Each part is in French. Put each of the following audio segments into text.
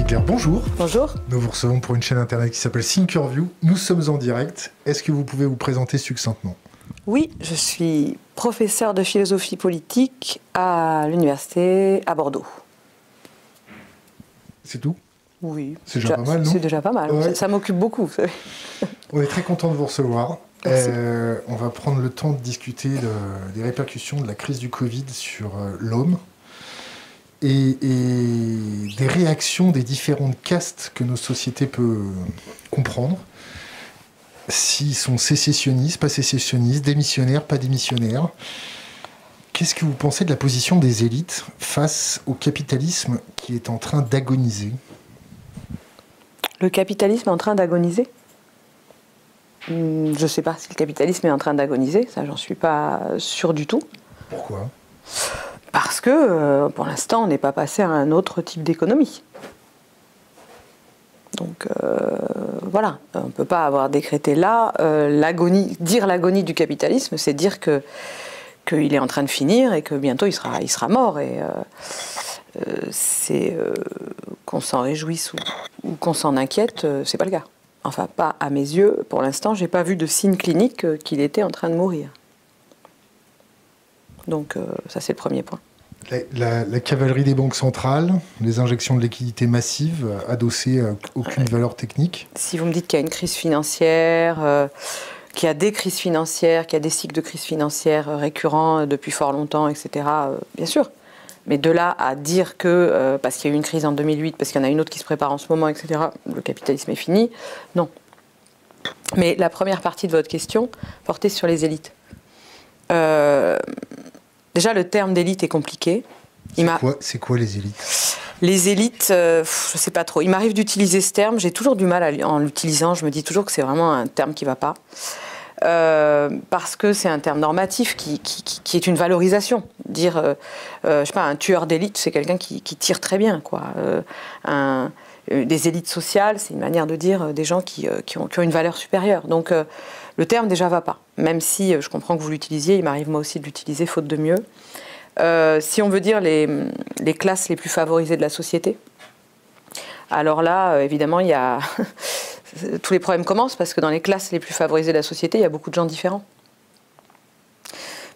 Stigler, bonjour. Bonjour. Nous vous recevons pour une chaîne internet qui s'appelle Thinkerview. Nous sommes en direct. Est-ce que vous pouvez vous présenter succinctement? Oui, je suis professeur de philosophie politique à l'université à Bordeaux. C'est tout? Oui. C'est déjà pas mal, non? C'est déjà pas mal. Ouais. Ça, ça m'occupe beaucoup, vous savez. On est très content de vous recevoir. Euh, on va prendre le temps de discuter de- des répercussions de la crise du Covid sur euh, l'homme et, et des réactions des différentes castes que nos sociétés peuvent comprendre. S'ils sont sécessionnistes, pas sécessionnistes, démissionnaires, pas démissionnaires. Qu'est-ce que vous pensez de la position des élites face au capitalisme qui est en train d'agoniser? Le capitalisme est en train d'agoniser? Hmm, Je ne sais pas si le capitalisme est en train d'agoniser, ça j'en suis pas sûr du tout. Pourquoi? Parce que euh, pour l'instant on n'est pas passé à un autre type d'économie. Donc euh, voilà, on ne peut pas avoir décrété là euh, l'agonie. Dire l'agonie du capitalisme, c'est dire que qu'il est en train de finir et que bientôt il sera, il sera mort. Et c'est qu'on s'en réjouisse ou, ou qu'on s'en inquiète, c'est pas le cas. Enfin, pas à mes yeux. Pour l'instant, j'ai pas vu de signe clinique qu'il était en train de mourir. Donc euh, ça, c'est le premier point. La, la- la cavalerie des banques centrales, les injections de liquidités massives, euh, adossées à aucune valeur technique. si vous me dites qu'il y a une crise financière, euh, qu'il y a des crises financières, qu'il y a des cycles de crise financière euh, récurrents euh, depuis fort longtemps, etc., euh, bien sûr. Mais de là à dire que, euh, parce qu'il y a eu une crise en 2008, parce qu'il y en a une autre qui se prépare en ce moment, etc., le capitalisme est fini, non. Mais la première partie de votre question portait sur les élites. Euh, déjà, le terme d'élite est compliqué. C'est quoi, les élites? Les élites, euh, je sais pas trop. Il m'arrive d'utiliser ce terme. J'ai toujours du mal à, en l'utilisant. Je me dis toujours que c'est vraiment un terme qui va pas. Euh, parce que c'est un terme normatif qui, qui- qui- qui est une valorisation. Dire, euh, euh, je sais pas, un tueur d'élite, c'est quelqu'un qui, tire très bien, quoi. Un- des élites sociales, c'est une manière de dire des gens qui, ont, ont une valeur supérieure. Donc le terme déjà va pas. Même si euh, je comprends que vous l'utilisiez, il m'arrive moi aussi de l'utiliser faute de mieux. Euh, si on veut dire les, les classes les plus favorisées de la société, alors là, euh, évidemment, il y a tous les problèmes commencent parce que dans les classes les plus favorisées de la société, il y a beaucoup de gens différents.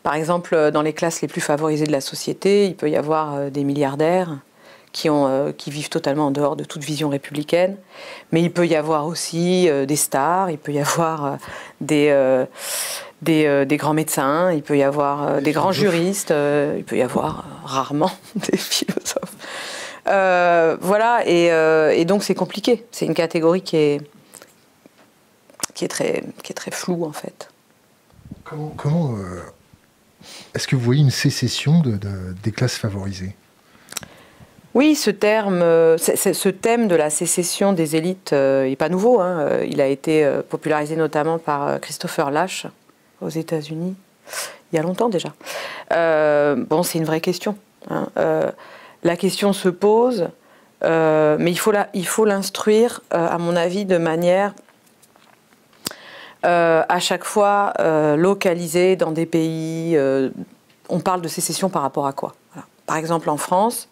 Par exemple, dans les classes les plus favorisées de la société, il peut y avoir des milliardaires qui, ont, euh, qui vivent totalement en dehors de toute vision républicaine, mais il peut y avoir aussi euh, des stars, il peut y avoir euh, des, euh, des, euh, des grands médecins, il peut y avoir euh, Des des grands juristes, euh, il peut y avoir euh, rarement des philosophes. Euh, voilà, et, euh, et donc c'est compliqué. C'est une catégorie qui est, qui est, très, qui est très floue en fait. Comment, comment, euh, est-ce que vous voyez une sécession de, de- des classes favorisées? Oui, ce terme, euh, thème de la sécession des élites n'est pas nouveau. hein. Euh, Il a été euh, popularisé notamment par euh, Christopher Lash aux États-Unis, il y a longtemps déjà. Euh, bon, c'est une vraie question. hein. Euh, la question se pose, euh, mais il faut l'instruire, euh, à mon avis, de manière euh, à chaque fois euh, localisée dans des pays. euh, on parle de sécession par rapport à quoi? Par exemple, en France,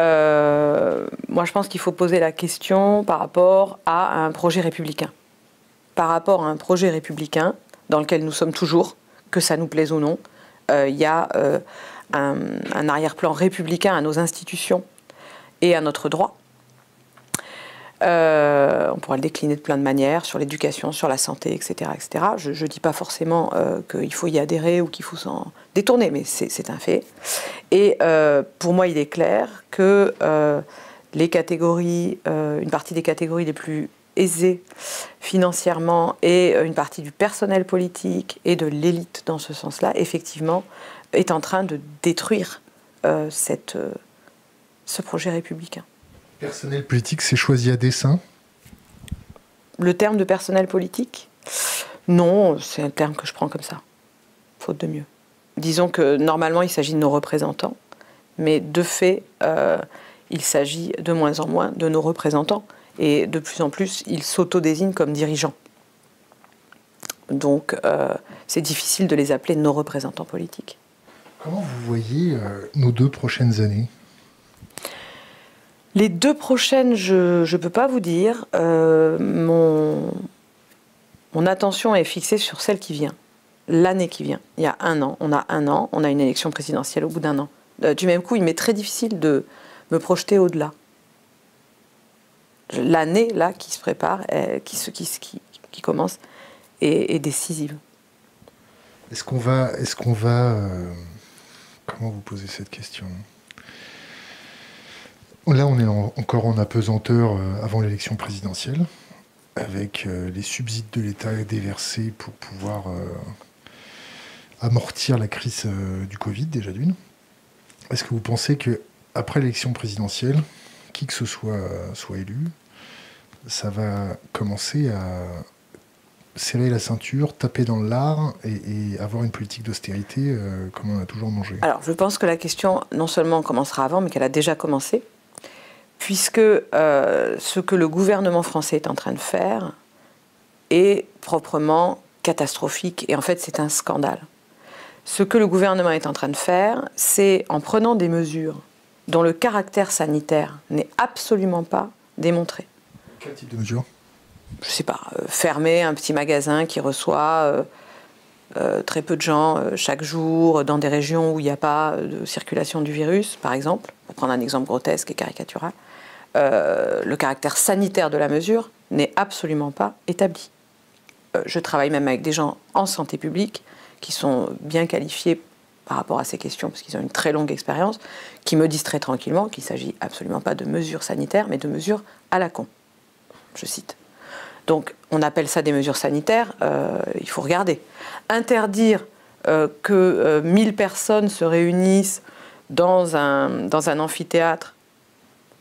euh, moi, je pense qu'il faut poser la question par rapport à un projet républicain. Par rapport à un projet républicain dans lequel nous sommes toujours, que ça nous plaise ou non, euh, il y a euh, un, un arrière-plan républicain à nos institutions et à notre droit. Euh, on pourra le décliner de plein de manières, sur l'éducation, sur la santé, etc. etc. Je ne dis pas forcément euh, qu'il faut y adhérer ou qu'il faut s'en détourner, mais c'est un fait. Et euh, pour moi, il est clair que les catégories, une partie des catégories les plus aisées financièrement et une partie du personnel politique et de l'élite dans ce sens-là, effectivement, est en train de détruire ce projet républicain. Personnel politique, c'est choisi à dessein Le terme de personnel politique Non, c'est un terme que je prends comme ça, faute de mieux. Disons que normalement il s'agit de nos représentants, mais de fait, euh, il s'agit de moins en moins de nos représentants, et de plus en plus, ils s'autodésignent comme dirigeants. Donc euh, c'est difficile de les appeler nos représentants politiques. Comment vous voyez euh, nos deux prochaines années? Les deux prochaines, je ne peux pas vous dire. Euh, mon, attention est fixée sur celle qui vient, l'année qui vient. Il y a un an, on a un an, on a une élection présidentielle au bout d'un an. Euh, du même coup, il m'est très difficile de me projeter au-delà. L'année là qui se prépare, qui, qui, commence, est, décisive. Est-ce qu'on va, est-ce qu'on va, euh, comment vous posez cette question? Là, on est encore en apesanteur euh, avant l'élection présidentielle, avec les subsides de l'État déversés pour pouvoir amortir la crise du Covid déjà d'une. Est-ce que vous pensez que après l'élection présidentielle, qui que ce soit soit élu, ça va commencer à serrer la ceinture, taper dans l'art et, avoir une politique d'austérité euh, comme on a toujours mangé? Alors, je pense que la question, non seulement commencera avant, mais qu'elle a déjà commencé, puisque euh, ce que le gouvernement français est en train de faire est proprement catastrophique, et en fait, c'est un scandale. Ce que le gouvernement est en train de faire, c'est en prenant des mesures dont le caractère sanitaire n'est absolument pas démontré. Quel type de mesures? Je ne sais pas, euh, fermer un petit magasin qui reçoit euh, euh, très peu de gens chaque jour dans des régions où il n'y a pas de circulation du virus, par exemple, pour prendre un exemple grotesque et caricatural. le caractère sanitaire de la mesure n'est absolument pas établi. je travaille même avec des gens en santé publique qui sont bien qualifiés par rapport à ces questions, parce qu'ils ont une très longue expérience, qui me disent très tranquillement qu'il ne s'agit absolument pas de mesures sanitaires, mais de mesures à la con. Je cite. Donc on appelle ça des mesures sanitaires, euh, il faut regarder. Interdire euh, que euh, 1000 personnes se réunissent dans un, dans un amphithéâtre,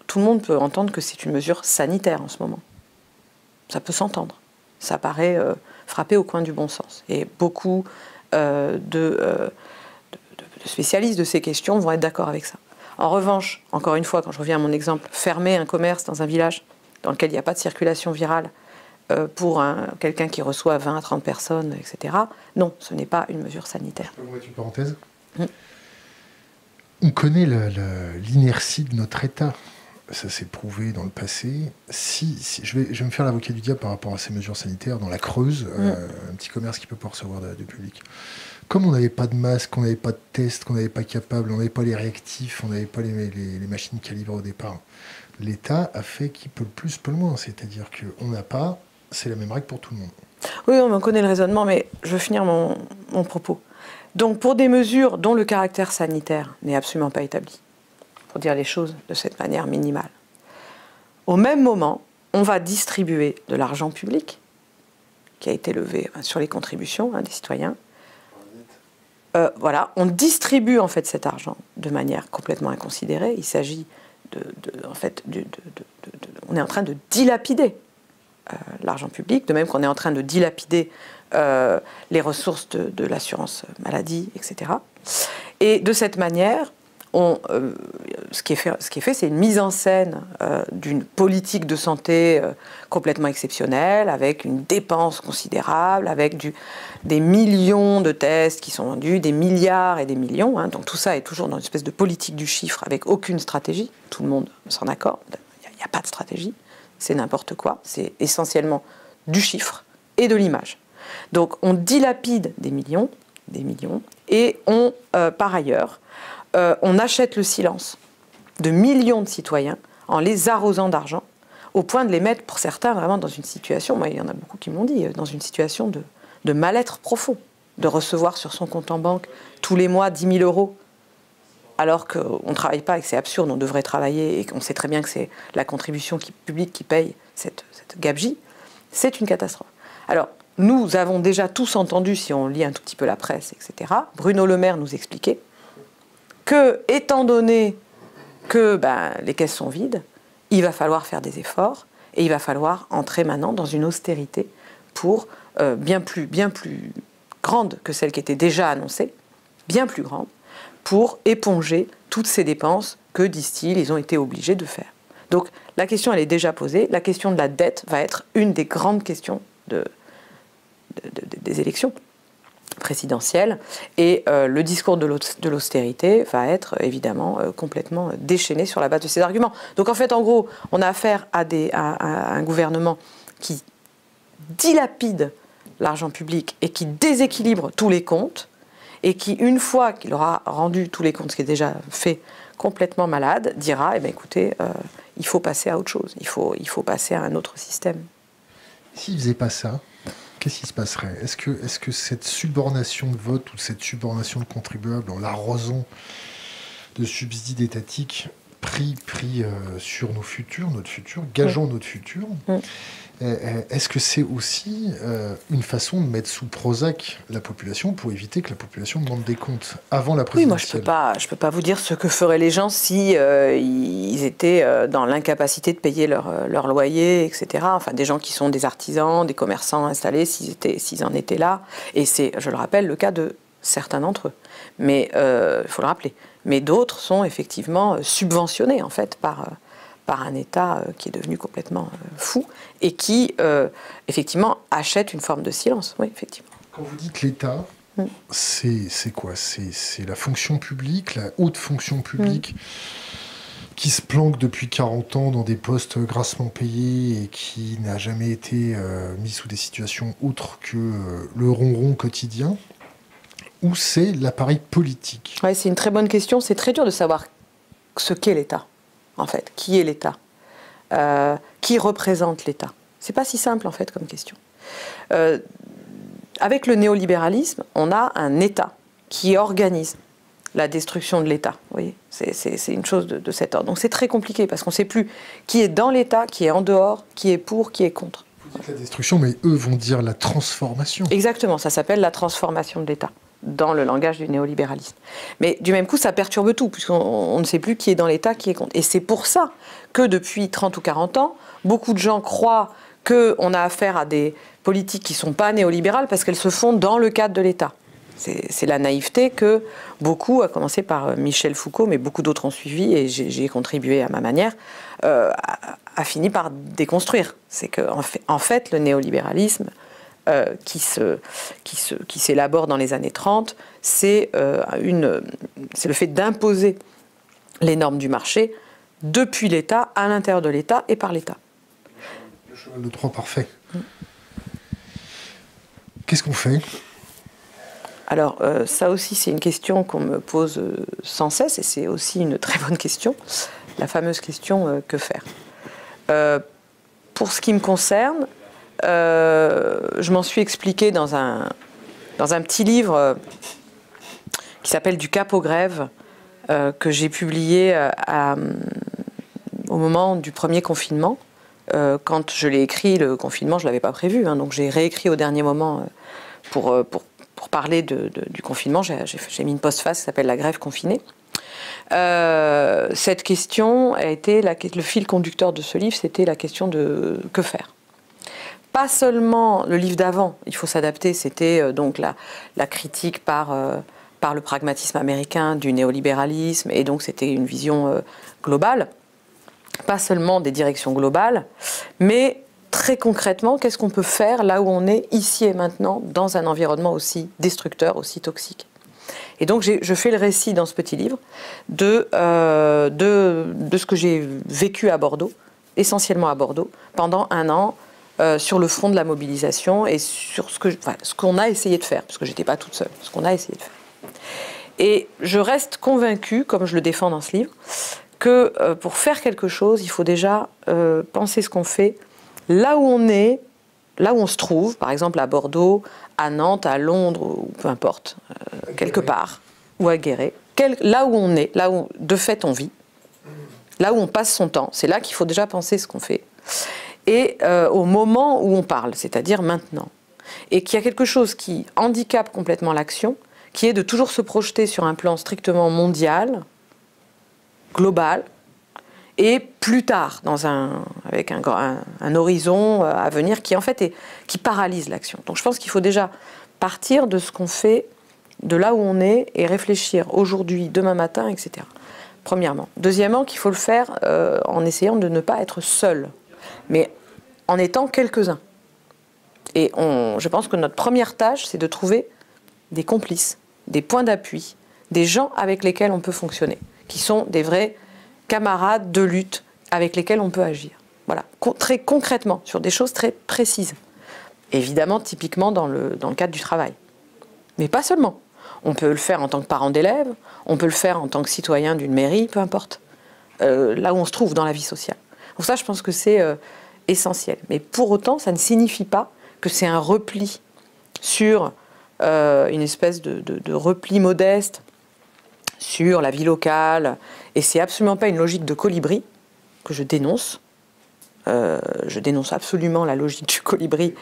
tout le monde peut entendre que c'est une mesure sanitaire en ce moment. Ça peut s'entendre. Ça paraît euh, frapper au coin du bon sens. Et beaucoup euh, euh, de, spécialistes de ces questions vont être d'accord avec ça. En revanche, encore une fois, quand je reviens à mon exemple, fermer un commerce dans un village dans lequel il n'y a pas de circulation virale pour quelqu'un qui reçoit 20 à 30 personnes, etc., non, ce n'est pas une mesure sanitaire. Je peux une parenthèse hum. On connaît l'inertie de notre État ça s'est prouvé dans le passé. Si, je, vais, je, vais, me faire l'avocat du diable par rapport à ces mesures sanitaires dans la Creuse, euh, mm. un petit commerce qui peut pas recevoir du public. Comme on n'avait pas de masque, on n'avait pas de tests, qu'on n'avait pas capable, on n'avait pas les réactifs, on n'avait pas les, les, machines calibrées au départ, l'État a fait qui peut le plus, peut le moins. C'est-à-dire qu'on n'a pas, c'est la même règle pour tout le monde. Oui, on connaît le raisonnement, mais je veux finir mon, propos. Donc pour des mesures dont le caractère sanitaire n'est absolument pas établi, pour dire les choses de cette manière minimale. Au même moment, on va distribuer de l'argent public qui a été levé sur les contributions hein, des citoyens. Euh, voilà, on distribue en fait cet argent de manière complètement inconsidérée. Il s'agit de, en fait, de, on est en train de dilapider l'argent public, de même qu'on est en train de dilapider euh, les ressources de, l'assurance maladie, etc. Et de cette manière, euh, ce, qui est fait, c'est une mise en scène euh, d'une politique de santé euh, complètement exceptionnelle, avec une dépense considérable, avec des millions de tests qui sont vendus, des milliards et des millions. Hein. donc tout ça est toujours dans une espèce de politique du chiffre, avec aucune stratégie. Tout le monde s'en accorde. Il n'y a, pas de stratégie. C'est n'importe quoi. C'est essentiellement du chiffre et de l'image. Donc on dilapide des millions, des millions, et on, par ailleurs, euh, on achète le silence de millions de citoyens en les arrosant d'argent, au point de les mettre, pour certains, vraiment dans une situation, moi il y en a beaucoup qui m'ont dit, euh, dans une situation de, mal-être profond, de recevoir sur son compte en banque tous les mois 10 000 euros, alors qu'on ne travaille pas et que c'est absurde, on devrait travailler et qu'on sait très bien que c'est la contribution publique qui paye cette, cette gabegie, c'est une catastrophe. Alors, nous avons déjà tous entendu, si on lit un tout petit peu la presse, etc., Bruno Le Maire nous expliquait que, étant donné que ben, les caisses sont vides, il va falloir faire des efforts et il va falloir entrer maintenant dans une austérité pour euh, bien plus, bien plus grande que celle qui était déjà annoncée, bien plus grande, pour éponger toutes ces dépenses que, disent-ils, ils ont été obligés de faire. Donc la question, elle est déjà posée. La question de la dette va être une des grandes questions de, des élections. présidentielle. Et euh, le discours de l'austérité va être évidemment euh, complètement déchaîné sur la base de ces arguments. Donc en fait, en gros, on a affaire à un gouvernement qui dilapide l'argent public et qui déséquilibre tous les comptes et qui, une fois qu'il aura rendu tous les comptes, ce qui est déjà fait, complètement malade, dira, eh bien, écoutez, euh, il faut passer à autre chose, il faut, passer à un autre système. S'il ne faisait pas ça, qu'est-ce qui se passerait? Est-ce que, cette subordination de vote ou cette subordination de contribuables en l'arrosant de subsides étatiques pris, pris euh, sur nos futurs, notre futur, gageant notre futur, euh, euh, est-ce que c'est aussi une façon de mettre sous Prozac la population pour éviter que la population demande des comptes avant la présidentielle Oui, moi je peux pas, je peux pas vous dire ce que feraient les gens si ils étaient dans l'incapacité de payer leur, leur, loyer, etc. Enfin, des gens qui sont des artisans, des commerçants installés, s'ils étaient, s'ils en étaient là. Et c'est, je le rappelle, le cas de certains d'entre eux. Mais il faut le rappeler. Mais d'autres sont effectivement subventionnés en fait par par un État euh, qui est devenu complètement euh, fou et qui, euh, effectivement, achète une forme de silence. Oui, effectivement. Quand vous dites l'État, mm. c'est quoi? C'est la fonction publique, la haute fonction publique mm. qui se planque depuis 40 ans dans des postes grassement payés et qui n'a jamais été mis sous des situations autres que le ronron quotidien? Ou c'est l'appareil politique? Ouais, C'est une très bonne question. C'est très dur de savoir ce qu'est l'État en fait Qui est l'État? Euh, Qui représente l'État? C'est pas si simple, en fait, comme question. Euh, avec le néolibéralisme, on a un État qui organise la destruction de l'État. Oui, c'est une chose de, de, cet ordre. Donc c'est très compliqué parce qu'on ne sait plus qui est dans l'État, qui est en dehors, qui est pour, qui est contre. Vous dites la destruction, mais eux vont dire la transformation. Exactement, ça s'appelle la transformation de l'État dans le langage du néolibéralisme. Mais du même coup, ça perturbe tout, puisqu'on ne sait plus qui est dans l'État, qui est contre. Et c'est pour ça que depuis 30 ou 40 ans, beaucoup de gens croient qu'on a affaire à des politiques qui ne sont pas néolibérales parce qu'elles se font dans le cadre de l'État. C'est la naïveté que beaucoup, à commencer par euh, Michel Foucault, mais beaucoup d'autres ont suivi, et j'ai contribué à ma manière, euh, a, fini par déconstruire. C'est qu'en en fait, le néolibéralisme euh, qui, se, qui, se, qui s'élabore dans les années 30, c'est, euh, c'est le fait d'imposer les normes du marché depuis l'État, à l'intérieur de l'État et par l'État. Le cheval de Troie parfait. Qu'est-ce qu'on fait? Alors euh, ça aussi c'est une question qu'on me pose sans cesse et c'est aussi une très bonne question, la fameuse question que faire? pour ce qui me concerne, je m'en suis expliqué dans un, dans un petit livre euh, qui s'appelle Du cap aux grèves, euh, que j'ai publié au moment du premier confinement. quand je l'ai écrit, le confinement, je ne l'avais pas prévu, hein, donc j'ai réécrit au dernier moment pour, pour, pour parler de, du confinement. J'ai mis une postface qui s'appelle La grève confinée. cette question a été la, le fil conducteur de ce livre, c'était la question de que faire pas seulement le livre d'avant, il faut s'adapter, c'était euh, donc la, critique par, euh, par le pragmatisme américain du néolibéralisme, et donc c'était une vision euh, globale, pas seulement des directions globales, mais très concrètement, qu'est-ce qu'on peut faire là où on est ici et maintenant dans un environnement aussi destructeur, aussi toxique? Et donc je fais le récit dans ce petit livre de ce que j'ai vécu à Bordeaux, essentiellement à Bordeaux, pendant un an euh, sur le front de la mobilisation et sur ce qu'on ce a essayé de faire, parce que j'étais pas toute seule, ce qu'on a essayé de faire. Et je reste convaincue, comme je le défends dans ce livre, que euh, pour faire quelque chose, il faut déjà euh, penser ce qu'on fait là où on est, là où on se trouve, par exemple à Bordeaux, à Nantes, à Londres, ou peu importe, quelque part, ou à Guéret, là où on est, là où de fait on vit, là où on passe son temps, c'est là qu'il faut déjà penser ce qu'on fait et euh, au moment où on parle, c'est-à-dire maintenant. Et qu'il y a quelque chose qui handicape complètement l'action, qui est de toujours se projeter sur un plan strictement mondial, global, et plus tard, avec un, horizon euh, à venir qui en fait qui paralyse l'action. Donc je pense qu'il faut déjà partir de ce qu'on fait, de là où on est, et réfléchir aujourd'hui, demain matin, etc. Premièrement. Deuxièmement, qu'il faut le faire euh, en essayant de ne pas être seul mais en étant quelques-uns. Et je pense que notre première tâche, c'est de trouver des complices, des points d'appui, des gens avec lesquels on peut fonctionner, qui sont des vrais camarades de lutte avec lesquels on peut agir. Voilà, très concrètement, sur des choses très précises. Évidemment, typiquement dans le, dans le cadre du travail. Mais pas seulement. On peut le faire en tant que parent d'élève, on peut le faire en tant que citoyen d'une mairie, peu importe. Euh, là où on se trouve dans la vie sociale. Pour ça, je pense que c'est euh, essentiel. Mais pour autant, ça ne signifie pas que c'est un repli sur euh, une espèce de, de, repli modeste sur la vie locale. Et c'est absolument pas une logique de colibri que je dénonce. je dénonce absolument la logique du colibri?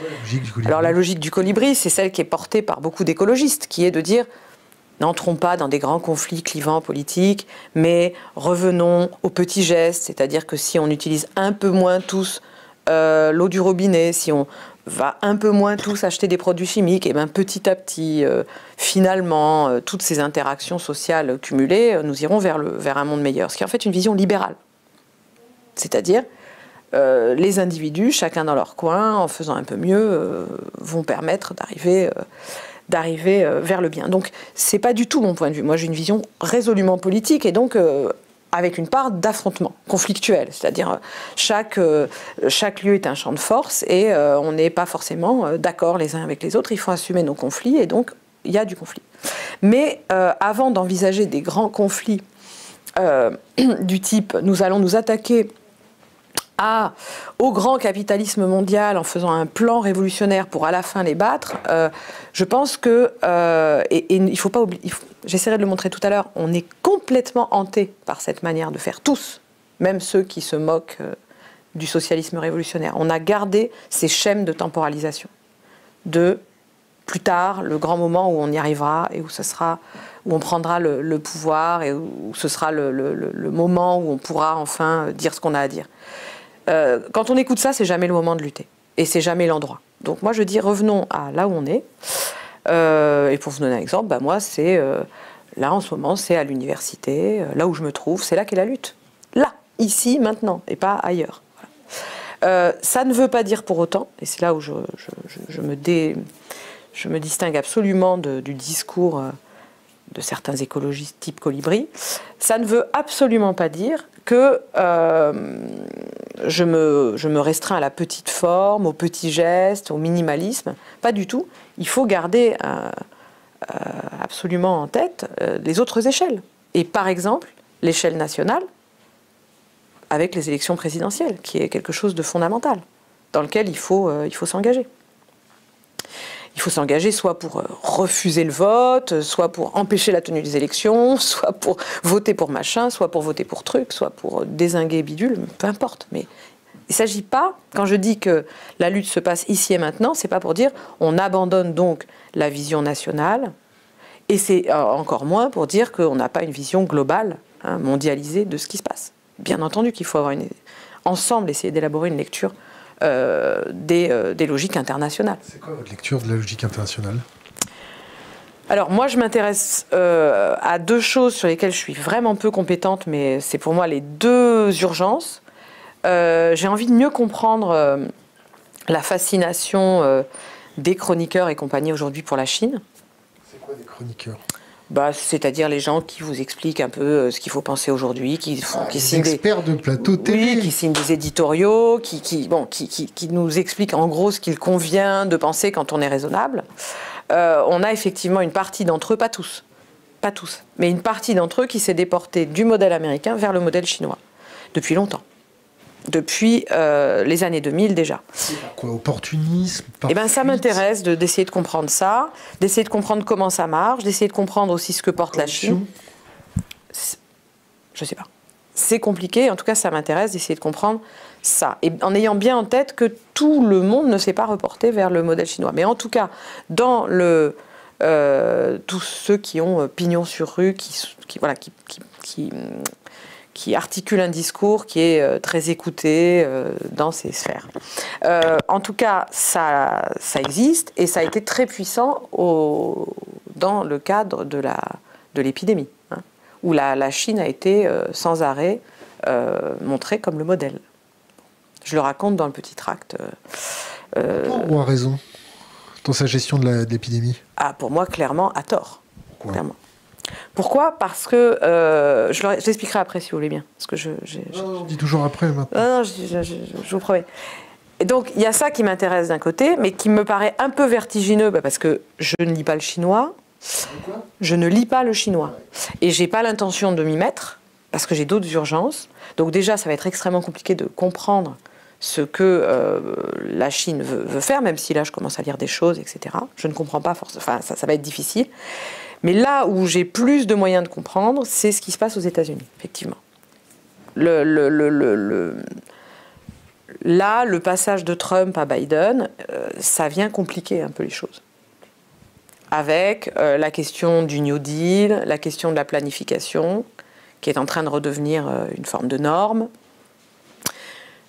Alors la logique du colibri, c'est celle qui est portée par beaucoup d'écologistes, qui est de dire N'entrons pas dans des grands conflits clivants politiques, mais revenons aux petits gestes, c'est-à-dire que si on utilise un peu moins tous euh, l'eau du robinet, si on va un peu moins tous acheter des produits chimiques, et bien petit à petit, euh, finalement, euh, toutes ces interactions sociales cumulées, nous irons vers, un monde meilleur. Ce qui est en fait une vision libérale. C'est-à-dire, les individus, chacun dans leur coin, en faisant un peu mieux, vont permettre d'arriver d'arriver euh, vers le bien. Donc c'est pas du tout mon point de vue. Moi j'ai une vision résolument politique et donc euh, avec une part d'affrontement conflictuel, c'est-à-dire euh, chaque, chaque lieu est un champ de force et on n'est pas forcément d'accord les uns avec les autres, il faut assumer nos conflits et donc il y a du conflit. Mais avant d'envisager des grands conflits du type nous allons nous attaquer au grand capitalisme mondial en faisant un plan révolutionnaire pour à la fin les battre, euh, je pense que, euh, et, il faut pas oublier, j'essaierai de le montrer tout à l'heure, on est complètement hanté par cette manière de faire, tous, même ceux qui se moquent euh, du socialisme révolutionnaire. On a gardé ces schèmes de temporalisation, de plus tard, le grand moment où on y arrivera et où ce sera où on prendra le, pouvoir et où ce sera le, moment où on pourra enfin dire ce qu'on a à dire. Euh, quand on écoute ça, c'est jamais le moment de lutter. Et c'est jamais l'endroit. Donc moi, je dis revenons à là où on est. Euh, et pour vous donner un exemple, bah, moi, c'est euh, là en ce moment, c'est à l'université, là où je me trouve, c'est là qu'est la lutte. Là, ici, maintenant, et pas ailleurs. ça ne veut pas dire pour autant, et c'est là où je, me, je me, distingue absolument du discours de certains écologistes type colibri, ça ne veut absolument pas dire que je, me, je, me, restreins à la petite forme, au petit geste, au minimalisme. Pas du tout. Il faut garder euh, euh, absolument en tête les autres échelles. Et par exemple, l'échelle nationale, avec les élections présidentielles, qui est quelque chose de fondamental, dans lequel il faut, il faut s'engager il faut s'engager soit pour euh, refuser le vote, soit pour empêcher la tenue des élections, soit pour voter pour machin, soit pour voter pour truc, soit pour euh, désinguer bidule, peu importe. Mais il ne s'agit pas, quand je dis que la lutte se passe ici et maintenant, c'est pas pour dire on abandonne donc la vision nationale, et c'est euh, encore moins pour dire qu'on n'a pas une vision globale, hein, mondialisée de ce qui se passe. Bien entendu qu'il faut avoir une, ensemble essayer d'élaborer une lecture euh, euh, des, logiques internationales. C'est quoi votre lecture de la logique internationale? Alors moi, je m'intéresse euh, à deux choses sur lesquelles je suis vraiment peu compétente, mais c'est pour moi les deux urgences. J'ai envie de mieux comprendre la fascination des chroniqueurs et compagnie aujourd'hui pour la Chine. C'est quoi des chroniqueurs? Bah, c'est-à-dire les gens qui vous expliquent un peu euh, ce qu'il faut penser aujourd'hui, qui font, qui des experts de plateau télé, qui signent des éditoriaux, qui, qui bon, qui, qui, qui, nous expliquent en gros ce qu'il convient de penser quand on est raisonnable. Euh, on a effectivement une partie d'entre eux, pas tous, pas tous, mais une partie d'entre eux qui s'est déportée du modèle américain vers le modèle chinois depuis longtemps depuis euh, les années 2000 déjà. Quoi, opportunisme Eh ben, ça m'intéresse d'essayer de, comprendre ça, d'essayer de comprendre comment ça marche, d'essayer de comprendre aussi ce que porte la Chine. Je sais pas. C'est compliqué, en tout cas, ça m'intéresse d'essayer de comprendre ça. Et en ayant bien en tête que tout le monde ne s'est pas reporté vers le modèle chinois. Mais en tout cas, dans le. Euh, tous ceux qui ont euh, pignon sur rue, qui, qui voilà, qui, qui qui articule un discours qui est euh, très écouté euh, dans ces sphères. Euh, en tout cas, ça, ça existe et ça a été très puissant au, dans le cadre de l'épidémie, de hein, où la, la, Chine a été sans arrêt montrée comme le modèle. Je le raconte dans le petit tract. ou a raison dans sa gestion de l'épidémie? Ah, pour moi, clairement, à tort. Pourquoi? Clairement. Pourquoi? Parce que euh, je l'expliquerai après si vous voulez bien. Parce que je, on dit toujours après maintenant. Non, non, je, vous promets. Et donc il y a ça qui m'intéresse d'un côté, mais qui me paraît un peu vertigineux bah, parce que je ne lis pas le chinois. Je ne lis pas le chinois et j'ai pas l'intention de m'y mettre parce que j'ai d'autres urgences. Donc déjà, ça va être extrêmement compliqué de comprendre ce que euh, la Chine veut, faire, même si là je commence à lire des choses, etc. Je ne comprends pas forcément, enfin ça, ça va être difficile. Mais là où j'ai plus de moyens de comprendre, c'est ce qui se passe aux États-Unis, effectivement. Là, le passage de Trump à Biden, euh, ça vient compliquer un peu les choses. Avec euh, la question du New Deal, la question de la planification, qui est en train de redevenir une forme de norme,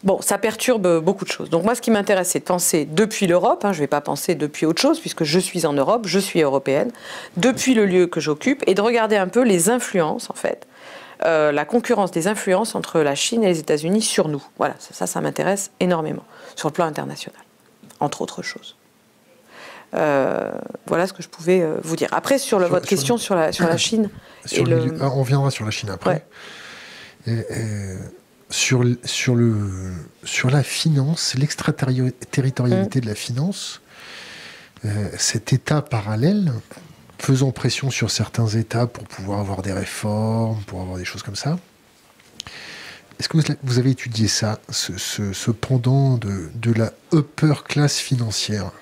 Bon, ça perturbe beaucoup de choses. Donc moi, ce qui m'intéresse, c'est de penser depuis l'Europe. Hein, je ne vais pas penser depuis autre chose, puisque je suis en Europe, je suis européenne, depuis le lieu que j'occupe, et de regarder un peu les influences, en fait, euh, la concurrence des influences entre la Chine et les États-Unis sur nous. Voilà, ça, ça, m'intéresse énormément, sur le plan international, entre autres choses. Euh, voilà ce que je pouvais euh, vous dire. Après, sur, votre question sur la, sur la Chine. Ah, on viendra sur la Chine après. et sur, sur, le, sur la finance, l'extraterritorialité mm. de la finance, euh, cet État parallèle, faisant pression sur certains États pour pouvoir avoir des réformes, pour avoir des choses comme ça. Est-ce que vous avez étudié ça, ce, ce, pendant de, de la upper class financière?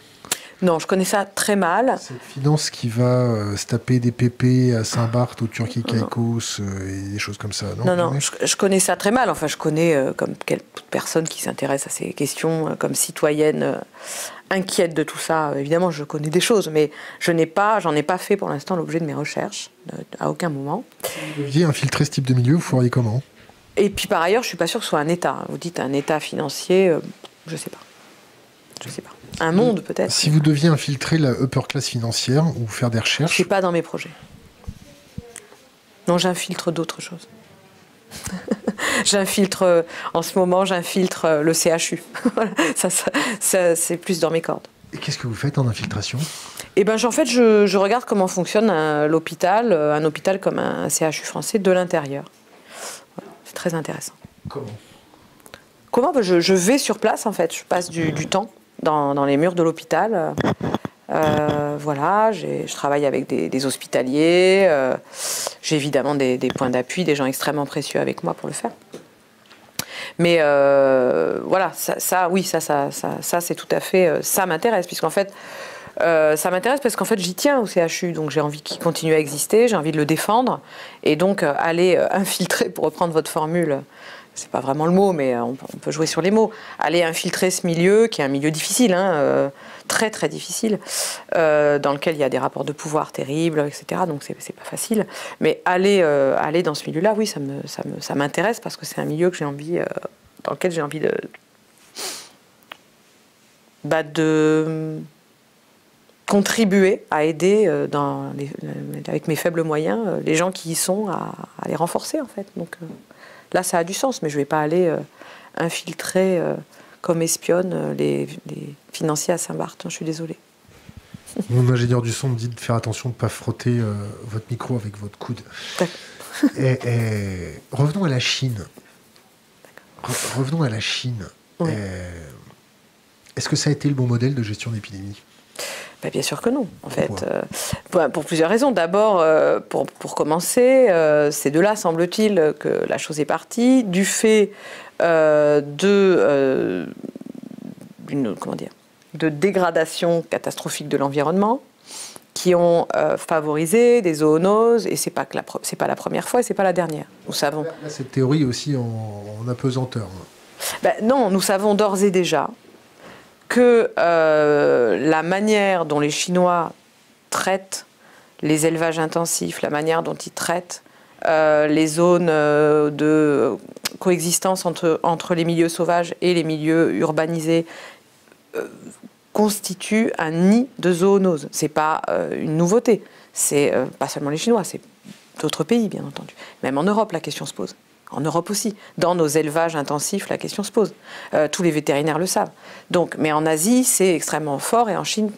Non, je connais ça très mal. Cette finance qui va euh, se taper des pépés à Saint-Barth, au Turquie Caicos euh, et des choses comme ça, non Non, non, je, connais ça très mal. Enfin, je connais, euh, comme toute personne qui s'intéresse à ces questions, comme citoyenne inquiète de tout ça, évidemment, je connais des choses, mais je n'ai pas, j'en ai pas fait pour l'instant l'objet de mes recherches, à aucun moment. vous deviez infiltrer ce type de milieu, vous feriez comment? Et puis par ailleurs, je suis pas sûr que ce soit un État. Vous dites un État financier, je sais pas. Je sais pas. Un monde peut-être. Si vous deviez infiltrer la upper class financière ou faire des recherches. Je suis pas dans mes projets. Non, j'infiltre d'autres choses. j'infiltre, euh, en ce moment, j'infiltre euh, le CHU. ça, ça, c'est plus dans mes cordes. Et qu'est-ce que vous faites en infiltration? Eh ben, en fait, je, regarde comment fonctionne l'hôpital, euh, un hôpital comme un CHU français de l'intérieur. c'est très intéressant. Comment? Comment? Ben, je, vais sur place, en fait. Je passe du, temps dans, les murs de l'hôpital. Euh, voilà, je travaille avec des, hospitaliers. Euh, j'ai évidemment des, points d'appui, des gens extrêmement précieux avec moi pour le faire. Mais euh, voilà, ça, oui, ça, ça, ça, c'est tout à fait. ça m'intéresse, puisqu'en fait, ça m'intéresse parce qu'en fait, j'y tiens au CHU, donc j'ai envie qu'il continue à exister, j'ai envie de le défendre, et donc aller infiltrer, pour reprendre votre formule, c'est pas vraiment le mot, mais on, peut jouer sur les mots, aller infiltrer ce milieu, qui est un milieu difficile, hein, euh, très très difficile, euh, dans lequel il y a des rapports de pouvoir terribles, etc. Donc c'est, pas facile. Mais aller, euh, aller dans ce milieu-là, oui, ça, me, m'intéresse parce que c'est un milieu que dans lequel j'ai envie de, bah, contribuer à aider avec mes faibles moyens les gens qui y sont à, les renforcer en fait. Là, ça a du sens, mais je ne vais pas aller euh, infiltrer euh, comme espionne euh, les, financiers à Saint-Barth. Je suis désolée. Mon ingénieur du son me dit de faire attention de ne pas frotter votre micro avec votre coude. et, revenons à la Chine. revenons à la Chine. Est-ce que ça a été le bon modèle de gestion d'épidémie? Bah, bien sûr que non, en fait. Euh, pour plusieurs raisons. D'abord, euh, pour, pour, commencer, euh, c'est de là, semble-t-il, que la chose est partie, du fait de, comment dire, de dégradation catastrophique de l'environnement qui ont favorisé des zoonoses, et c'est pas que c'est pas la première fois et c'est pas la dernière. Nous savons. Là, cette théorie aussi en, apesanteur. Ben, non, nous savons d'ores et déjà que euh, la manière dont les Chinois traitent les élevages intensifs, la manière dont ils traitent euh, les zones euh, de coexistence entre, entre les milieux sauvages et les milieux urbanisés constitue un nid de zoonose. C'est pas une nouveauté. C'est pas seulement les Chinois, c'est d'autres pays, bien entendu. Même en Europe, la question se pose. En Europe aussi. Dans nos élevages intensifs, la question se pose. Euh, tous les vétérinaires le savent. Donc, mais en Asie, c'est extrêmement fort et en Chine,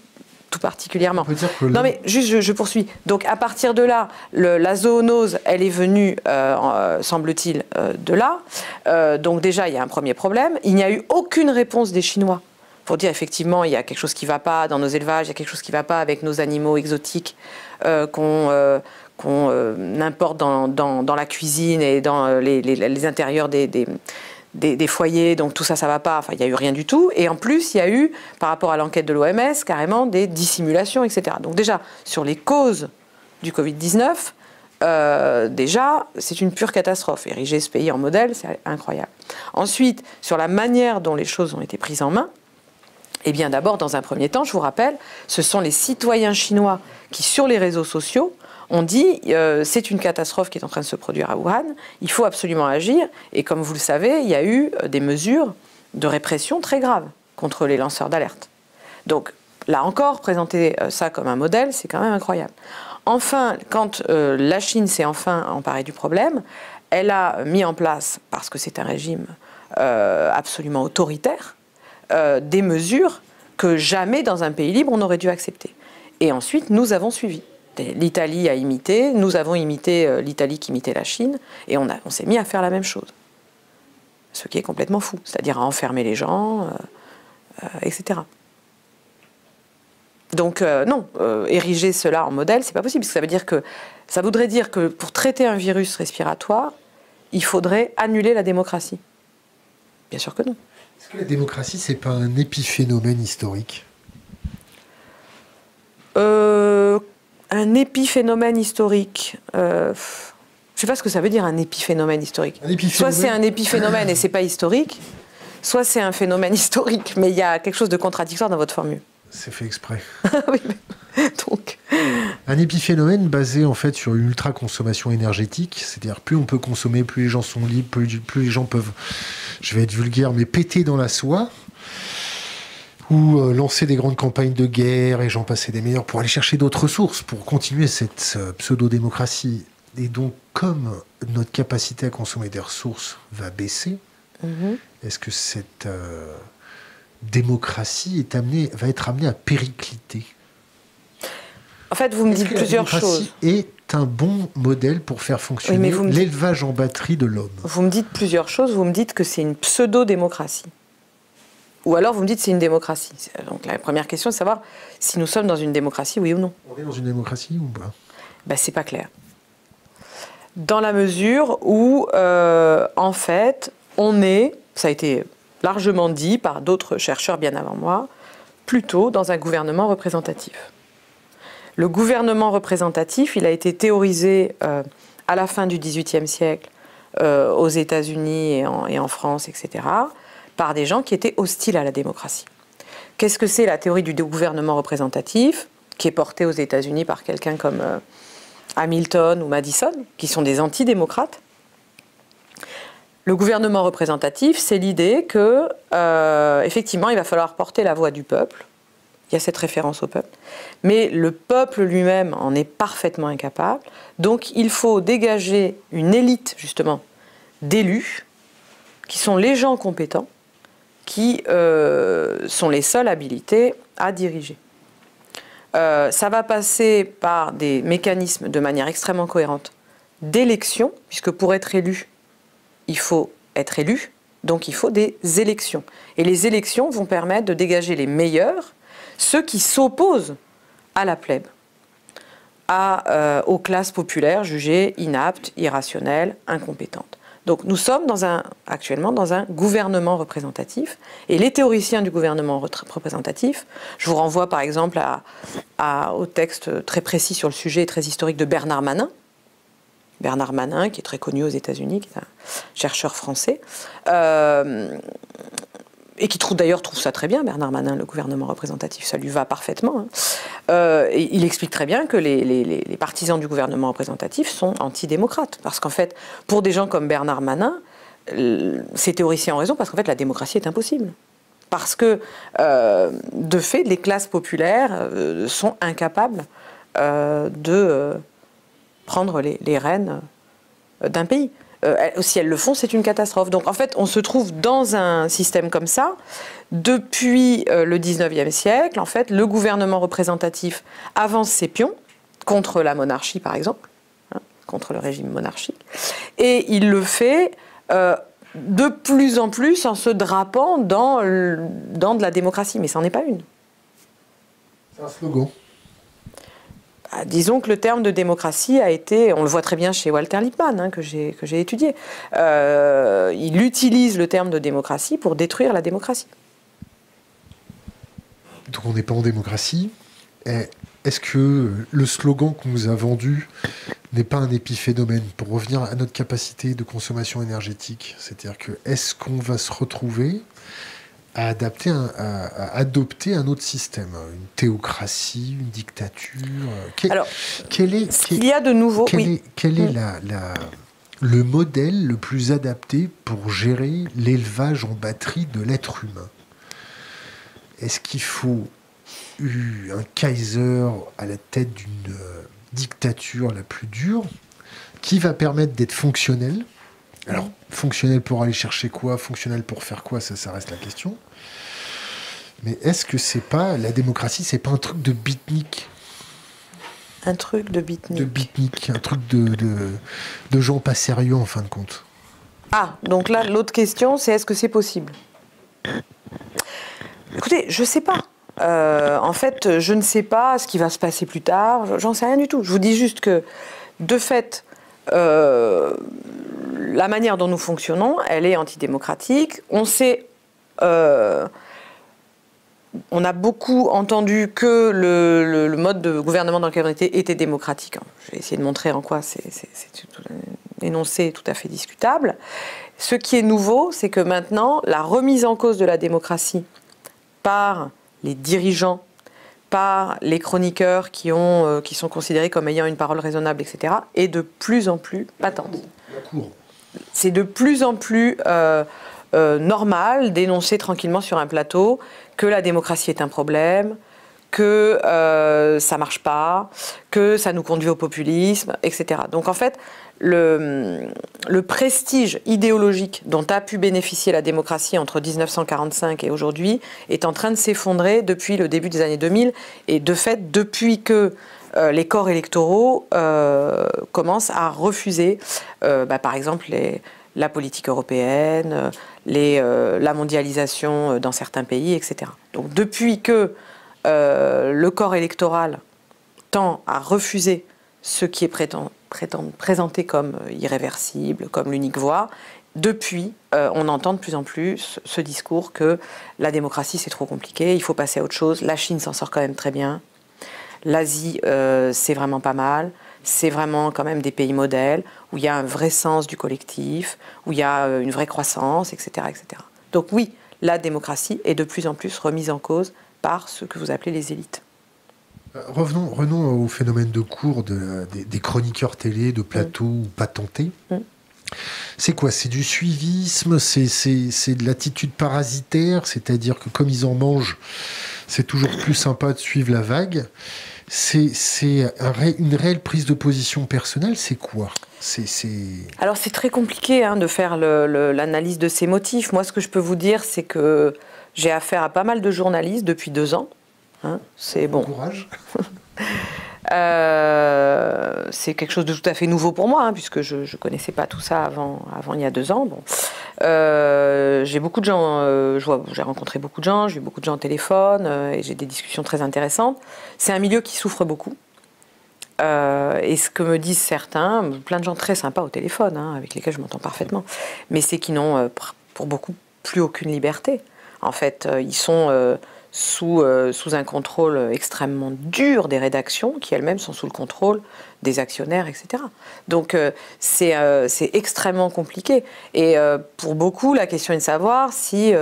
tout particulièrement. On peut dire que Non mais juste, je, je poursuis. Donc à partir de là, le- la zoonose, elle est venue, euh, euh, semble-t-il, euh, de là. Euh, donc déjà, il y a un premier problème. Il n'y a eu aucune réponse des Chinois pour dire effectivement, il y a quelque chose qui ne va pas dans nos élevages, il y a quelque chose qui ne va pas avec nos animaux exotiques qu'on qu'on, euh, importe dans, la cuisine et dans euh, les, intérieurs des, foyers, donc tout ça, ça va pas. Enfin, il n'y a eu rien du tout. Et en plus, il y a eu, par rapport à l'enquête de l'OMS, carrément des dissimulations, etc. Donc déjà, sur les causes du Covid-19, euh, déjà, c'est une pure catastrophe. Ériger ce pays en modèle, c'est incroyable. Ensuite, sur la manière dont les choses ont été prises en main, eh bien, d'abord, dans un premier temps, je vous rappelle, ce sont les citoyens chinois qui, sur les réseaux sociaux, ont dit euh, c'est une catastrophe qui est en train de se produire à Wuhan, il faut absolument agir. Et comme vous le savez, il y a eu euh, des mesures de répression très graves contre les lanceurs d'alerte. Donc, là encore, présenter euh, ça comme un modèle, c'est quand même incroyable. Enfin, quand la Chine s'est enfin emparée du problème, elle a mis en place, parce que c'est un régime absolument autoritaire, des mesures que jamais dans un pays libre on aurait dû accepter. Et ensuite, nous avons suivi. L'Italie a imité, nous avons imité euh, l'Italie qui imitait la Chine, et on, s'est mis à faire la même chose. Ce qui est complètement fou, c'est-à-dire à enfermer les gens, euh, euh, etc. Donc euh, non, euh, ériger cela en modèle, c'est pas possible, parce que ça veut dire que ça voudrait dire que pour traiter un virus respiratoire, il faudrait annuler la démocratie. Bien sûr que non. Est-ce que la démocratie, c'est pas un épiphénomène historique? Euh, un épiphénomène historique. euh, je sais pas ce que ça veut dire un épiphénomène historique. Un épiphénomène Soit c'est un épiphénomène et c'est pas historique, soit c'est un phénomène historique, mais il y a quelque chose de contradictoire dans votre formule. C'est fait exprès. Oui, mais- Donc, Un épiphénomène basé en fait sur une ultra consommation énergétique, c'est-à-dire plus on peut consommer, plus les gens sont libres, plus, plus les gens peuvent, je vais être vulgaire, mais péter dans la soie, ou euh, lancer des grandes campagnes de guerre et j'en passer des meilleurs pour aller chercher d'autres ressources, pour continuer cette euh, pseudo-démocratie. Et donc, comme notre capacité à consommer des ressources va baisser, mhm. est-ce que cette euh, démocratie est amenée, va être amenée à péricliter? En fait, vous me dites la plusieurs démocratie choses. est un bon modèle pour faire fonctionner dites- l'élevage en batterie de l'homme? Vous me dites plusieurs choses. Vous me dites que c'est une pseudo-démocratie. Ou alors vous me dites c'est une démocratie. Donc la première question est de savoir si nous sommes dans une démocratie, oui ou non. On est dans une démocratie ou pas? Ben, c'est pas clair. Dans la mesure où, euh, en fait, on est, ça a été largement dit par d'autres chercheurs bien avant moi, plutôt dans un gouvernement représentatif. Le gouvernement représentatif, il a été théorisé euh, à la fin du XVIIIe siècle euh, aux États-Unis et en France, etc., par des gens qui étaient hostiles à la démocratie. Qu'est-ce que c'est la théorie du gouvernement représentatif, qui est portée aux États-Unis par quelqu'un comme euh, Hamilton ou Madison, qui sont des antidémocrates? Le gouvernement représentatif, c'est l'idée que, euh, effectivement, il va falloir porter la voix du peuple. Il y a cette référence au peuple. Mais le peuple lui-même en est parfaitement incapable. Donc il faut dégager une élite, justement, d'élus, qui sont les gens compétents, qui euh, sont les seuls habilités à diriger. Euh, ça va passer par des mécanismes de manière extrêmement cohérente d'élection, puisque pour être élu, il faut être élu, donc il faut des élections. Et les élections vont permettre de dégager les meilleurs, ceux qui s'opposent à la plèbe, à, euh, aux classes populaires jugées inaptes, irrationnelles, incompétentes. Donc nous sommes actuellement dans un gouvernement représentatif. Et les théoriciens du gouvernement re- représentatif, je vous renvoie par exemple au texte très précis sur le sujet et très historique de Bernard Manin, Bernard Manin, qui est très connu aux États-Unis, qui est un chercheur français, euh, et qui trouve d'ailleurs trouve ça très bien, Bernard Manin, le gouvernement représentatif, ça lui va parfaitement. hein. Euh, il explique très bien que les, partisans du gouvernement représentatif sont antidémocrates, parce qu'en fait, pour des gens comme Bernard Manin, ces théoriciens ont raison, parce qu'en fait, la démocratie est impossible. Parce que, euh, de fait, les classes populaires euh, sont incapables de prendre les, les rênes d'un pays. Si elles le font, c'est une catastrophe. Donc en fait, on se trouve dans un système comme ça. Depuis le 19e siècle, en fait, le gouvernement représentatif avance ses pions contre la monarchie, par exemple, hein, contre le régime monarchique, et il le fait de plus en plus en se drapant dans, dans de la démocratie. Mais ça n'en est pas une. C'est un slogan. Bah, disons que le terme de démocratie a été, on le voit très bien chez Walter Lippmann, hein, que j'ai étudié, euh, il utilise le terme de démocratie pour détruire la démocratie. Donc on n'est pas en démocratie. Est-ce que le slogan qu'on nous a vendu n'est pas un épiphénomène pour revenir à notre capacité de consommation énergétique C'est-à-dire que est-ce qu'on va se retrouver à, adapter à, adopter un autre système, une théocratie, une dictature Alors, quel est, ce qu'il y a de nouveau Quel est, quel est mm. la, le modèle le plus adapté pour gérer l'élevage en batterie de l'être humain? Est-ce qu'il faut un Kaiser à la tête d'une euh, dictature la plus dure, qui va permettre d'être fonctionnel? Alors, fonctionnel pour aller chercher quoi Fonctionnel pour faire quoi Ça, ça reste la question. Mais est-ce que c'est pas la démocratie, c'est pas un truc de bitnik Un truc de bitnik. De bitnik, un truc de, de, de gens pas sérieux en fin de compte. Ah, donc là, l'autre question, c'est est-ce que c'est possible? Écoutez, je sais pas. Euh, en fait, je ne sais pas ce qui va se passer plus tard, j'en sais rien du tout. Je vous dis juste que, de fait, euh, la manière dont nous fonctionnons, elle est antidémocratique. On sait. Euh, on a beaucoup entendu que le, mode de gouvernement dans lequel on était était démocratique. Je vais essayer de montrer en quoi c'est énoncé tout à fait discutable. Ce qui est nouveau, c'est que maintenant, la remise en cause de la démocratie par les dirigeants par les chroniqueurs qui, ont, euh, qui sont considérés comme ayant une parole raisonnable, etc., est de plus en plus patente. C'est de plus en plus euh, euh, normal d'énoncer tranquillement sur un plateau que la démocratie est un problème, que ça marche pas, que ça nous conduit au populisme, etc. Donc en fait, le, prestige idéologique dont a pu bénéficier la démocratie entre 1945 et aujourd'hui est en train de s'effondrer depuis le début des années 2000 et de fait depuis que euh, les corps électoraux euh, commencent à refuser, euh, bah, par exemple, la politique européenne, la mondialisation dans certains pays, etc. Donc depuis que le corps électoral tend à refuser ce qui est prétendu présenté comme euh, irréversible, comme l'unique voie. Depuis, euh, on entend de plus en plus ce discours que la démocratie c'est trop compliqué, il faut passer à autre chose. La Chine s'en sort quand même très bien. L'Asie, euh, c'est vraiment pas mal. C'est vraiment quand même des pays modèles où il y a un vrai sens du collectif, où il y a une vraie croissance, etc., etc. Donc oui, la démocratie est de plus en plus remise en cause par ce que vous appelez les élites. Euh, revenons, revenons au phénomène de cours des, chroniqueurs télé, de plateau mm. ou patentés. Mm. C'est quoi? C'est du suivisme? C'est de l'attitude parasitaire? C'est-à-dire que comme ils en mangent, c'est toujours plus sympa de suivre la vague? C'est une réelle prise de position personnelle, c'est quoi? Alors c'est très compliqué hein, de faire l'analyse de ces motifs. Moi, ce que je peux vous dire, c'est que j'ai affaire à pas mal de journalistes depuis deux ans Hein, c'est bon. Courage. Euh, c'est quelque chose de tout à fait nouveau pour moi, hein, puisque je ne connaissais pas tout ça avant, avant il y a deux ans. Bon. Euh, j'ai beaucoup de gens, euh, j'ai rencontré beaucoup de gens, j'ai eu beaucoup de gens au téléphone, et j'ai des discussions très intéressantes. C'est un milieu qui souffre beaucoup. et ce que me disent certains, plein de gens très sympas au téléphone, hein, avec lesquels je m'entends parfaitement, mais c'est qu'ils n'ont pour beaucoup plus aucune liberté. En fait, ils sont sous, euh, sous un contrôle extrêmement dur des rédactions, qui elles-mêmes sont sous le contrôle des actionnaires, etc. Donc euh, euh, c'est extrêmement compliqué. Et pour beaucoup, la question est de savoir si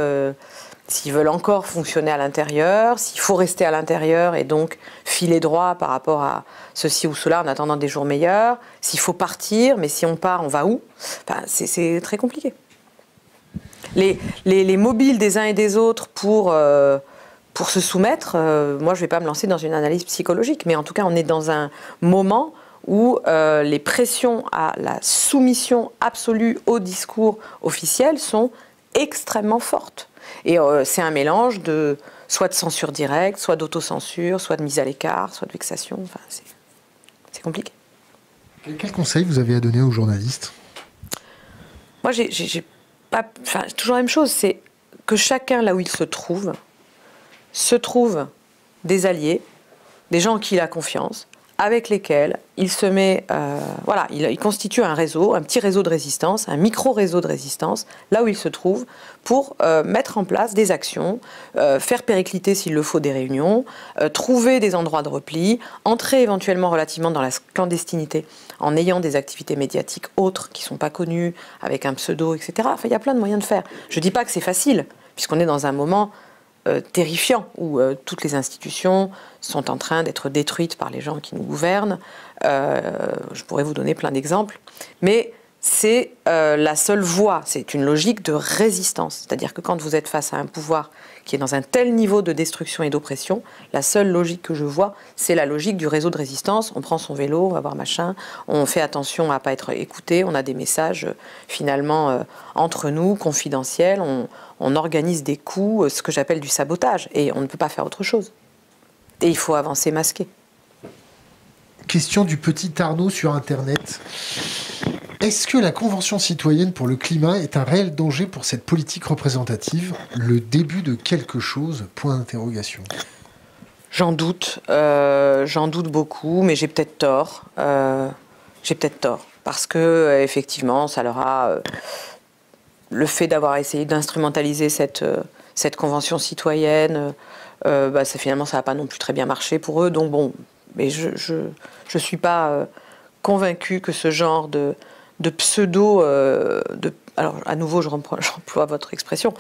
s'ils veulent encore fonctionner à l'intérieur, s'il faut rester à l'intérieur et donc filer droit par rapport à ceci ou cela en attendant des jours meilleurs, s'il faut partir, mais si on part, on va où? Enfin, C'est très compliqué. Les, les, mobiles des uns et des autres pour pour se soumettre, euh, moi je ne vais pas me lancer dans une analyse psychologique, mais en tout cas on est dans un moment où euh, les pressions à la soumission absolue au discours officiel sont extrêmement fortes. Et euh, c'est un mélange de soit de censure directe, soit d'autocensure, soit de mise à l'écart, soit de vexation. Enfin, c'est compliqué. Quel conseil vous avez à donner aux journalistes? Moi, j'ai pas. Enfin, toujours la même chose. C'est que chacun, là où il se trouve, se trouve des alliés, des gens en qui il a confiance, avec lesquels il se met, euh, voilà, il, constitue un réseau, un petit réseau de résistance, un micro-réseau de résistance, là où il se trouve, pour euh, mettre en place des actions, euh, faire péricliter s'il le faut des réunions, trouver des endroits de repli, entrer éventuellement relativement dans la clandestinité en ayant des activités médiatiques autres qui ne sont pas connues, avec un pseudo, etc. Enfin, il y a plein de moyens de faire. Je ne dis pas que c'est facile, puisqu'on est dans un moment euh, terrifiant où euh, toutes les institutions sont en train d'être détruites par les gens qui nous gouvernent. Euh, je pourrais vous donner plein d'exemples. Mais c'est la seule voie, c'est une logique de résistance. C'est-à-dire que quand vous êtes face à un pouvoir qui est dans un tel niveau de destruction et d'oppression, la seule logique que je vois, c'est la logique du réseau de résistance. On prend son vélo, on va voir machin, on fait attention à ne pas être écouté, on a des messages finalement entre nous, confidentiels, on, on organise des coups, euh, ce que j'appelle du sabotage, et on ne peut pas faire autre chose. Et il faut avancer masqué. Question du petit Arnaud sur Internet. Est-ce que la Convention citoyenne pour le climat est un réel danger pour cette politique représentative? Le début de quelque chose? Point d'interrogation. J'en doute, euh, j'en doute beaucoup, mais j'ai peut-être tort. Euh, j'ai peut-être tort parce que effectivement, ça leur a le fait d'avoir essayé d'instrumentaliser cette, euh, cette convention citoyenne, euh, euh, bah, finalement, ça n'a pas non plus très bien marché pour eux. Donc bon, mais je ne suis pas convaincu que ce genre de, pseudo, alors à nouveau, j'emploie votre expression,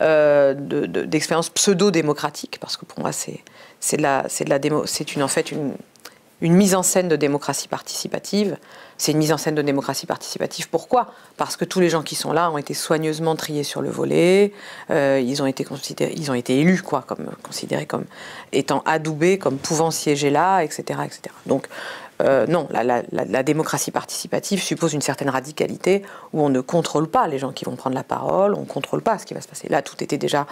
d'expérience de, pseudo-démocratique, parce que pour moi, c'est c'est une en fait une, une mise en scène de démocratie participative. C'est une mise en scène de démocratie participative. Pourquoi? Parce que tous les gens qui sont là ont été soigneusement triés sur le volet. Euh, ils ont été ils ont été élus, quoi, comme considérés comme étant adoubés, comme pouvant siéger là, etc., etc. Donc euh, non, la, démocratie participative suppose une certaine radicalité où on ne contrôle pas les gens qui vont prendre la parole, on ne contrôle pas ce qui va se passer. Là, tout était déjà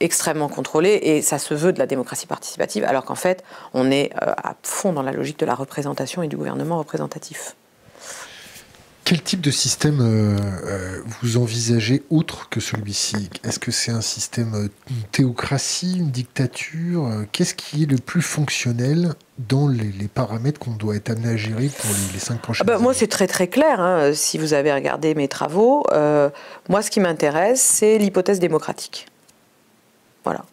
extrêmement contrôlé et ça se veut de la démocratie participative, alors qu'en fait, on est euh, à fond dans la logique de la représentation et du gouvernement représentatif. Quel type de système euh, euh, vous envisagez autre que celui-ci? Est-ce que c'est un système, euh, une théocratie, une dictature? Qu'est-ce qui est le plus fonctionnel dans les, paramètres qu'on doit être amené à gérer pour les, cinq prochaines ah bah, années? Moi, c'est très très clair. Hein. Si vous avez regardé mes travaux, moi, ce qui m'intéresse, c'est l'hypothèse démocratique. Voilà.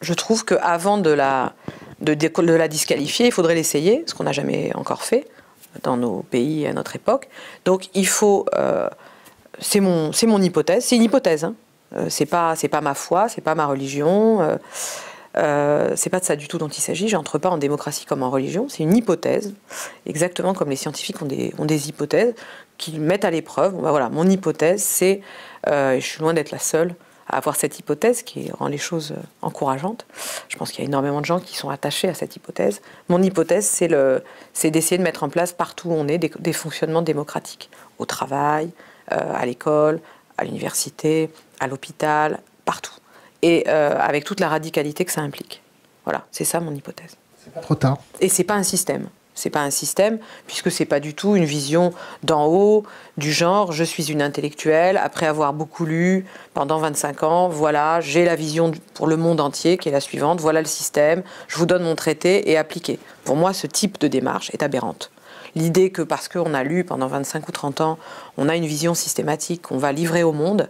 Je trouve qu'avant de la, de, de la disqualifier, il faudrait l'essayer, ce qu'on n'a jamais encore fait dans nos pays à notre époque. Donc il faut, euh, c'est mon, mon hypothèse, c'est une hypothèse. Hein. Euh, c'est pas, pas ma foi, c'est pas ma religion. Euh, euh, c'est pas de ça du tout dont il s'agit. J'entre pas en démocratie comme en religion. C'est une hypothèse, exactement comme les scientifiques ont des, ont des hypothèses qu'ils mettent à l'épreuve. Bah voilà, mon hypothèse, c'est, je suis loin d'être la seule à avoir cette hypothèse qui rend les choses euh, encourageantes. Je pense qu'il y a énormément de gens qui sont attachés à cette hypothèse. Mon hypothèse, c'est d'essayer de mettre en place partout où on est des, fonctionnements démocratiques, au travail, euh, à l'école, à l'université, à l'hôpital, partout. Et euh, avec toute la radicalité que ça implique. Voilà, c'est ça mon hypothèse. C'est pas trop tard. Et c'est pas un système. C'est pas un système, puisque c'est pas du tout une vision d'en haut, du genre je suis une intellectuelle, après avoir beaucoup lu pendant 25 ans, voilà, j'ai la vision pour le monde entier qui est la suivante, voilà le système, je vous donne mon traité et appliquez. Pour moi, ce type de démarche est aberrante. L'idée que parce qu'on a lu pendant 25 ou 30 ans, on a une vision systématique qu'on va livrer au monde,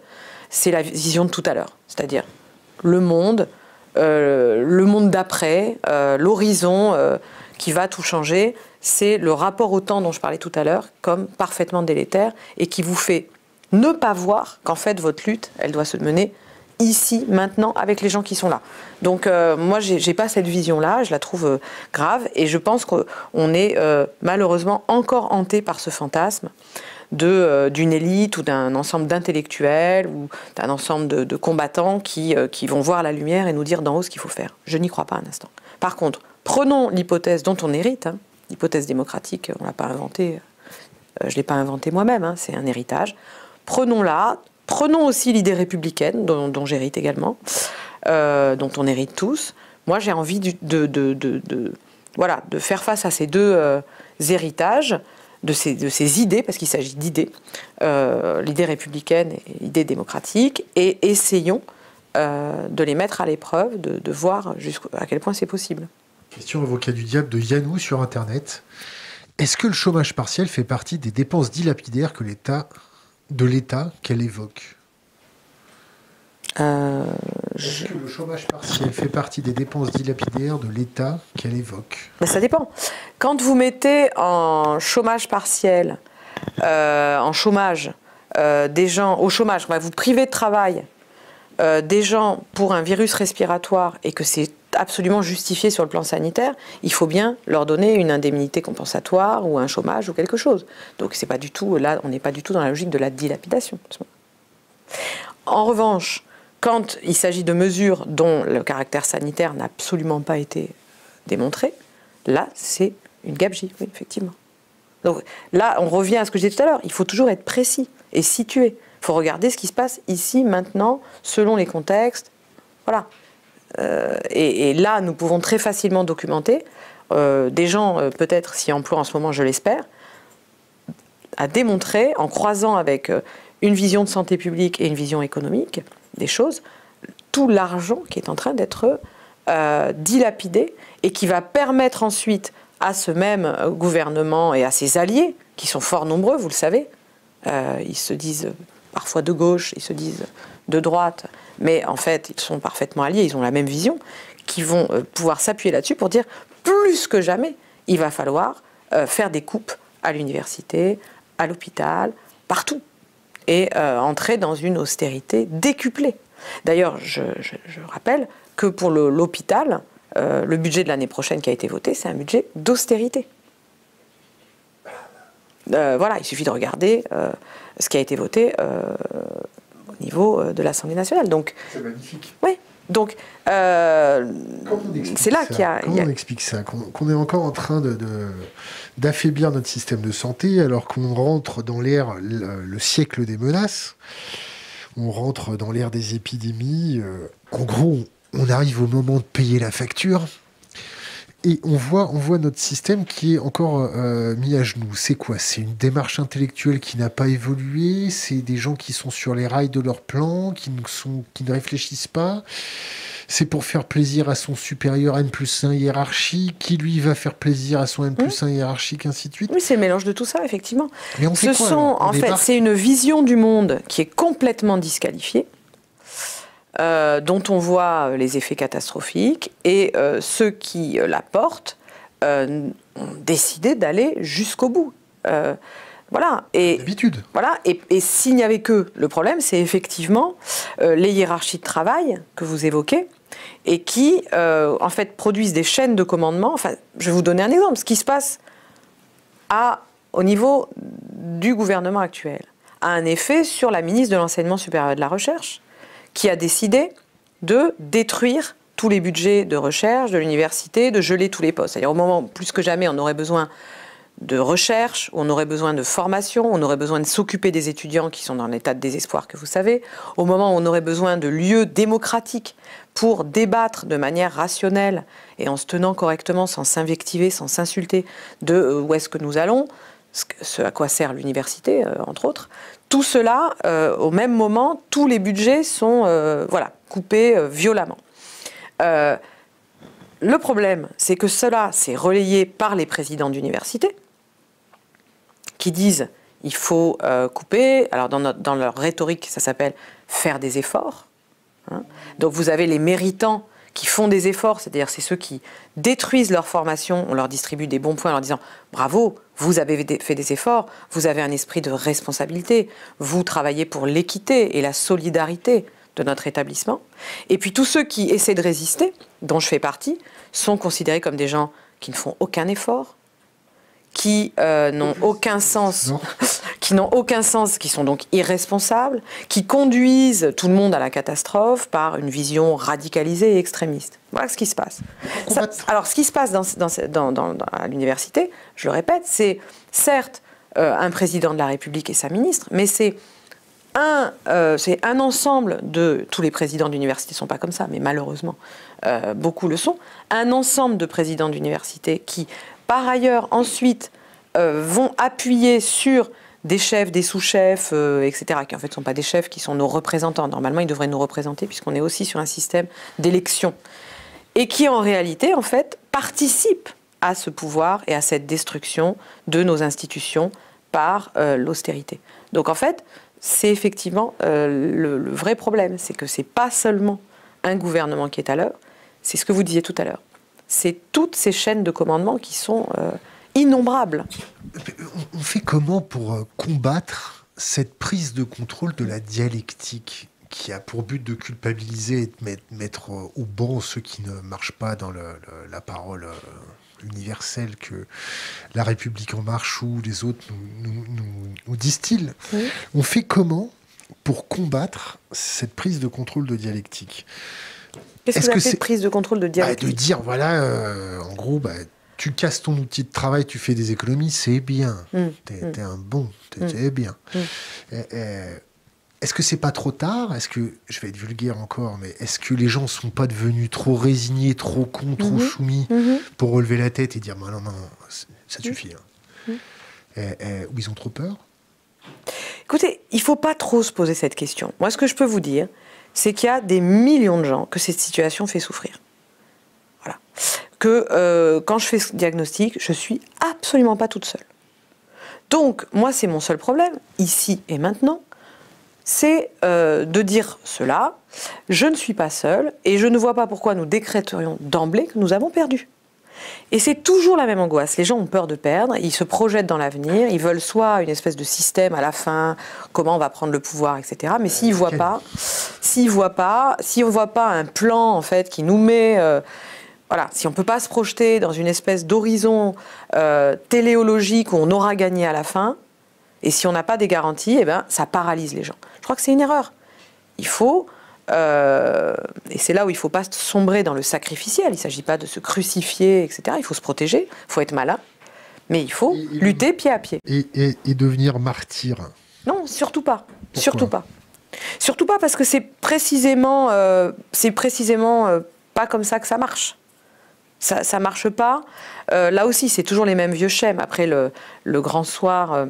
c'est la vision de tout à l'heure. C'est-à-dire le monde, euh, le monde d'après, euh, l'horizon. Euh, qui va tout changer, c'est le rapport au temps dont je parlais tout à l'heure, comme parfaitement délétère, et qui vous fait ne pas voir qu'en fait votre lutte, elle doit se mener ici, maintenant, avec les gens qui sont là. Donc euh, moi, j'ai pas cette vision-là, je la trouve euh, grave, et je pense qu'on est euh, malheureusement encore hanté par ce fantasme d'une élite ou d'un ensemble d'intellectuels ou d'un ensemble de, combattants qui, qui vont voir la lumière et nous dire d'en haut ce qu'il faut faire. Je n'y crois pas un instant. Par contre, Prenons l'hypothèse dont on hérite, hein, L'hypothèse démocratique, on ne l'a pas inventée, je ne l'ai pas inventée moi-même, hein, c'est un héritage. Prenons-la, prenons aussi l'idée républicaine, dont, j'hérite également, dont on hérite tous. Moi, j'ai envie de, de, de faire face à ces deux héritages de ces, idées, parce qu'il s'agit d'idées, euh, l'idée républicaine et l'idée démocratique, et essayons euh, de les mettre à l'épreuve, de, voir à quel point c'est possible. Question avocat du diable de Yanou sur Internet. Est-ce que le chômage partiel fait partie des dépenses dilapidaires que l'État, de l'État qu'elle évoque? Euh, Est-ce que le chômage partiel fait partie des dépenses dilapidaires de l'État qu'elle évoque? Ben, Ça dépend. Quand vous mettez en chômage partiel, euh, en chômage, euh, des gens au chômage, vous privez de travail des gens pour un virus respiratoire et que c'est absolument justifié sur le plan sanitaire, il faut bien leur donner une indemnité compensatoire ou un chômage ou quelque chose. Donc c'est pas du tout là, on n'est pas du tout dans la logique de la dilapidation. En revanche, quand il s'agit de mesures dont le caractère sanitaire n'a absolument pas été démontré, là, c'est une gabegie, oui, effectivement. Donc là, on revient à ce que je disais tout à l'heure. Il faut toujours être précis et situé. Il faut regarder ce qui se passe ici, maintenant, selon les contextes. Voilà. Euh, et, là, nous pouvons très facilement documenter. Euh, des gens, euh, peut-être, s'y emploient en ce moment, je l'espère, à démontrer, en croisant avec une vision de santé publique et une vision économique, des choses, tout l'argent qui est en train d'être dilapidé et qui va permettre ensuite à ce même gouvernement et à ses alliés, qui sont fort nombreux, vous le savez, ils se disent parfois de gauche, ils se disent de droite, mais en fait ils sont parfaitement alliés, ils ont la même vision, qui vont euh, pouvoir s'appuyer là-dessus pour dire plus que jamais, il va falloir faire des coupes à l'université, à l'hôpital, partout et euh, entrer dans une austérité décuplée. D'ailleurs, je, rappelle que pour l'hôpital, euh, le budget de l'année prochaine qui a été voté, c'est un budget d'austérité. Euh, voilà, il suffit de regarder ce qui a été voté au niveau de l'Assemblée nationale. Donc, c'est magnifique. Oui. Donc, c'est là qu'il y a. Comment on explique ça Qu'on est encore en train de d'affaiblir notre système de santé alors qu'on rentre dans l'ère, le, siècle des menaces, on rentre dans l'ère des épidémies. Euh, en gros, on arrive au moment de payer la facture. Et on voit, on voit notre système qui est encore euh, mis à genoux. C'est quoi? C'est une démarche intellectuelle qui n'a pas évolué? C'est des gens qui sont sur les rails de leur plan, qui ne, sont, qui ne réfléchissent pas? C'est pour faire plaisir à son supérieur N plus 1 hiérarchique, qui lui va faire plaisir à son N plus 1 hiérarchique, ainsi de suite. Oui, c'est le mélange de tout ça, effectivement. Mais on Ce sont, en fait, c'est une vision du monde qui est complètement disqualifiée. Euh, dont on voit les effets catastrophiques, et euh, ceux qui la portent euh, ont décidé d'aller jusqu'au bout. Voilà. Et, Voilà. Et, et s'il n'y avait que le problème, c'est effectivement les hiérarchies de travail que vous évoquez, et qui, euh, en fait, produisent des chaînes de commandement. Enfin, je vais vous donner un exemple. Ce qui se passe à, au niveau du gouvernement actuel a un effet sur la ministre de l'Enseignement supérieur et de la Recherche, qui a décidé de détruire tous les budgets de recherche de l'université, de geler tous les postes. C'est-à-dire au moment, plus que jamais, on aurait besoin de recherche, on aurait besoin de formation, on aurait besoin de s'occuper des étudiants qui sont dans l'état de désespoir que vous savez, au moment où on aurait besoin de lieux démocratiques pour débattre de manière rationnelle et en se tenant correctement, sans s'invectiver, sans s'insulter, de euh, où est-ce que nous allons, ce à quoi sert l'université, euh, entre autres. Tout cela, euh, au même moment, tous les budgets sont voilà, coupés violemment. le problème, c'est que cela, c'est relayé par les présidents d'université, qui disent il faut couper. Alors, dans, dans leur rhétorique, ça s'appelle faire des efforts. Hein. Donc vous avez les méritants qui font des efforts, c'est-à-dire c'est ceux qui détruisent leur formation, on leur distribue des bons points en leur disant bravo, vous avez fait des efforts, vous avez un esprit de responsabilité, vous travaillez pour l'équité et la solidarité de notre établissement. Et puis tous ceux qui essaient de résister, dont je fais partie, sont considérés comme des gens qui ne font aucun effort, qui euh, n'ont aucun sens, qui n'ont aucun sens, qui sont donc irresponsables, qui conduisent tout le monde à la catastrophe par une vision radicalisée et extrémiste. Voilà ce qui se passe. alors, ce qui se passe dans, à l'université, je le répète, c'est certes euh, un président de la République et sa ministre, mais c'est un, euh, c'est un ensemble de tous les présidents d'université ne sont pas comme ça, mais malheureusement euh, beaucoup le sont. Un ensemble de présidents d'université qui, par ailleurs, ensuite vont appuyer sur des chefs, des sous-chefs, etc., qui en fait ne sont pas des chefs, qui sont nos représentants. Normalement, ils devraient nous représenter puisqu'on est aussi sur un système d'élection. Et qui, en réalité, en fait, participent à ce pouvoir et à cette destruction de nos institutions par euh, l'austérité. Donc en fait, c'est effectivement euh, le, vrai problème, c'est que c'est pas seulement un gouvernement qui est à l'heure, c'est ce que vous disiez tout à l'heure. C'est toutes ces chaînes de commandement qui sont euh, innombrables. On fait comment pour combattre cette prise de contrôle de la dialectique qui a pour but de culpabiliser et de mettre, au banc ceux qui ne marchent pas dans la parole universelle que La République en marche ou les autres nous, nous, distillent. On fait comment pour combattre cette prise de contrôle de dialectique? Qu'est-ce que, c'est prise de contrôle de bah, dialectique? De dire, voilà, euh, en gros, bah, tu casses ton outil de travail, tu fais des économies, c'est bien. Mmh. T'es mmh. un bon, t'es mmh. bien. Est-ce que c'est pas trop tard? Est-ce que, je vais être vulgaire encore, mais est-ce que les gens sont pas devenus trop résignés, trop cons, trop mhm. soumis mhm. pour relever la tête et dire non, non, ça mhm. suffit hein. Ou ils ont trop peur? Écoutez, il faut pas trop se poser cette question. Moi, ce que je peux vous dire, c'est qu'il y a des millions de gens que cette situation fait souffrir. Voilà. Que euh, quand je fais ce diagnostic, je suis absolument pas toute seule. Donc, moi, c'est mon seul problème, ici et maintenant c'est euh, de dire cela, je ne suis pas seul et je ne vois pas pourquoi nous décréterions d'emblée que nous avons perdu. Et c'est toujours la même angoisse. Les gens ont peur de perdre, ils se projettent dans l'avenir, ils veulent soit une espèce de système à la fin, comment on va prendre le pouvoir, etc. Mais s'ils voient pas, s'ils voient pas, si on voit pas un plan en fait qui nous met, euh, voilà, si on peut pas se projeter dans une espèce d'horizon euh, téléologique où on aura gagné à la fin, et si on n'a pas des garanties, eh ben, ça paralyse les gens. Je crois que c'est une erreur. Il faut, euh, et c'est là où il ne faut pas sombrer dans le sacrificiel, il ne s'agit pas de se crucifier, etc. Il faut se protéger, il faut être malin, mais il faut lutter pied à pied. Et, devenir martyr Non, surtout pas. surtout pas. Surtout pas parce que c'est précisément, euh, c'est précisément euh, pas comme ça que ça marche. Ça, ne marche pas. là aussi, c'est toujours les mêmes vieux schèmes. Après le, grand soir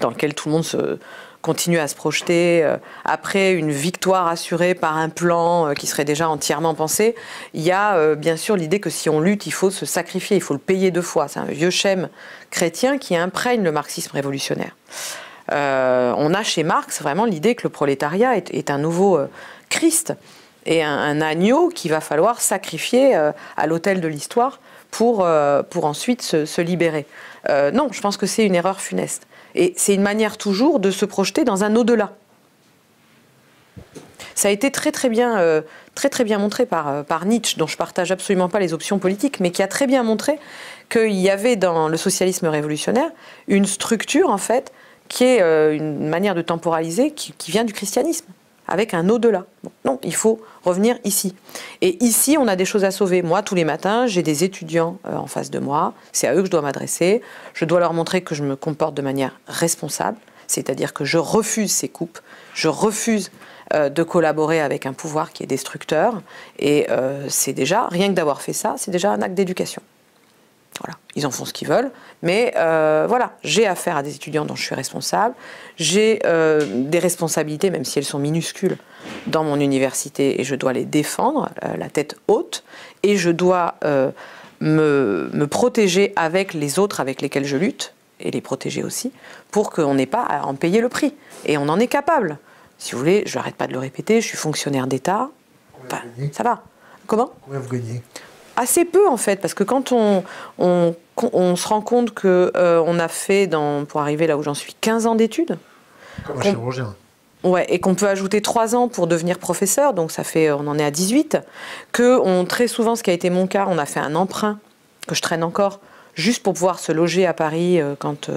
dans lequel tout le monde se, continue à se projeter. Euh, après une victoire assurée par un plan euh, qui serait déjà entièrement pensé, il y a euh, bien sûr l'idée que si on lutte, il faut se sacrifier, il faut le payer deux fois. C'est un vieux schème chrétien qui imprègne le marxisme révolutionnaire. on a chez Marx vraiment l'idée que le prolétariat est, un nouveau Christ et un, agneau qu'il va falloir sacrifier à l'autel de l'histoire pour, pour ensuite se, libérer. non, je pense que c'est une erreur funeste. Et c'est une manière toujours de se projeter dans un au-delà. Ça a été très très bien, euh, très, très bien montré par, euh, par Nietzsche, dont je partage absolument pas les options politiques, mais qui a très bien montré qu'il y avait dans le socialisme révolutionnaire une structure en fait qui est euh, une manière de temporaliser qui vient du christianisme avec un au-delà. non, il faut revenir ici. Et ici, on a des choses à sauver. Moi, tous les matins, j'ai des étudiants euh, en face de moi. C'est à eux que je dois m'adresser. Je dois leur montrer que je me comporte de manière responsable, c'est-à-dire que je refuse ces coupes, je refuse euh, de collaborer avec un pouvoir qui est destructeur. Et euh, c'est déjà, rien que d'avoir fait ça, c'est déjà un acte d'éducation. Voilà, ils en font ce qu'ils veulent, mais euh, voilà, j'ai affaire à des étudiants dont je suis responsable, j'ai euh, des responsabilités, même si elles sont minuscules, dans mon université, et je dois les défendre, euh, la tête haute, et je dois me, me, protéger avec les autres avec lesquels je lutte, et les protéger aussi, pour qu'on n'ait pas à en payer le prix. Et on en est capable. Si vous voulez, je n'arrête pas de le répéter, je suis fonctionnaire d'État, ça va. Comment? Combien vous gagnez? Assez peu en fait, parce que quand on, on, se rend compte qu'on euh, on a fait, dans, pour arriver là où j'en suis, 15 ans d'études. Comme chirurgien. Ouais, et qu'on peut ajouter 3 ans pour devenir professeur, donc ça fait, on en est à 18. Que on, très souvent, ce qui a été mon cas, on a fait un emprunt, que je traîne encore, juste pour pouvoir se loger à Paris, quand,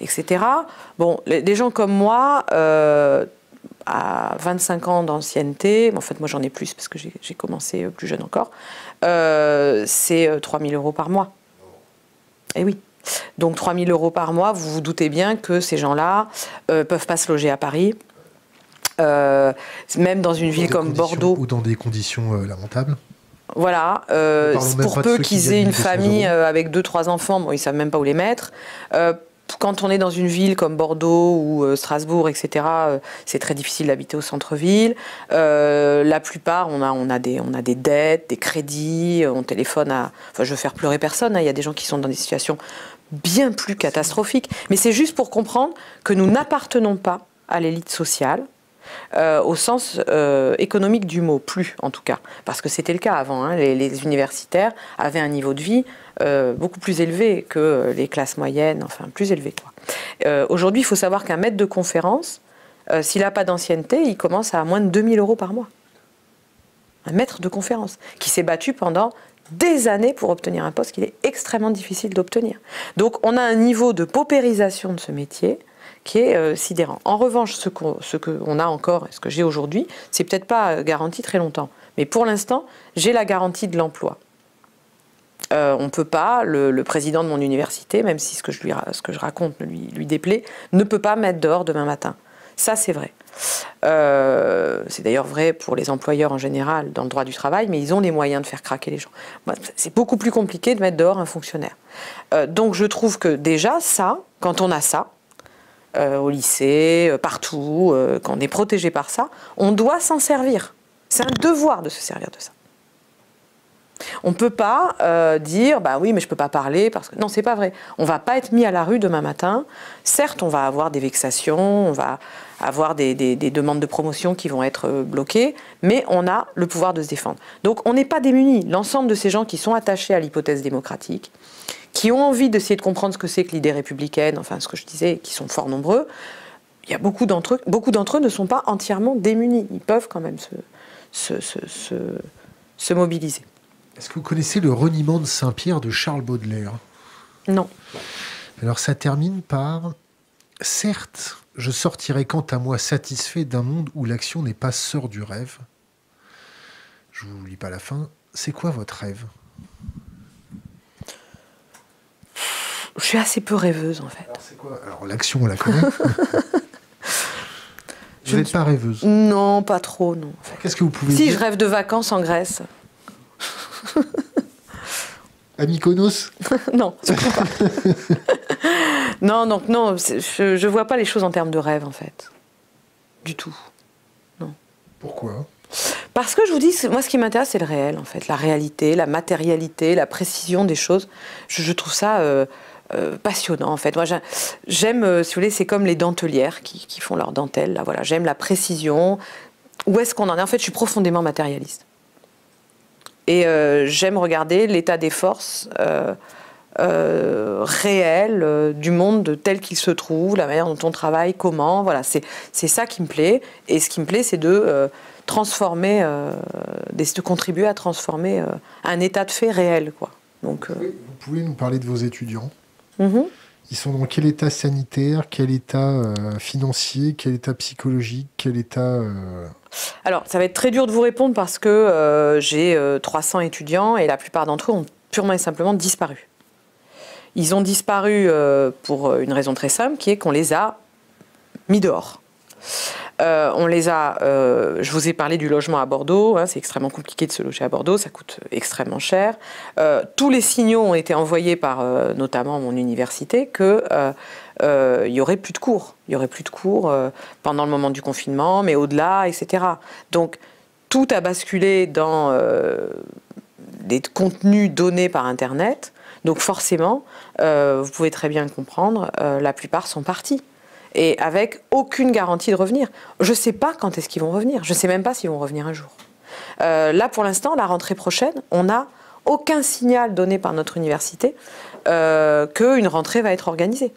etc. Bon, des gens comme moi, à 25 ans d'ancienneté, en fait moi j'en ai plus parce que j'ai commencé plus jeune encore, c'est 3000 euros par mois. Eh oui. Donc 3 000 euros par mois, vous vous doutez bien que ces gens-là ne euh, peuvent pas se loger à Paris. Euh, même dans une ville comme Bordeaux. Ou dans des conditions euh, lamentables. Voilà, pour peu qu'ils aient une famille avec deux, trois enfants, bon, ils savent même pas où les mettre quand on est dans une ville comme Bordeaux ou euh, Strasbourg, etc., euh, c'est très difficile d'habiter au centre-ville. Euh, la plupart, on a, des dettes, des crédits, on téléphone à... Enfin, je veux faire pleurer personne, hein. il y a des gens qui sont dans des situations bien plus catastrophiques. Mais c'est juste pour comprendre que nous n'appartenons pas à l'élite sociale, au sens économique du mot, plus en tout cas, parce que c'était le cas avant. Hein. les, universitaires avaient un niveau de vie euh, beaucoup plus élevé que les classes moyennes, enfin plus élevé. Euh, Aujourd'hui, il faut savoir qu'un maître de conférence, euh, s'il n'a pas d'ancienneté, il commence à moins de 2000 euros par mois. Un maître de conférence qui s'est battu pendant des années pour obtenir un poste qu'il est extrêmement difficile d'obtenir. Donc on a un niveau de paupérisation de ce métier qui est sidérant. En revanche, ce qu'on a encore, ce que j'ai aujourd'hui, c'est peut-être pas garanti très longtemps. Mais pour l'instant, j'ai la garantie de l'emploi. Euh, on ne peut pas, le, président de mon université, même si ce que je, lui, ce que je raconte lui, lui déplaît, ne peut pas mettre dehors demain matin. Ça, c'est vrai. Euh, c'est d'ailleurs vrai pour les employeurs en général dans le droit du travail, mais ils ont les moyens de faire craquer les gens. C'est beaucoup plus compliqué de mettre dehors un fonctionnaire. Euh, donc je trouve que déjà, ça, quand on a ça, au lycée, partout, quand on est protégé par ça, on doit s'en servir. C'est un devoir de se servir de ça. On ne peut pas euh, dire, bah oui, mais je ne peux pas parler parce que non, c'est pas vrai. On va pas être mis à la rue demain matin. Certes, on va avoir des vexations, on va avoir des, demandes de promotion qui vont être euh, bloquées, mais on a le pouvoir de se défendre. Donc, on n'est pas démunis. L'ensemble de ces gens qui sont attachés à l'hypothèse démocratique, qui ont envie d'essayer de comprendre ce que c'est que l'idée républicaine, enfin ce que je disais, qui sont fort nombreux, il y a beaucoup d'entre eux, beaucoup d'entre eux ne sont pas entièrement démunis. Ils peuvent quand même se mobiliser. Est-ce que vous connaissez le reniement de Saint-Pierre de Charles Baudelaire? Non. Alors ça termine par Certes, je sortirai quant à moi satisfait d'un monde où l'action n'est pas sœur du rêve. Je vous lis pas la fin. C'est quoi votre rêve? Je suis assez peu rêveuse en fait. Alors c'est quoi? Alors l'action, on la connaît. vous n'êtes pas rêveuse? Non, pas trop, non. Qu'est-ce que vous pouvez si, dire? Si, je rêve de vacances en Grèce. à Mykonos Non, pas. non, donc non, je ne vois pas les choses en termes de rêve, en fait. Du tout. Non. Pourquoi? Parce que je vous dis, moi, ce qui m'intéresse, c'est le réel, en fait. La réalité, la matérialité, la précision des choses. Je, trouve ça euh, euh, passionnant, en fait. Moi, j'aime, euh, si vous voulez, c'est comme les dentelières qui, qui font leur dentelle. Là, voilà. J'aime la précision. Où est-ce qu'on en est? En fait, je suis profondément matérialiste. Et euh, j'aime regarder l'état des forces euh, euh, réelles du monde tel qu'il se trouve, la manière dont on travaille, comment. Voilà, c'est ça qui me plaît. Et ce qui me plaît, c'est de transformer, de contribuer à transformer un état de fait réel. Quoi. Donc, vous pouvez nous parler de vos étudiants? Mm-hmm. Ils sont dans quel état sanitaire, quel état financier, quel état psychologique, quel état alors, ça va être très dur de vous répondre parce que euh, j'ai 300 euh, étudiants et la plupart d'entre eux ont purement et simplement disparu. Ils ont disparu euh, pour une raison très simple, qui est qu'on les a mis dehors. On les a, je vous ai parlé du logement à Bordeaux, hein, c'est extrêmement compliqué de se loger à Bordeaux, ça coûte extrêmement cher. tous les signaux ont été envoyés par notamment mon université que euh, il y aurait plus de cours. Il y aurait plus de cours euh, pendant le moment du confinement, mais au-delà, etc. Donc tout a basculé dans euh, des contenus donnés par Internet. Donc forcément, vous pouvez très bien comprendre, la plupart sont partis. Et avec aucune garantie de revenir. Je ne sais pas quand est-ce qu'ils vont revenir. Je ne sais même pas s'ils vont revenir un jour. là, pour l'instant, la rentrée prochaine, on n'a aucun signal donné par notre université qu'une rentrée va être organisée.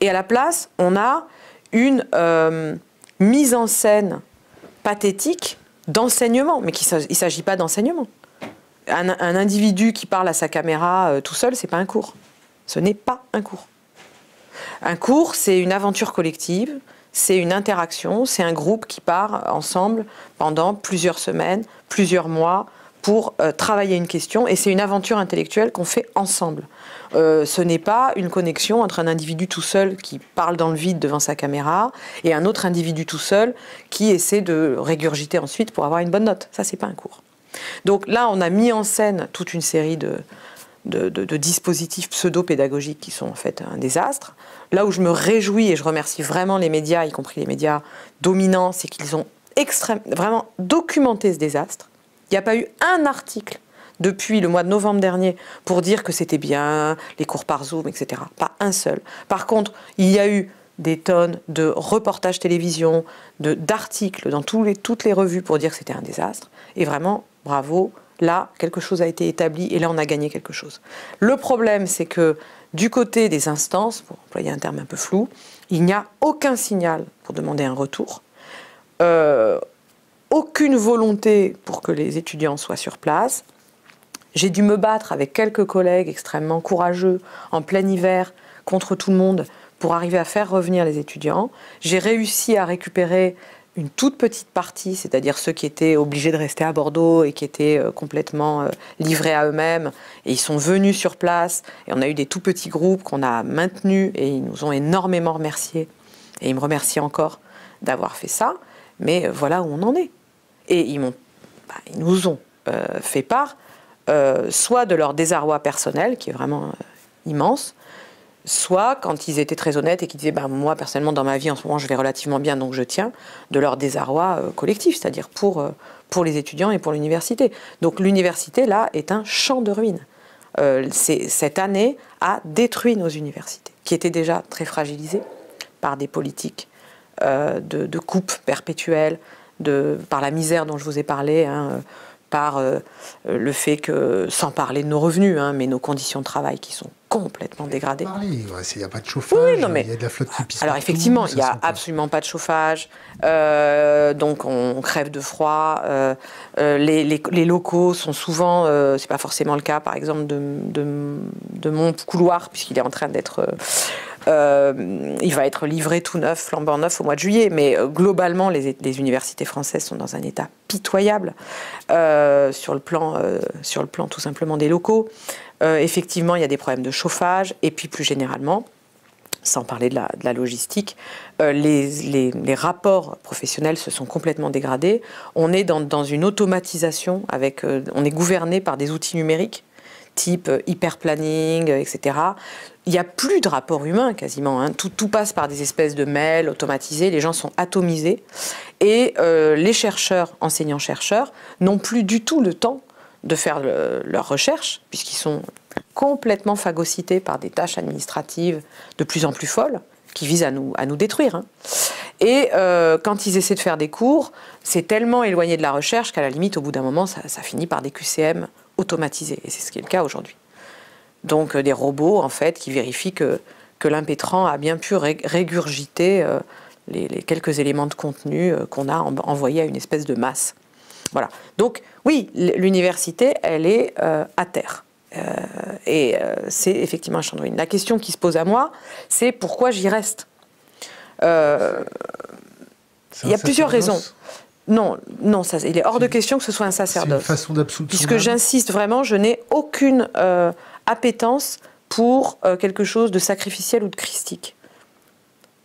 Et à la place, on a une euh, mise en scène pathétique d'enseignement, mais il ne s'agit pas d'enseignement. un, individu qui parle à sa caméra tout seul, c'est pas un cours. Ce n'est pas un cours. Un cours, c'est une aventure collective, c'est une interaction, c'est un groupe qui part ensemble pendant plusieurs semaines, plusieurs mois pour euh, travailler une question et c'est une aventure intellectuelle qu'on fait ensemble. Euh, ce n'est pas une connexion entre un individu tout seul qui parle dans le vide devant sa caméra et un autre individu tout seul qui essaie de régurgiter ensuite pour avoir une bonne note. Ça, c'est pas un cours. Donc là, on a mis en scène toute une série de, de, dispositifs pseudo-pédagogiques qui sont en fait un désastre. Là où je me réjouis et je remercie vraiment les médias, y compris les médias dominants, c'est qu'ils ont extrêmement, vraiment documenté ce désastre. Il n'y a pas eu un article depuis le mois de novembre dernier pour dire que c'était bien, les cours par Zoom, etc. Pas un seul. Par contre, il y a eu des tonnes de reportages télévision, d'articles dans toutes les revues pour dire que c'était un désastre. Et vraiment, bravo, là, quelque chose a été établi et là, on a gagné quelque chose. Le problème, c'est que du côté des instances, pour employer un terme un peu flou, il n'y a aucun signal pour demander un retour, euh, aucune volonté pour que les étudiants soient sur place. J'ai dû me battre avec quelques collègues extrêmement courageux en plein hiver contre tout le monde pour arriver à faire revenir les étudiants. J'ai réussi à récupérer une toute petite partie, c'est-à-dire ceux qui étaient obligés de rester à Bordeaux et qui étaient euh, complètement euh, livrés à eux-mêmes. Et ils sont venus sur place et on a eu des tout petits groupes qu'on a maintenus et ils nous ont énormément remerciés. Et ils me remercient encore d'avoir fait ça. Mais euh, voilà où on en est. Et ils, bah, ils nous ont fait part soit de leur désarroi personnel, qui est vraiment immense, soit quand ils étaient très honnêtes et qu'ils disaient bah, moi personnellement dans ma vie en ce moment je vais relativement bien donc je tiens de leur désarroi euh, collectif c'est-à-dire pour, euh, pour les étudiants et pour l'université. Donc l'université là est un champ de ruines. Euh, cette année a détruit nos universités qui étaient déjà très fragilisées par des politiques de, de, coupe perpétuelle de, par la misère dont je vous ai parlé hein, par euh, le fait que, sans parler de nos revenus, hein, mais nos conditions de travail qui sont complètement dégradées. Il n'y a pas de chauffage, il y a de la flotte qui pisse Alors effectivement, il n'y a absolument pas de chauffage, euh, donc on crève de froid. Euh, les, les, locaux sont souvent, c'est pas forcément le cas par exemple de, de, de mon couloir, puisqu'il est en train d'être euh, il va être livré tout neuf, flambant neuf au mois de juillet. Mais euh, globalement, les, universités françaises sont dans un état pitoyable euh, sur, le plan, sur le plan tout simplement des locaux. effectivement, il y a des problèmes de chauffage. Et puis plus généralement, sans parler de la, logistique, les, rapports professionnels se sont complètement dégradés. On est dans, dans une automatisation, avec, on est gouverné par des outils numériques type hyper-planning, etc il n'y a plus de rapport humain quasiment. Hein. Tout, passe par des espèces de mails automatisés, les gens sont atomisés. Et euh, les chercheurs, enseignants-chercheurs, n'ont plus du tout le temps de faire leurs recherches, puisqu'ils sont complètement phagocytés par des tâches administratives de plus en plus folles, qui visent à nous, à nous détruire. Hein. Et euh, quand ils essaient de faire des cours, c'est tellement éloigné de la recherche qu'à la limite, au bout d'un moment, ça finit par des QCM automatisés. Et c'est ce qui est le cas aujourd'hui. Donc euh, des robots en fait qui vérifient que, que l'impétrant a bien pu régurgiter euh, les, quelques éléments de contenu euh, qu'on a envoyés à une espèce de masse. Voilà. Donc oui, l'université, elle est à terre. et c'est effectivement un champ de ruine. La question qui se pose à moi, c'est pourquoi j'y reste? Il y a plusieurs raisons. Non, non, ça, il est hors de question que ce soit un sacerdoce. Une façon Puisque j'insiste vraiment, je n'ai aucune appétence pour euh, quelque chose de sacrificiel ou de christique.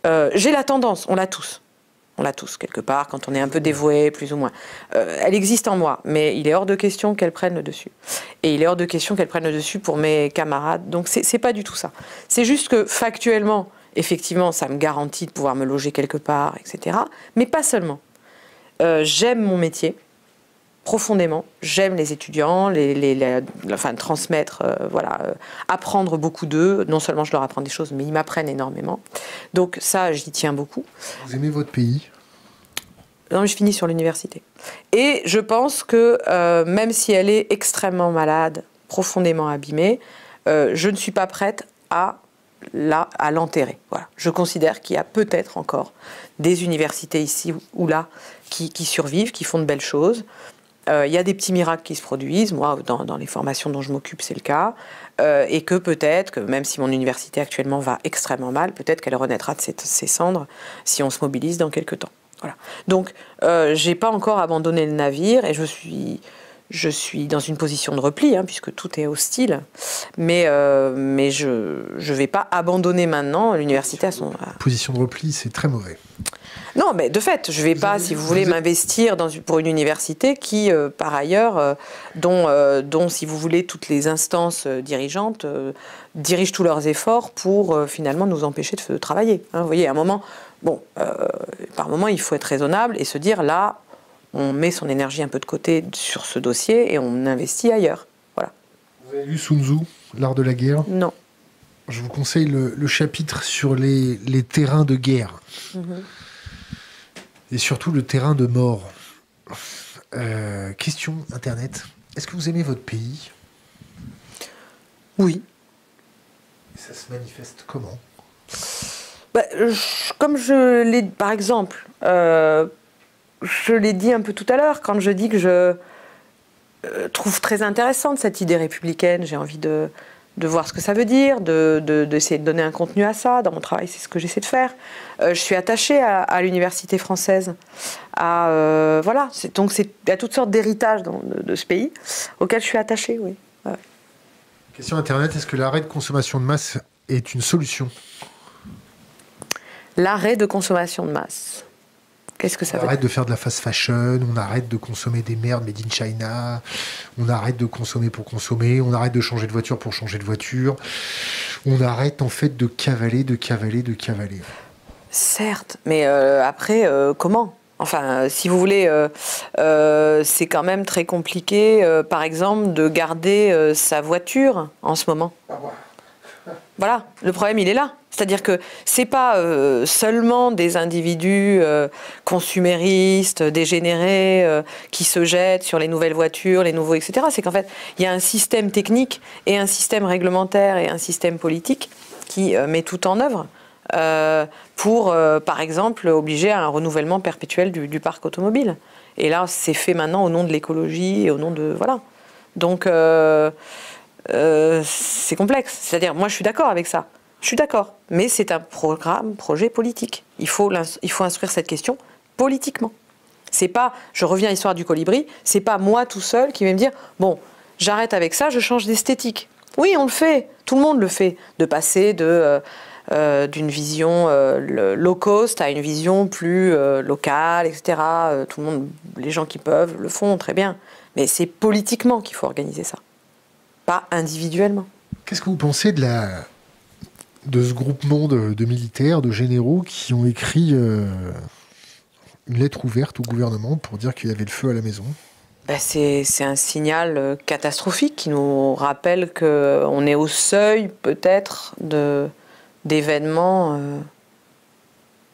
Euh, j'ai la tendance, on l'a tous, on l'a tous quelque part, quand on est un peu dévoué, plus ou moins. Euh, elle existe en moi, mais il est hors de question qu'elle prenne le dessus. Et il est hors de question qu'elle prenne le dessus pour mes camarades. Donc c'est pas du tout ça. C'est juste que factuellement, effectivement, ça me garantit de pouvoir me loger quelque part, etc. Mais pas seulement. J'aime mon métier profondément. J'aime les étudiants, les, enfin, transmettre, euh, voilà, euh, apprendre beaucoup d'eux. Non seulement je leur apprends des choses, mais ils m'apprennent énormément. Donc ça, j'y tiens beaucoup. Vous aimez votre pays? Non, je finis sur l'université. Et je pense que euh, même si elle est extrêmement malade, profondément abîmée, je ne suis pas prête à là à l'enterrer. Voilà. Je considère qu'il y a peut-être encore des universités ici ou là qui, survivent, qui font de belles choses. il y a des petits miracles qui se produisent. Moi, dans, les formations dont je m'occupe, c'est le cas. et que peut-être, que même si mon université actuellement va extrêmement mal, peut-être qu'elle renaîtra de ses, cendres si on se mobilise dans quelques temps. Voilà. Donc, euh, j'ai pas encore abandonné le navire et je suis je suis dans une position de repli, hein, puisque tout est hostile, mais, euh, mais je ne vais pas abandonner maintenant l'université à son... Position de repli, c'est très mauvais. Non, mais de fait, je ne vais pas, si vous voulez, m'investir pour une université qui, euh, par ailleurs, euh, dont, dont, si vous voulez, toutes les instances dirigeantes dirigent tous leurs efforts pour finalement nous empêcher de, travailler. Hein. vous voyez, à un moment, bon, par moment, il faut être raisonnable et se dire, là, on met son énergie un peu de côté sur ce dossier et on investit ailleurs. Voilà. Vous avez lu Sun Tzu, L'art de la guerre? Non. Je vous conseille le, chapitre sur les, terrains de guerre. Mhm. Et surtout le terrain de mort. Euh, question Internet. Est-ce que vous aimez votre pays? Oui. ça se manifeste comment? Bah, Comme je l'ai, par exemple, euh, je l'ai dit un peu tout à l'heure, quand je dis que je euh, trouve très intéressante cette idée républicaine, j'ai envie de, voir ce que ça veut dire, d'essayer de, de, donner un contenu à ça. Dans mon travail, c'est ce que j'essaie de faire. Euh, je suis attachée à, l'université française. À, euh, voilà, donc il y a toutes sortes d'héritages de, ce pays auxquels je suis attachée, oui. Question Internet, est-ce que l'arrêt de consommation de masse est une solution? L'arrêt de consommation de masse. Qu'est-ce que ça on arrête de faire de la fast fashion, on arrête de consommer des merdes made in China, on arrête de consommer pour consommer, on arrête de changer de voiture pour changer de voiture, on arrête en fait de cavaler, de cavaler, de cavaler. Certes, mais euh, après, euh, comment? Enfin, euh, si vous voulez, c'est quand même très compliqué, par exemple, de garder sa voiture en ce moment. Ah voilà, le problème, il est là. C'est-à-dire que c'est pas euh, seulement des individus euh, consuméristes, dégénérés, euh, qui se jettent sur les nouvelles voitures, les nouveaux, etc. C'est qu'en fait, il y a un système technique et un système réglementaire et un système politique qui met tout en œuvre pour, par exemple, obliger à un renouvellement perpétuel du, du parc automobile. Et là, c'est fait maintenant au nom de l'écologie et au nom de voilà. Donc c'est complexe. C'est-à-dire, moi, je suis d'accord avec ça. Je suis d'accord, mais c'est un programme, projet politique. Il faut, il instruire cette question politiquement. C'est pas, je reviens à l'histoire du colibri, c'est pas moi tout seul qui vais me dire, bon, j'arrête avec ça, je change d'esthétique. Oui, on le fait, tout le monde le fait, de passer de euh, euh, d'une vision euh, low cost à une vision plus locale, etc. tout le monde, les gens qui peuvent le font très bien, mais c'est politiquement qu'il faut organiser ça, pas individuellement. Qu'est-ce que vous pensez de la de ce groupement de, militaires, de généraux qui ont écrit euh, une lettre ouverte au gouvernement pour dire qu'il y avait le feu à la maison? Ben c'est, un signal euh, catastrophique qui nous rappelle qu'on est au seuil peut-être de, d'événements euh,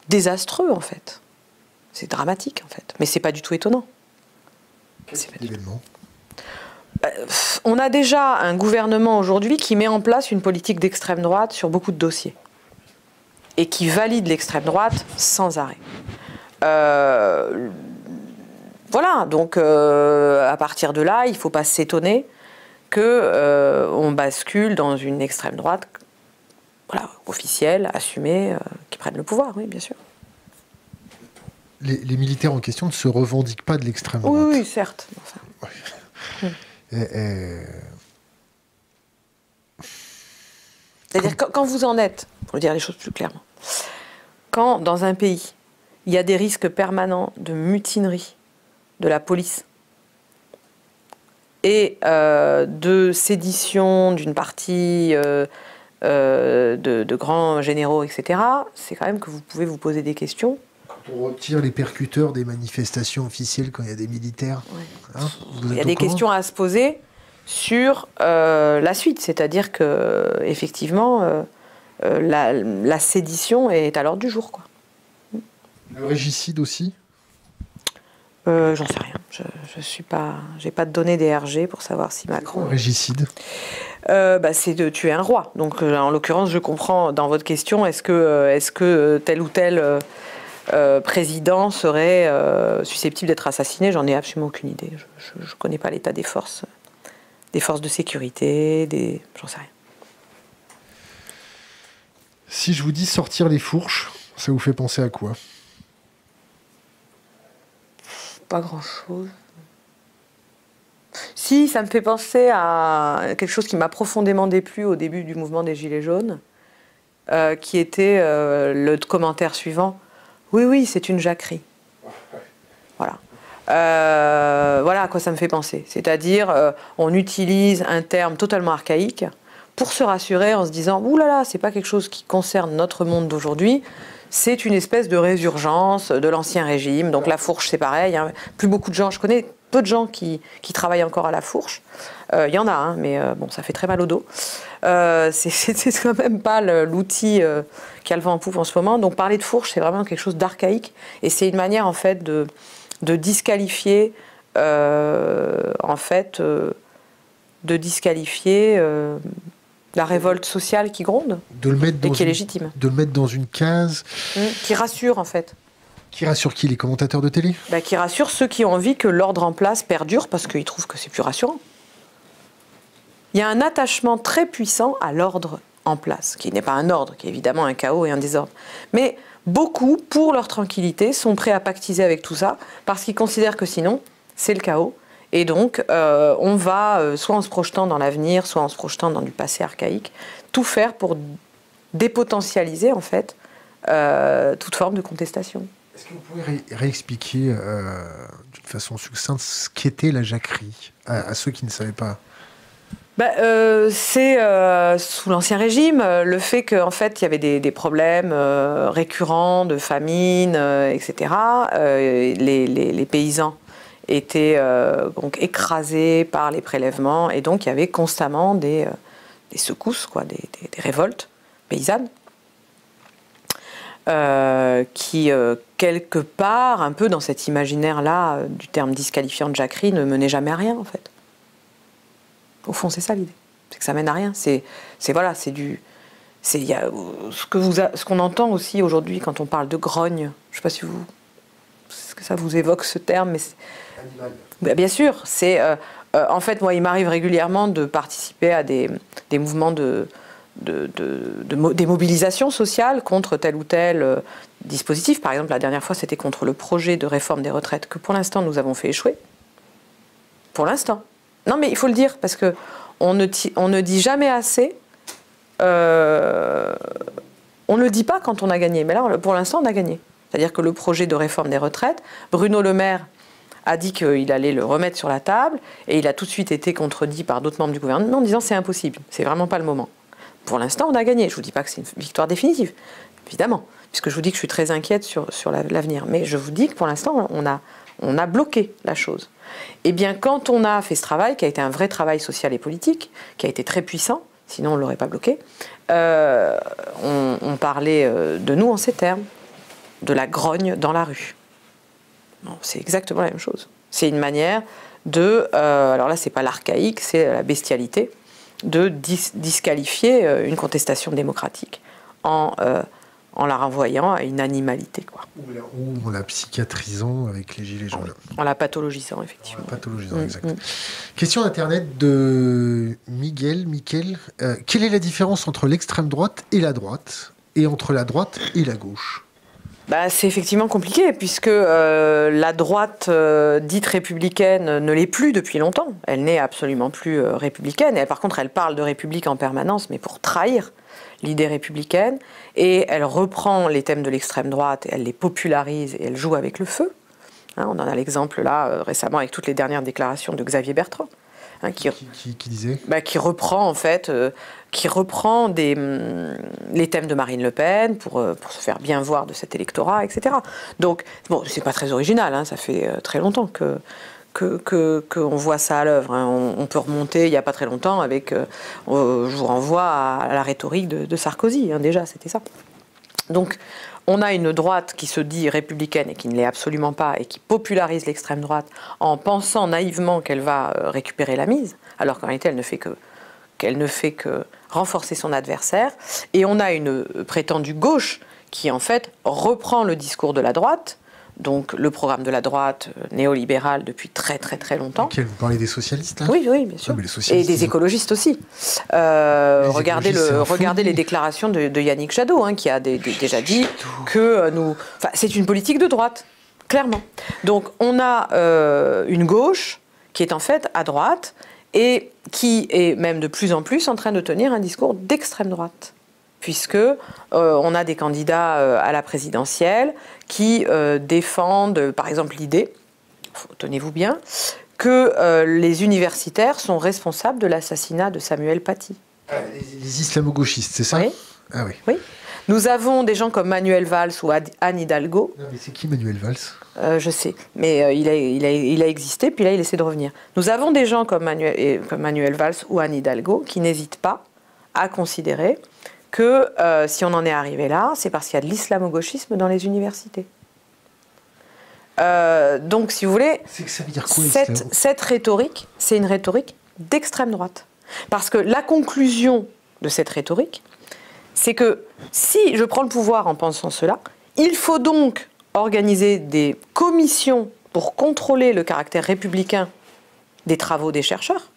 désastreux en fait. C'est dramatique en fait, mais c'est pas du tout étonnant. Quel événement on a déjà un gouvernement aujourd'hui qui met en place une politique d'extrême droite sur beaucoup de dossiers et qui valide l'extrême droite sans arrêt. Euh, voilà, donc euh, à partir de là, il ne faut pas s'étonner qu'on euh, bascule dans une extrême droite voilà, officielle, assumée, qui prenne le pouvoir, oui, bien sûr. Les, militaires en question ne se revendiquent pas de l'extrême droite. Oui, oui certes. C'est-à-dire quand vous en êtes, pour dire les choses plus clairement, quand dans un pays, il y a des risques permanents de mutinerie de la police et euh, de sédition d'une partie euh, euh, de, de, grands généraux, etc., c'est quand même que vous pouvez vous poser des questions on retire les percuteurs des manifestations officielles quand il y a des militaires. Hein, il y a des questions à se poser sur euh, la suite, c'est-à-dire que effectivement euh, euh, la, sédition est à l'ordre du jour. Quoi. Le régicide aussi? J'en sais rien. Je, je suis pas, j'ai pas de données des RG pour savoir si Macron. régicide? Bah, c'est de tuer un roi. Donc, en l'occurrence, je comprends dans votre question, est-ce que, est-ce que tel ou tel président serait susceptible d'être assassiné, j'en ai absolument aucune idée. Je ne connais pas l'état des forces, des forces de sécurité, des, j'en sais rien. Si je vous dis sortir les fourches, ça vous fait penser à quoi? Pas grand-chose. Si, ça me fait penser à quelque chose qui m'a profondément déplu au début du mouvement des Gilets jaunes, euh, qui était euh, le commentaire suivant. Oui, oui, c'est une jacquerie. Voilà. Euh, voilà à quoi ça me fait penser. C'est-à-dire, on utilise un terme totalement archaïque pour se rassurer en se disant Ouh là là, c'est pas quelque chose qui concerne notre monde d'aujourd'hui, c'est une espèce de résurgence de l'ancien régime. Donc la fourche, c'est pareil. Hein. Plus beaucoup de gens, je connais peu de gens qui, travaillent encore à la fourche. Il euh, y en a, hein, mais euh, bon, ça fait très mal au dos. Euh, c'est quand même pas l'outil qui a le vent en poupe en ce moment. Donc parler de fourche, c'est vraiment quelque chose d'archaïque. Et c'est une manière, en fait, de, de disqualifier, en fait, de disqualifier la révolte sociale qui gronde de le mettre et qui est légitime. De le mettre dans une case. Mmh, qui rassure, en fait. Qui rassure qui Les commentateurs de télé? Bah, Qui rassure ceux qui ont envie que l'ordre en place perdure parce qu'ils trouvent que c'est plus rassurant. Il y a un attachement très puissant à l'ordre en place, qui n'est pas un ordre, qui est évidemment un chaos et un désordre. Mais beaucoup, pour leur tranquillité, sont prêts à pactiser avec tout ça parce qu'ils considèrent que sinon, c'est le chaos. Et donc, euh, on va, euh, soit en se projetant dans l'avenir, soit en se projetant dans du passé archaïque, tout faire pour dépotentialiser, en fait, euh, toute forme de contestation. Est-ce que vous pouvez réexpliquer d'une façon succincte ce qu'était la jacquerie à, ceux qui ne savaient pas? Bah, euh, c'est euh, sous l'Ancien Régime le fait qu'en fait il y avait des, problèmes récurrents de famine, etc. Les, paysans étaient donc écrasés par les prélèvements et donc il y avait constamment des, secousses, quoi, des révoltes paysannes. Euh, qui, euh, quelque part, un peu dans cet imaginaire-là euh, du terme disqualifiant de jacquerie, ne menait jamais à rien, en fait. Au fond, c'est ça l'idée. C'est que ça mène à rien. C'est, c'est voilà, c'est du. C'est, y a, ce, que vous ce qu'on entend aussi aujourd'hui quand on parle de grogne, je ne sais pas si vous. ce que ça vous évoque ce terme, mais. Bah, bien sûr, c'est. en fait, moi, il m'arrive régulièrement de participer à des, des mouvements de, de, des mobilisations sociales contre tel ou tel euh, dispositif. Par exemple, la dernière fois, c'était contre le projet de réforme des retraites que pour l'instant nous avons fait échouer. Pour l'instant. Non, mais il faut le dire parce que on ne, dit jamais assez. Euh, on ne le dit pas quand on a gagné, mais là, pour l'instant, on a gagné. C'est-à-dire que le projet de réforme des retraites, Bruno Le Maire a dit qu'il allait le remettre sur la table et il a tout de suite été contredit par d'autres membres du gouvernement en disant c'est impossible, c'est vraiment pas le moment pour l'instant, on a gagné. Je ne vous dis pas que c'est une victoire définitive, évidemment, puisque je vous dis que je suis très inquiète sur, l'avenir. Mais je vous dis que pour l'instant, on a bloqué la chose. Eh bien, quand on a fait ce travail, qui a été un vrai travail social et politique, qui a été très puissant, sinon on ne l'aurait pas bloqué, euh, on, parlait euh, de nous en ces termes, de la grogne dans la rue. c'est exactement la même chose. C'est une manière de, euh, alors là, c'est pas l'archaïque, c'est la bestialité de disqualifier une contestation démocratique en, en la renvoyant à une animalité. Quoi. Ou en la psychiatrisant avec les gilets jaunes. En la pathologisant, effectivement. En la pathologisant, mm, exact. Mm. Question Internet de Miguel. Miguel, euh, quelle est la différence entre l'extrême droite et la droite Et entre la droite et la gauche? Bah, c'est effectivement compliqué, puisque euh, la droite euh, dite républicaine ne l'est plus depuis longtemps. Elle n'est absolument plus euh, républicaine. Et, par contre, elle parle de république en permanence, mais pour trahir l'idée républicaine. Et elle reprend les thèmes de l'extrême droite, elle les popularise et elle joue avec le feu. Hein, on en a l'exemple là récemment avec toutes les dernières déclarations de Xavier Bertrand. Hein, qui, qui, disait bah, Qui reprend en fait, euh, qui reprend des, hum, les thèmes de Marine Le Pen pour, euh, pour, se faire bien voir de cet électorat, etc. Donc, bon, c'est pas très original, hein, ça fait euh, très longtemps que qu'on que, voit ça à l'œuvre. Hein. On, peut remonter il n'y a pas très longtemps avec, je vous renvoie à, la rhétorique de, Sarkozy, déjà, c'était ça. Donc, on a une droite qui se dit républicaine et qui ne l'est absolument pas et qui popularise l'extrême droite en pensant naïvement qu'elle va euh, récupérer la mise, alors qu'en réalité elle ne fait que qu'elle ne fait que renforcer son adversaire. Et on a une euh, prétendue gauche qui en fait reprend le discours de la droite, donc le programme de la droite euh, néolibérale depuis très très très longtemps. Vous parlez des socialistes là? Oui, oui, bien sûr. Ah, Et des ont- écologistes aussi. Euh, Les regardez écologistes, le, les déclarations de, de Yannick Jadot, hein, qui a des- des- déjà dit que euh, nous. Enfin, c'est une politique de droite, clairement. Donc, on a euh, une gauche qui est en fait à droite et qui est même de plus en plus en train de tenir un discours d'extrême droite. Puisque euh, on a des candidats euh, à la présidentielle qui euh, défendent, par exemple, l'idée, tenez-vous bien, que les universitaires sont responsables de l'assassinat de Samuel Paty. Ah, les, islamo-gauchistes, c'est ça Oui. Ah oui. Oui. Nous avons des gens comme Manuel Valls ou Anne Hidalgo, Non, mais c'est qui Manuel Valls? Euh, je sais, mais euh, il, a, il, a, il a existé, puis là il essaie de revenir. Nous avons des gens comme Manuel, et- comme Manuel Valls ou Anne Hidalgo qui n'hésitent pas à considérer que euh, si on en est arrivé là, c'est parce qu'il y a de l'islamo-gauchisme dans les universités. Euh, donc, si vous voulez, ça veut dire quoi cette rhétorique, c'est une rhétorique d'extrême droite. Parce que la conclusion de cette rhétorique, c'est que si je prends le pouvoir en pensant cela, il faut donc organiser des commissions pour contrôler le caractère républicain des travaux des chercheurs.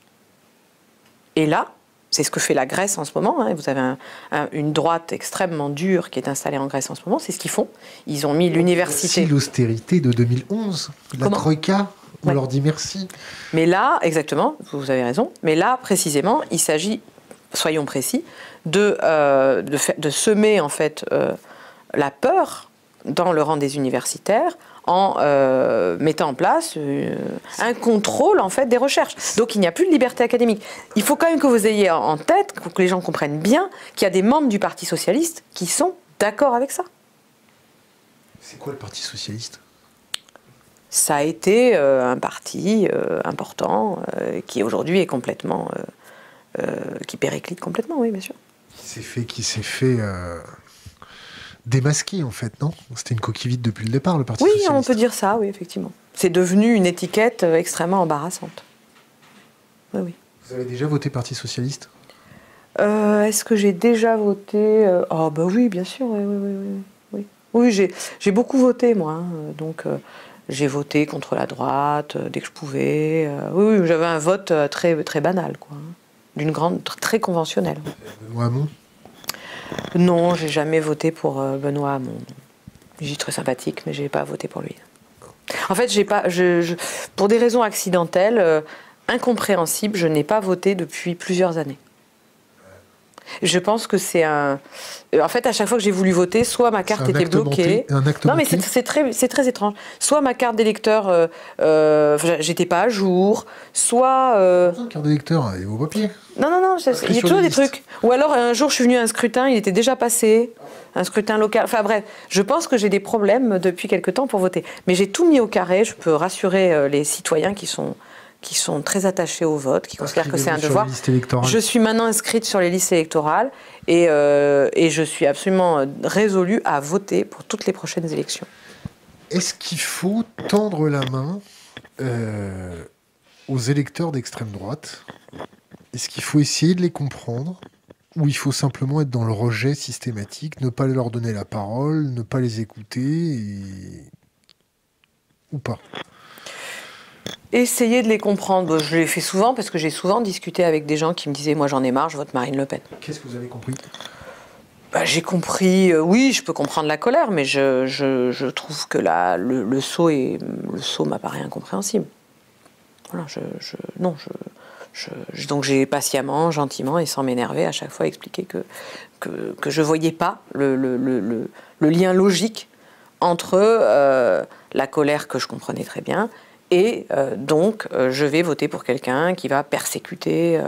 Et là, c'est ce que fait la Grèce en ce moment. hein. Vous avez un- un- une droite extrêmement dure qui est installée en Grèce en ce moment. C'est ce qu'ils font. Ils ont mis Si l'université. l'austérité de 2011, la troïka, on Ouais. leur dit merci. Mais là, exactement, vous avez raison, mais là, précisément, il s'agit, soyons précis, de, euh, de, fa- de semer en fait euh, la peur dans le rang des universitaires en euh, mettant en place euh, un contrôle en fait des recherches. Donc il n'y a plus de liberté académique. Il faut quand même que vous ayez en- tête, pour que les gens comprennent bien, qu'il y a des membres du Parti socialiste qui sont d'accord avec ça. C'est quoi le Parti socialiste? Ça a été euh, un parti important qui aujourd'hui est complètement, qui périclite complètement, oui, bien sûr. Qui s'est fait, qui s'est fait démasquer en fait, non? C'était une coquille vide depuis le départ, le Parti Oui, socialiste. on peut dire ça, oui, effectivement. C'est devenu une étiquette euh, extrêmement embarrassante. Oui, oui. Vous avez déjà voté Parti socialiste? Euh, Est-ce que j'ai déjà voté euh, Oh, bah oui, bien sûr, oui, oui, oui. Oui, oui. oui j'ai, j'ai beaucoup voté, moi. hein, donc, euh, j'ai voté contre la droite dès que je pouvais. euh, oui, oui, j'avais un vote très, très banal, quoi. hein, d'une grande, tr- très conventionnelle. Benoît Hamon? Non, j'ai jamais voté pour euh, Benoît Hamon. Est très sympathique, mais j'ai pas voté pour lui. En fait, j'ai pas, je, je- pour des raisons accidentelles, euh, incompréhensibles, je n'ai pas voté depuis plusieurs années. Je pense que c'est un. euh, En fait, à chaque fois que j'ai voulu voter, soit ma carte était bloquée. un acte non, mais c'est très, très étrange. Soit ma carte d'électeur, euh, euh, j'étais pas à jour, soit. Carte d'électeur et vos papiers. Non, non, non, il y a toujours des trucs. Ou alors, un jour, je suis venu à un scrutin, il était déjà passé, un scrutin local. Enfin bref, je pense que j'ai des problèmes depuis quelque temps pour voter. Mais j'ai tout mis au carré, je peux rassurer euh, les citoyens qui sont, qui sont très attachés au vote, qui considèrent que c'est un devoir. Je suis maintenant inscrite sur les listes électorales et, euh, et je suis absolument euh, résolue à voter pour toutes les prochaines élections. Est-ce qu'il faut tendre la main euh, aux électeurs d'extrême droite? Est-ce qu'il faut essayer de les comprendre Ou il faut simplement être dans le rejet systématique, ne pas leur donner la parole, ne pas les écouter et- Ou pas? Essayer de les comprendre, je l'ai fait souvent parce que j'ai souvent discuté avec des gens qui me disaient Moi j'en ai marre, je vote Marine Le Pen. Qu'est-ce que vous avez compris? Bah, j'ai compris, euh, oui, je peux comprendre la colère, mais je, je- je trouve que la, le, le saut est, le saut m'apparaît incompréhensible. Voilà, je, je- non, je, donc j'ai patiemment, gentiment et sans m'énerver à chaque fois expliqué que, que, je voyais pas le, lien logique entre euh, la colère que je comprenais très bien et euh, donc euh, je vais voter pour quelqu'un qui va persécuter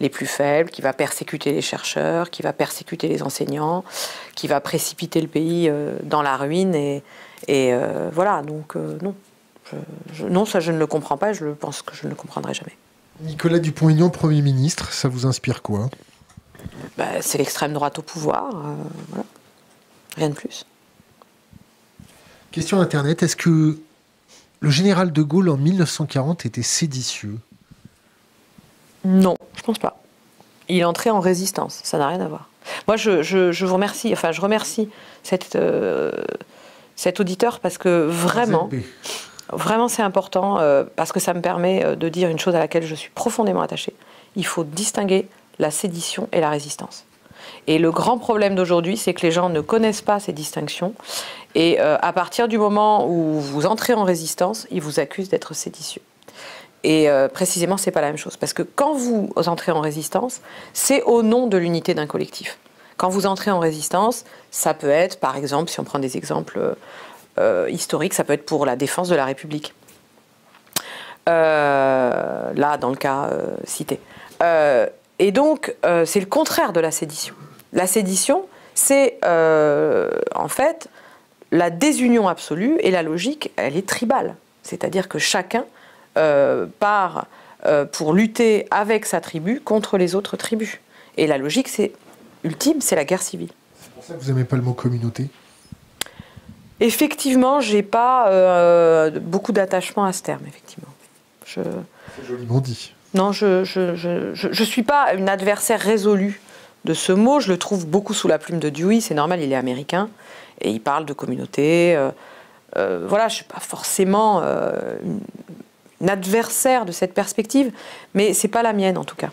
les plus faibles, qui va persécuter les chercheurs, qui va persécuter les enseignants, qui va précipiter le pays dans la ruine et, voilà donc non. Non, ça je ne le comprends pas, je pense que je ne le comprendrai jamais. Nicolas Dupont-Aignan, Premier ministre, ça vous inspire quoi? Bah, c'est l'extrême droite au pouvoir, euh, voilà. Rien de plus. Question Internet, est-ce que le général de Gaulle en 1940 était séditieux? Non, je pense pas. il entrait en résistance. Ça n'a rien à voir. Moi, je, vous remercie, enfin, je remercie cette, euh, cet auditeur parce que vraiment, vraiment, c'est important euh, parce que ça me permet euh, de dire une chose à laquelle je suis profondément attachée. Il faut distinguer la sédition et la résistance. Et le grand problème d'aujourd'hui, c'est que les gens ne connaissent pas ces distinctions. Et à partir du moment où vous entrez en résistance, ils vous accusent d'être séditieux. Et euh, précisément, c'est pas la même chose. Parce que quand vous entrez en résistance, c'est au nom de l'unité d'un collectif. Quand vous entrez en résistance, ça peut être, par exemple, si on prend des exemples euh, historiques, ça peut être pour la défense de la République. Euh, là, dans le cas cité. et donc, c'est le contraire de la sédition. La sédition, c'est en fait la désunion absolue et la logique, elle est tribale. C'est-à-dire que chacun euh, part euh, pour lutter avec sa tribu contre les autres tribus. Et la logique, c'est ultime, c'est la guerre civile. C'est pour ça que vous n'aimez pas le mot communauté? Effectivement, j'ai pas euh, beaucoup d'attachement à ce terme, effectivement. Je... C'est joliment dit. Non, je ne je, je, je, suis pas une adversaire résolue de ce mot. Je le trouve beaucoup sous la plume de Dewey. C'est normal, il est américain. Et il parle de communauté. voilà, je ne suis pas forcément adversaire de cette perspective, mais c'est pas la mienne en tout cas.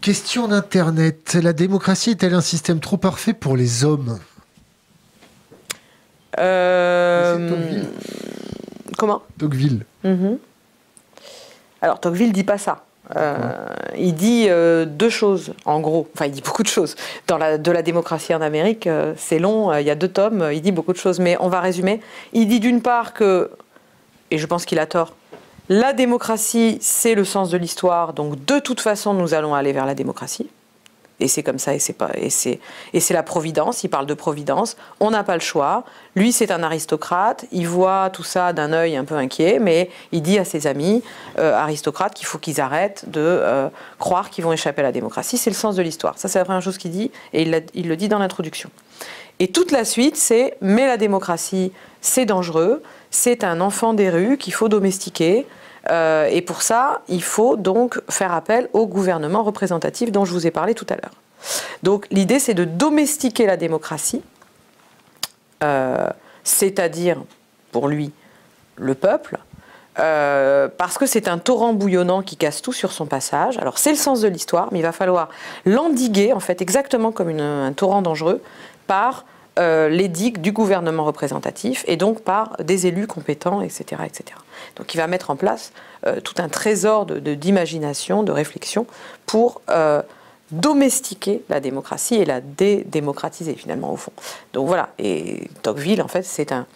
Question d'Internet. La démocratie est-elle un système trop parfait pour les hommes? Euh... Comment? Tocqueville. Mhm. Alors Tocqueville dit pas ça. Euh, il dit euh, deux choses, en gros. Enfin, il dit beaucoup de choses. Dans la, de la démocratie en Amérique, euh, c'est long, il y a deux tomes, il dit beaucoup de choses. Mais on va résumer. Il dit d'une part que et je pense qu'il a tort. La démocratie, c'est le sens de l'histoire, donc de toute façon, nous allons aller vers la démocratie. Et c'est comme ça, et c'est pas, et c'est, et c'est la providence. Il parle de providence. On n'a pas le choix. Lui, c'est un aristocrate. Il voit tout ça d'un œil un peu inquiet, mais il dit à ses amis euh, aristocrates qu'il faut qu'ils arrêtent de euh, croire qu'ils vont échapper à la démocratie. C'est le sens de l'histoire. Ça, c'est la première chose qu'il dit, et il, il le dit dans l'introduction. Et toute la suite, c'est mais la démocratie, c'est dangereux c'est un enfant des rues qu'il faut domestiquer. Euh, et pour ça, il faut donc faire appel au gouvernement représentatif dont je vous ai parlé tout à l'heure. Donc l'idée, c'est de domestiquer la démocratie, euh, c'est-à-dire, pour lui, le peuple, euh, parce que c'est un torrent bouillonnant qui casse tout sur son passage. Alors c'est le sens de l'histoire, mais il va falloir l'endiguer, en fait, exactement comme un torrent dangereux, par euh, les digues du gouvernement représentatif et donc par des élus compétents, etc. etc. Donc il va mettre en place euh, tout un trésor d'imagination, de, réflexion pour euh, domestiquer la démocratie et la dédémocratiser finalement au fond. Donc voilà, et Tocqueville en fait c'est un,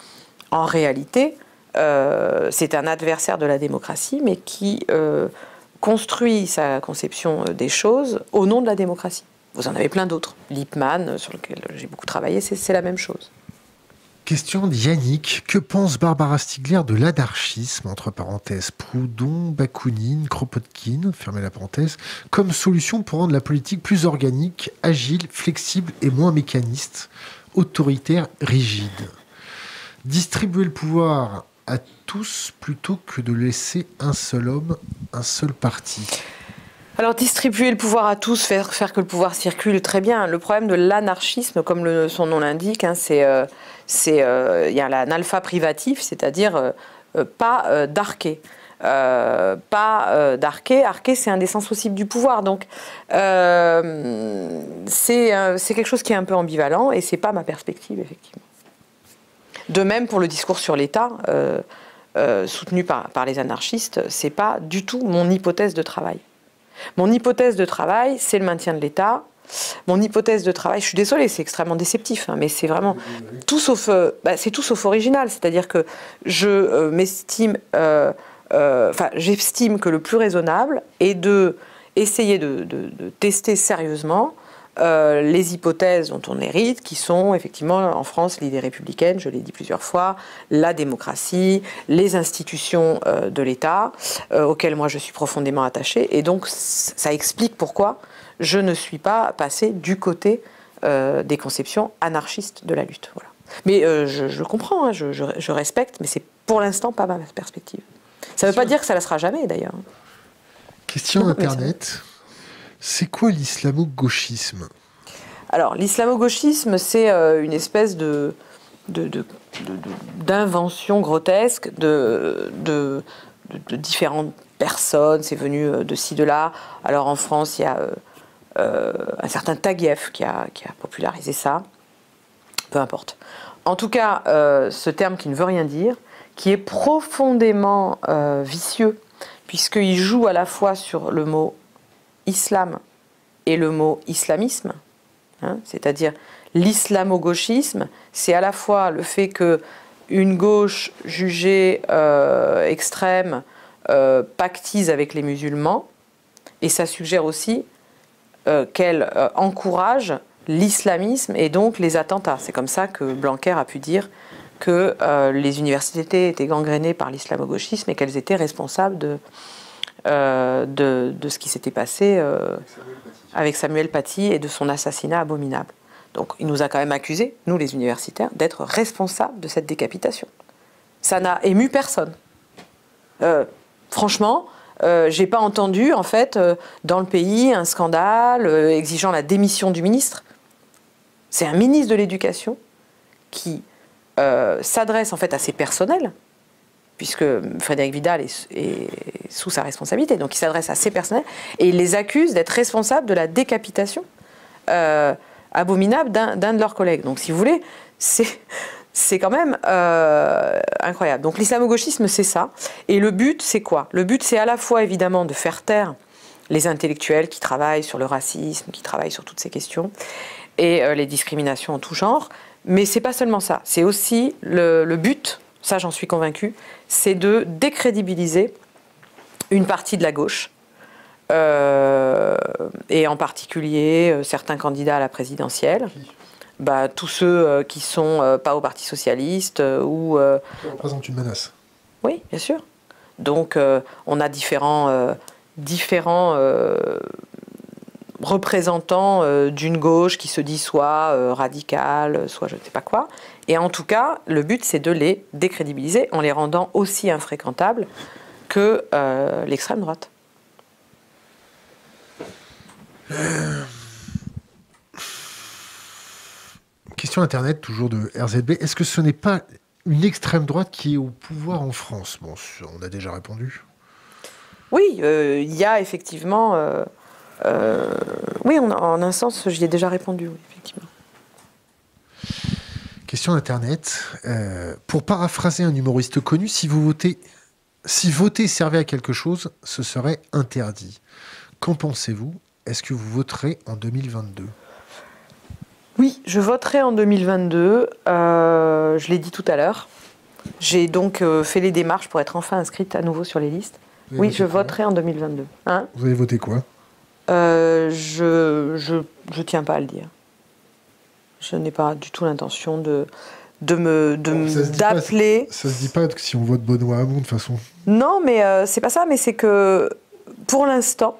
en réalité, c'est un adversaire de la démocratie mais qui construit sa conception des choses au nom de la démocratie. Vous en avez plein d'autres. Lippmann, euh, sur lequel j'ai beaucoup travaillé, c'est la même chose. Question d'Yannick. Que pense Barbara Stigler de l'anarchisme, entre parenthèses, Proudhon, Bakounine, Kropotkin, fermez la parenthèse, comme solution pour rendre la politique plus organique, agile, flexible et moins mécaniste, autoritaire, rigide Distribuer le pouvoir à tous plutôt que de laisser un seul homme, un seul parti alors distribuer le pouvoir à tous, faire, faire que le pouvoir circule, très bien. Le problème de l'anarchisme, comme son nom l'indique, hein, c'est euh, euh, il y a l'analpha privatif, c'est-à-dire euh, pas d'arqué. pas d'arqué. Arqué, c'est un des sens possibles du pouvoir. Donc, c'est quelque chose qui est un peu ambivalent et c'est pas ma perspective, effectivement. De même pour le discours sur l'État, soutenu par, par les anarchistes, c'est pas du tout mon hypothèse de travail. Mon hypothèse de travail, c'est le maintien de l'État. Mon hypothèse de travail, je suis désolée, c'est extrêmement déceptif, hein, mais c'est vraiment tout sauf, euh, bah, c'est tout sauf original. C'est-à-dire que je euh, m'estime, euh, enfin, j'estime que le plus raisonnable est de essayer de tester sérieusement les hypothèses dont on hérite, qui sont effectivement en France l'idée républicaine, je l'ai dit plusieurs fois, la démocratie, les institutions de l'État, auxquelles moi je suis profondément attachée. Et donc ça explique pourquoi je ne suis pas passée du côté des conceptions anarchistes de la lutte. Voilà. Mais je, comprends, hein, je, respecte, mais c'est pour l'instant pas ma perspective. Ça ne veut pas dire que ça ne la sera jamais d'ailleurs. Question Internet. C'est quoi l'islamo-gauchisme? Alors, l'islamo-gauchisme, c'est euh, une espèce de, d'invention grotesque de, de, différentes personnes. C'est venu euh, de ci, de là. Alors, en France, il y a euh, un certain Taguieff qui a, popularisé ça. Peu importe. En tout cas, ce terme qui ne veut rien dire, qui est profondément vicieux, puisqu'il joue à la fois sur le mot islam et le mot islamisme, hein, c'est-à-dire l'islamo-gauchisme, c'est à la fois le fait que une gauche jugée euh, extrême euh, pactise avec les musulmans, et ça suggère aussi euh, qu'elle encourage l'islamisme et donc les attentats. C'est comme ça que Blanquer a pu dire que les universités étaient gangrénées par l'islamo-gauchisme et qu'elles étaient responsables de, euh, de, ce qui s'était passé euh, avec Samuel Paty et de son assassinat abominable. Donc il nous a quand même accusés, nous les universitaires, d'être responsables de cette décapitation. Ça n'a ému personne. Euh, franchement, euh, j'ai pas entendu en fait dans le pays un scandale exigeant la démission du ministre. C'est un ministre de l'Éducation qui s'adresse en fait à ses personnels, puisque Frédéric Vidal est, sous sa responsabilité. Donc il s'adresse à ses personnels et il les accuse d'être responsables de la décapitation euh, abominable d'un de leurs collègues. Donc si vous voulez, c'est quand même euh, incroyable. Donc l'islamo-gauchisme, c'est ça. Et le but, c'est quoi? Le but, c'est à la fois évidemment de faire taire les intellectuels qui travaillent sur le racisme, qui travaillent sur toutes ces questions, et euh, les discriminations en tout genre. Mais c'est pas seulement ça. C'est aussi le, but ça j'en suis convaincu, c'est de décrédibiliser une partie de la gauche, euh, et en particulier certains candidats à la présidentielle. Bah, tous ceux euh, qui sont pas au Parti socialiste ou. Ça représente une menace. Oui, bien sûr. Donc, on a différents, différents représentant euh, d'une gauche qui se dit soit euh, radicale, soit je ne sais pas quoi. Et en tout cas, le but, c'est de les décrédibiliser en les rendant aussi infréquentables que euh, l'extrême droite. Question Internet, toujours de RZB. Est-ce que ce n'est pas une extrême droite qui est au pouvoir en France Bon, on a déjà répondu. Oui, il y a effectivement euh, oui, en un sens, j'y ai déjà répondu, effectivement. Question Internet. Euh, pour paraphraser un humoriste connu, si vous votez, si voter servait à quelque chose, ce serait interdit. Qu'en pensez-vous? Est-ce que vous voterez en 2022 Oui, je voterai en 2022. Euh, je l'ai dit tout à l'heure. J'ai donc fait les démarches pour être enfin inscrite à nouveau sur les listes. Oui, je voterai en 2022. Hein vous avez voté quoi? Euh, je, je, je, tiens pas à le dire. Je n'ai pas du tout l'intention de, de me d'appeler. Ça, se dit pas si on vote Benoît Hamon de toute façon. Non, mais euh, c'est pas ça. Mais c'est que pour l'instant,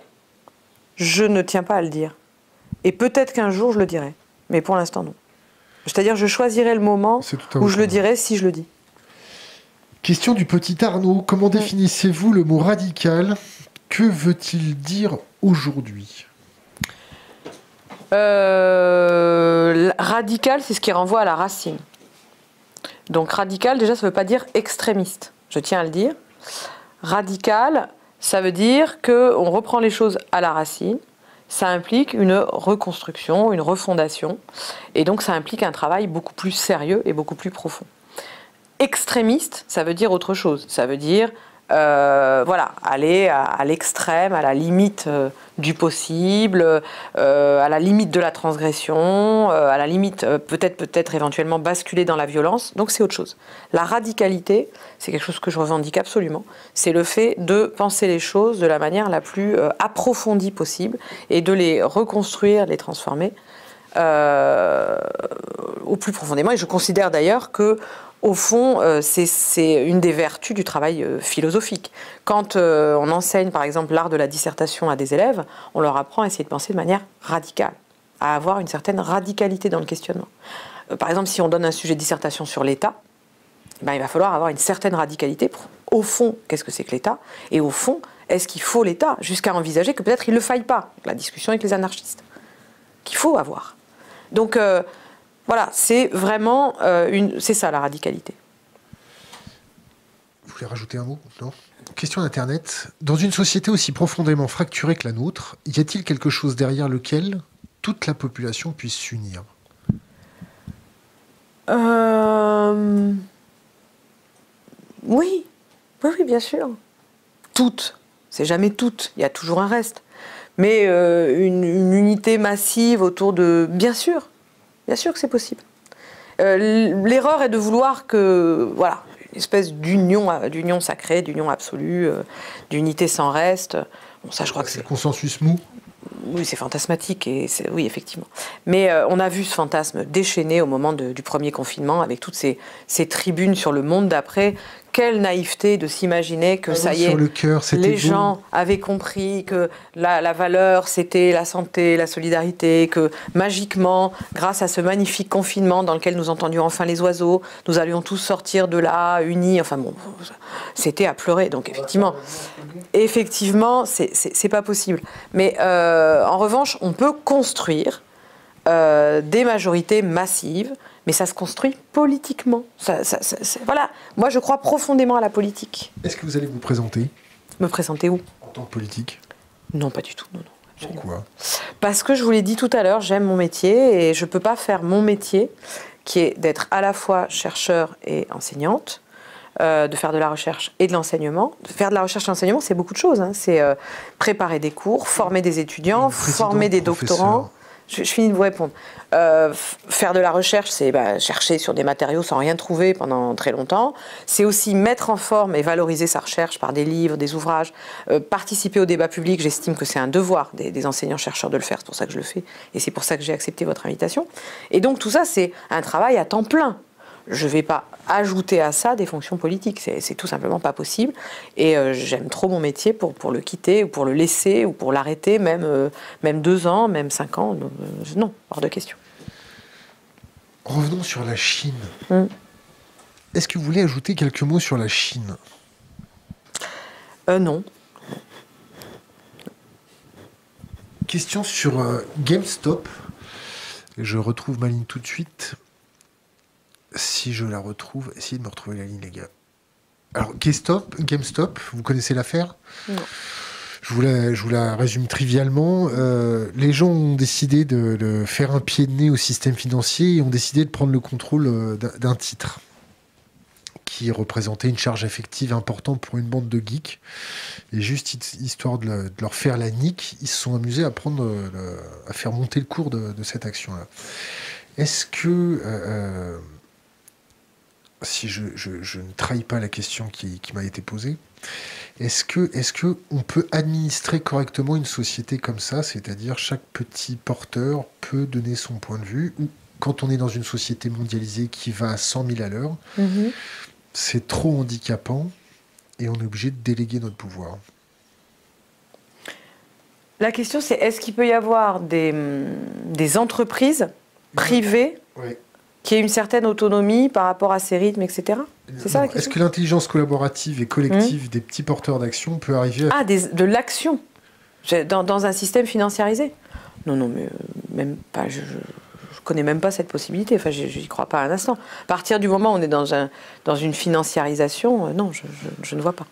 je ne tiens pas à le dire. Et peut-être qu'un jour je le dirai. Mais pour l'instant, non. C'est-à-dire, je choisirai le moment où je le dirai si je le dis. Question du petit Arnaud. Comment définissez-vous le mot radical? Que veut-il dire aujourd'hui? Euh, Radical, c'est ce qui renvoie à la racine. Donc radical, déjà, ça ne veut pas dire extrémiste, je tiens à le dire. Radical, ça veut dire qu'on reprend les choses à la racine. Ça implique une reconstruction, une refondation. Et donc ça implique un travail beaucoup plus sérieux et beaucoup plus profond. Extrémiste, ça veut dire autre chose. Ça veut dire euh, voilà, aller à, l'extrême, à la limite euh, du possible, euh, à la limite de la transgression, à la limite peut-être peut-être éventuellement basculer dans la violence. Donc c'est autre chose. La radicalité, c'est quelque chose que je revendique absolument. C'est le fait de penser les choses de la manière la plus approfondie possible et de les reconstruire, les transformer au plus profondément. Et je considère d'ailleurs que au fond, euh, c'est une des vertus du travail euh, philosophique. Quand euh, on enseigne, par exemple, l'art de la dissertation à des élèves, on leur apprend à essayer de penser de manière radicale, à avoir une certaine radicalité dans le questionnement. par exemple, si on donne un sujet de dissertation sur l'État, ben, il va falloir avoir une certaine radicalité pour, au fond, qu'est-ce que c'est que l'État Et au fond, est-ce qu'il faut l'État Jusqu'à envisager que peut-être il ne le faille pas, la discussion avec les anarchistes, qu'il faut avoir. Donc voilà, c'est vraiment euh, une, c'est ça la radicalité. Vous voulez rajouter un mot? Non Question d'Internet. Dans une société aussi profondément fracturée que la nôtre, y a-t-il quelque chose derrière lequel toute la population puisse s'unir? Euh... Oui, oui, oui, bien sûr. Toutes. C'est jamais toutes. Il y a toujours un reste. Mais euh, une, unité massive autour de. Bien sûr. Bien sûr que c'est possible. Euh, l'erreur est de vouloir que. Voilà. Une espèce d'union, d'union sacrée, d'union absolue, euh, d'unité sans reste. Bon, ça, je crois que c'est. Consensus mou oui, c'est fantasmatique, et oui, effectivement. Mais on a vu ce fantasme déchaîné au moment du premier confinement, avec toutes ces, ces tribunes sur le monde d'après quelle naïveté de s'imaginer que ah ça y est, le les gens avaient compris que la, valeur c'était la santé, la solidarité, que magiquement, grâce à ce magnifique confinement dans lequel nous entendions enfin les oiseaux, nous allions tous sortir de là unis. Enfin bon, c'était à pleurer. Donc effectivement, effectivement, c'est pas possible. Mais euh, en revanche, on peut construire euh, des majorités massives mais ça se construit politiquement. voilà, moi je crois profondément à la politique. Est-ce que vous allez vous présenter? Me présenter où? En tant que politique? Non, pas du tout. Non, non, Pourquoi? Parce que je vous l'ai dit tout à l'heure, j'aime mon métier et je ne peux pas faire mon métier, qui est d'être à la fois chercheur et enseignante. Euh, de faire de la recherche et de l'enseignement. Faire de la recherche et de l'enseignement, c'est beaucoup de choses. Hein. C'est euh, préparer des cours, former des étudiants, former des doctorants. Je, je, finis de vous répondre. Euh, faire de la recherche, c'est bah, chercher sur des matériaux sans rien trouver pendant très longtemps. C'est aussi mettre en forme et valoriser sa recherche par des livres, des ouvrages. Euh, participer au débat public, j'estime que c'est un devoir des, des enseignants-chercheurs de le faire. C'est pour ça que je le fais. Et c'est pour ça que j'ai accepté votre invitation. Et donc tout ça, c'est un travail à temps plein je ne vais pas ajouter à ça des fonctions politiques. C'est tout simplement pas possible. Et euh, j'aime trop mon métier pour, pour le quitter, ou pour le laisser, ou pour l'arrêter, même, euh, même deux ans, même cinq ans. Euh, non, hors de question. Revenons sur la Chine. Hum. Est-ce que vous voulez ajouter quelques mots sur la Chine? Non. Question sur GameStop. Je retrouve ma ligne tout de suite si je la retrouve, essayez de me retrouver la ligne, les gars. Alors, GameStop, GameStop vous connaissez l'affaire? Non. Je vous, la, je vous la résume trivialement. Euh, les gens ont décidé de, faire un pied de nez au système financier et ont décidé de prendre le contrôle euh, d'un titre qui représentait une charge effective importante pour une bande de geeks. Et juste histoire de, leur faire la nique, ils se sont amusés à, prendre, euh, à faire monter le cours de, cette action-là. Est-ce que si je, ne trahis pas la question qui, m'a été posée, est-ce que, est que on peut administrer correctement une société comme ça, c'est-à-dire chaque petit porteur peut donner son point de vue, ou quand on est dans une société mondialisée qui va à 100 000 à l'heure, mhm. c'est trop handicapant et on est obligé de déléguer notre pouvoir? La question, c'est est-ce qu'il peut y avoir des, des entreprises privées oui qui ait une certaine autonomie par rapport à ses rythmes, etc. C'est ça la question Est-ce que l'intelligence collaborative et collective mmh. des petits porteurs d'action peut arriver à... Ah, de l'action dans, un système financiarisé Non, non, mais euh, même pas. Je, je, connais même pas cette possibilité. Enfin, je n'y crois pas un instant. À partir du moment où on est dans, un, dans une financiarisation, euh, non, je, je ne vois pas.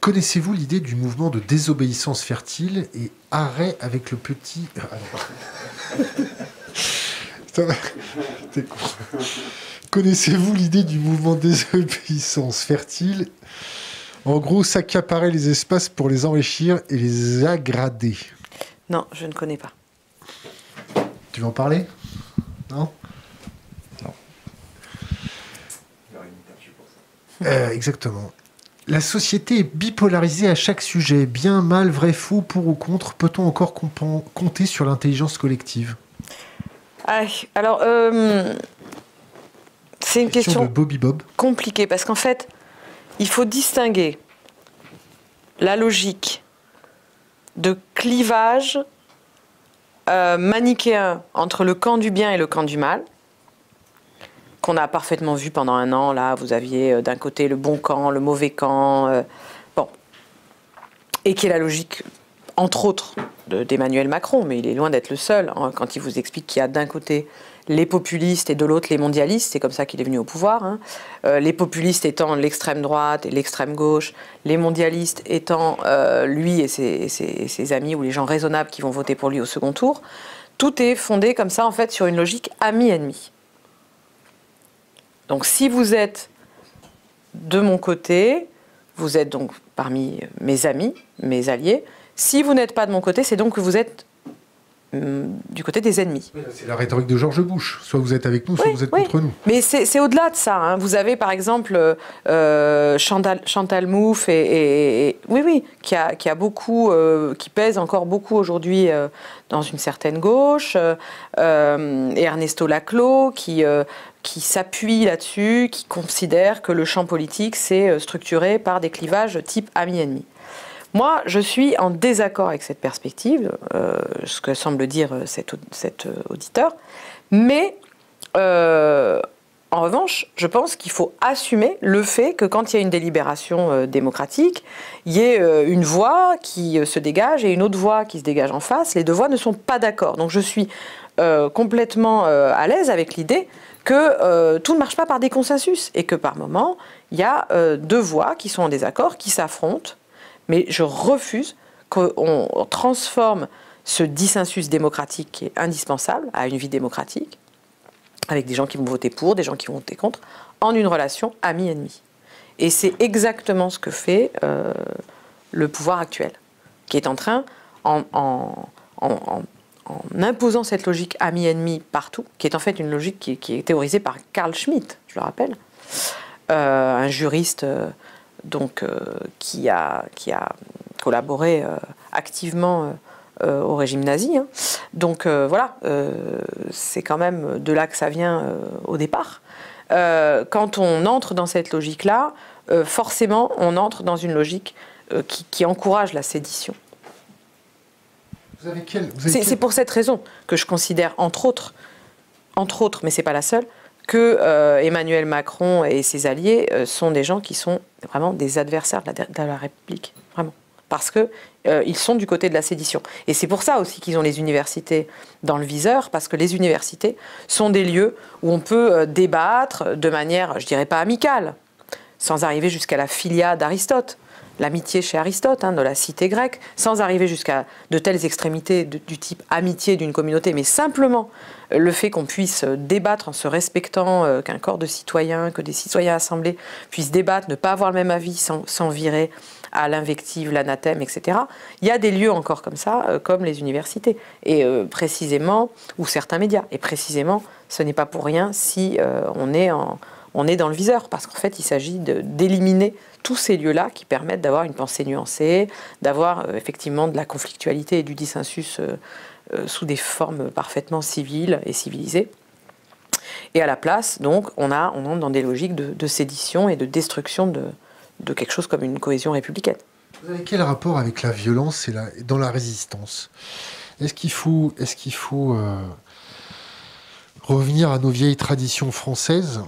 Connaissez-vous l'idée du mouvement de désobéissance fertile et arrêt avec le petit. Ah, Connaissez-vous l'idée du mouvement désobéissance fertile En gros, s'accaparer les espaces pour les enrichir et les aggrader. Non, je ne connais pas. Tu veux en parler? Non? Non. Euh, exactement. La société est bipolarisée à chaque sujet. Bien, mal, vrai, faux, pour ou contre. Peut-on encore compter sur l'intelligence collective? Ah, alors, euh, c'est une question, de Bobby Bob. compliquée parce qu'en fait, il faut distinguer la logique de clivage euh, manichéen entre le camp du bien et le camp du mal, qu'on a parfaitement vu pendant un an. Là, vous aviez euh, d'un côté le bon camp, le mauvais camp. et qui est la logique, entre autres, d'Emmanuel Macron, mais il est loin d'être le seul, hein, quand il vous explique qu'il y a d'un côté les populistes et de l'autre les mondialistes, c'est comme ça qu'il est venu au pouvoir. Hein. Euh, les populistes étant l'extrême droite et l'extrême gauche, les mondialistes étant euh, lui et ses, ses, amis ou les gens raisonnables qui vont voter pour lui au second tour. Tout est fondé comme ça en fait sur une logique ami-ennemi. Donc si vous êtes de mon côté, vous êtes donc parmi mes amis, mes alliés. Si vous n'êtes pas de mon côté, c'est donc que vous êtes euh, du côté des ennemis. C'est la rhétorique de George Bush. Soit vous êtes avec nous, soit vous êtes contre nous. Mais c'est au-delà de ça. Hein. Vous avez par exemple euh, Chantal, Mouffe et, oui, oui, qui a, qui a beaucoup, euh, qui pèse encore beaucoup aujourd'hui dans une certaine gauche, et Ernesto Laclos qui qui s'appuie là-dessus, qui considère que le champ politique c'est structuré par des clivages type ami-ennemi. Moi, je suis en désaccord avec cette perspective, euh, ce que semble dire euh, cet, euh, auditeur, mais en revanche, je pense qu'il faut assumer le fait que quand il y a une délibération démocratique, il y ait une voix qui se dégage et une autre voix qui se dégage en face. Les deux voix ne sont pas d'accord. Donc je suis complètement à l'aise avec l'idée que tout ne marche pas par des consensus et que par moment, il y a deux voix qui sont en désaccord, qui s'affrontent mais je refuse qu'on transforme ce dissensus démocratique qui est indispensable à une vie démocratique, avec des gens qui vont voter pour, des gens qui vont voter contre, en une relation ami-ennemi. Et c'est exactement ce que fait euh, le pouvoir actuel, qui est en train, en, imposant cette logique ami-ennemi partout, qui est en fait une logique qui, est théorisée par Carl Schmitt, je le rappelle, euh, un juriste euh, donc, euh, qui, a, qui a collaboré euh, activement euh, au régime nazi. Hein. Donc voilà, c'est quand même de là que ça vient au départ. quand on entre dans cette logique-là, forcément, on entre dans une logique qui, encourage la sédition. C'est pour cette raison que je considère, entre autres, entre autres, mais c'est pas la seule, que euh, Emmanuel Macron et ses alliés euh, sont des gens qui sont vraiment des adversaires de la, République, vraiment. Parce qu'ils euh, sont du côté de la sédition. Et c'est pour ça aussi qu'ils ont les universités dans le viseur, parce que les universités sont des lieux où on peut débattre de manière, je dirais pas amicale, sans arriver jusqu'à la filia d'Aristote, l'amitié chez Aristote, hein, de la cité grecque, sans arriver jusqu'à de telles extrémités du type amitié d'une communauté, mais simplement euh, le fait qu'on puisse débattre en se respectant, euh, qu'un corps de citoyens, que des citoyens assemblés puissent débattre, ne pas avoir le même avis sans, virer à l'invective, l'anathème, etc. Il y a des lieux encore comme ça, euh, comme les universités, et précisément, ou certains médias. Et précisément, ce n'est pas pour rien si on est on est dans le viseur, parce qu'en fait, il s'agit d'éliminer tous ces lieux-là qui permettent d'avoir une pensée nuancée, d'avoir euh, effectivement de la conflictualité et du dissensus euh, euh, sous des formes parfaitement civiles et civilisées. Et à la place, donc, on, a, on entre dans des logiques de, sédition et de destruction de, quelque chose comme une cohésion républicaine. Vous avez quel rapport avec la violence et dans la résistance? Est-ce qu'il faut, faut revenir à nos vieilles traditions françaises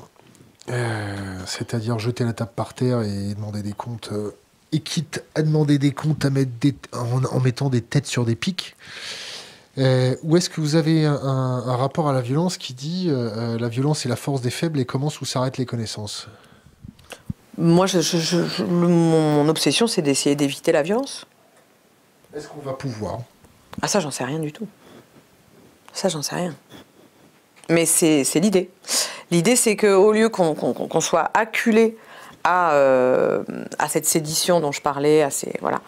euh, c'est-à-dire jeter la table par terre et demander des comptes, euh, et quitte à demander des comptes mettre en, mettant des têtes sur des pics? Euh, ou est-ce que vous avez un, rapport à la violence qui dit la violence est la force des faibles et commence où s'arrêtent les connaissances? Moi, mon obsession, c'est d'essayer d'éviter la violence. Est-ce qu'on va pouvoir? Ah ça, j'en sais rien du tout. Ça, j'en sais rien. Mais c'est l'idée. L'idée, c'est qu'au lieu qu'on soit acculé à, euh, à, cette sédition dont je parlais, à ces, voilà,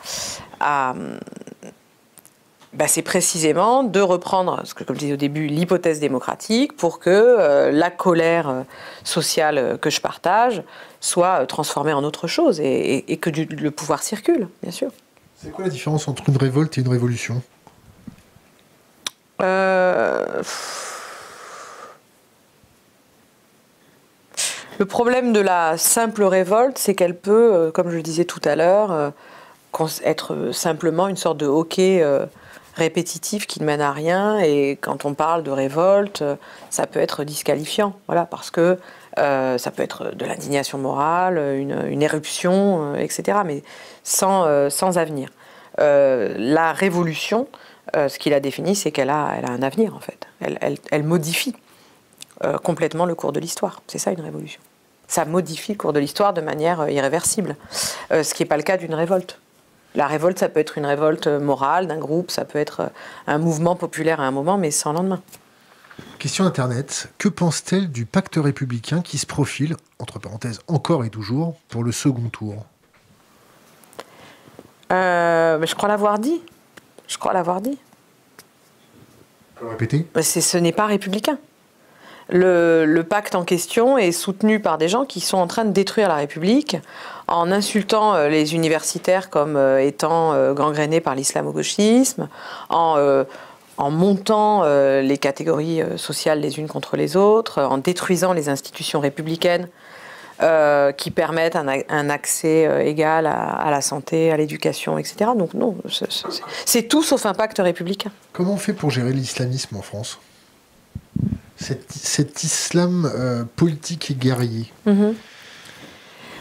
bah, c'est précisément de reprendre, ce que, comme je disais au début, l'hypothèse démocratique pour que euh, la colère euh, sociale que je partage soit transformée en autre chose et, que le pouvoir circule, bien sûr. C'est quoi la différence entre une révolte et une révolution? Le problème de la simple révolte, c'est qu'elle peut, euh, comme je le disais tout à l'heure, euh, être simplement une sorte de hockey euh, répétitif qui ne mène à rien. Et quand on parle de révolte, ça peut être disqualifiant, voilà, parce que ça peut être de l'indignation morale, une, éruption, etc., mais sans, sans avenir. la révolution, ce qu'il a défini, c'est qu'elle a, elle a un avenir en fait. Elle, modifie complètement le cours de l'histoire. C'est ça une révolution. Ça modifie le cours de l'histoire de manière irréversible, ce qui n'est pas le cas d'une révolte. La révolte, ça peut être une révolte morale d'un groupe, ça peut être un mouvement populaire à un moment, mais sans lendemain. Question Internet. Que pense-t-elle du pacte républicain qui se profile, entre parenthèses, encore et toujours, pour le second tour? Euh, Je crois l'avoir dit. Je crois l'avoir dit. Vous répéter? Ce n'est pas républicain. Le, pacte en question est soutenu par des gens qui sont en train de détruire la République en insultant euh, les universitaires comme euh, étant gangrénés par l'islamo-gauchisme, en en montant euh, les catégories euh, sociales les unes contre les autres, en détruisant les institutions républicaines euh, qui permettent un, accès égal à, la santé, à l'éducation, etc. Donc non, c'est tout sauf un pacte républicain. Comment on fait pour gérer l'islamisme en France? Cet, islam politique et guerrier mm-hmm.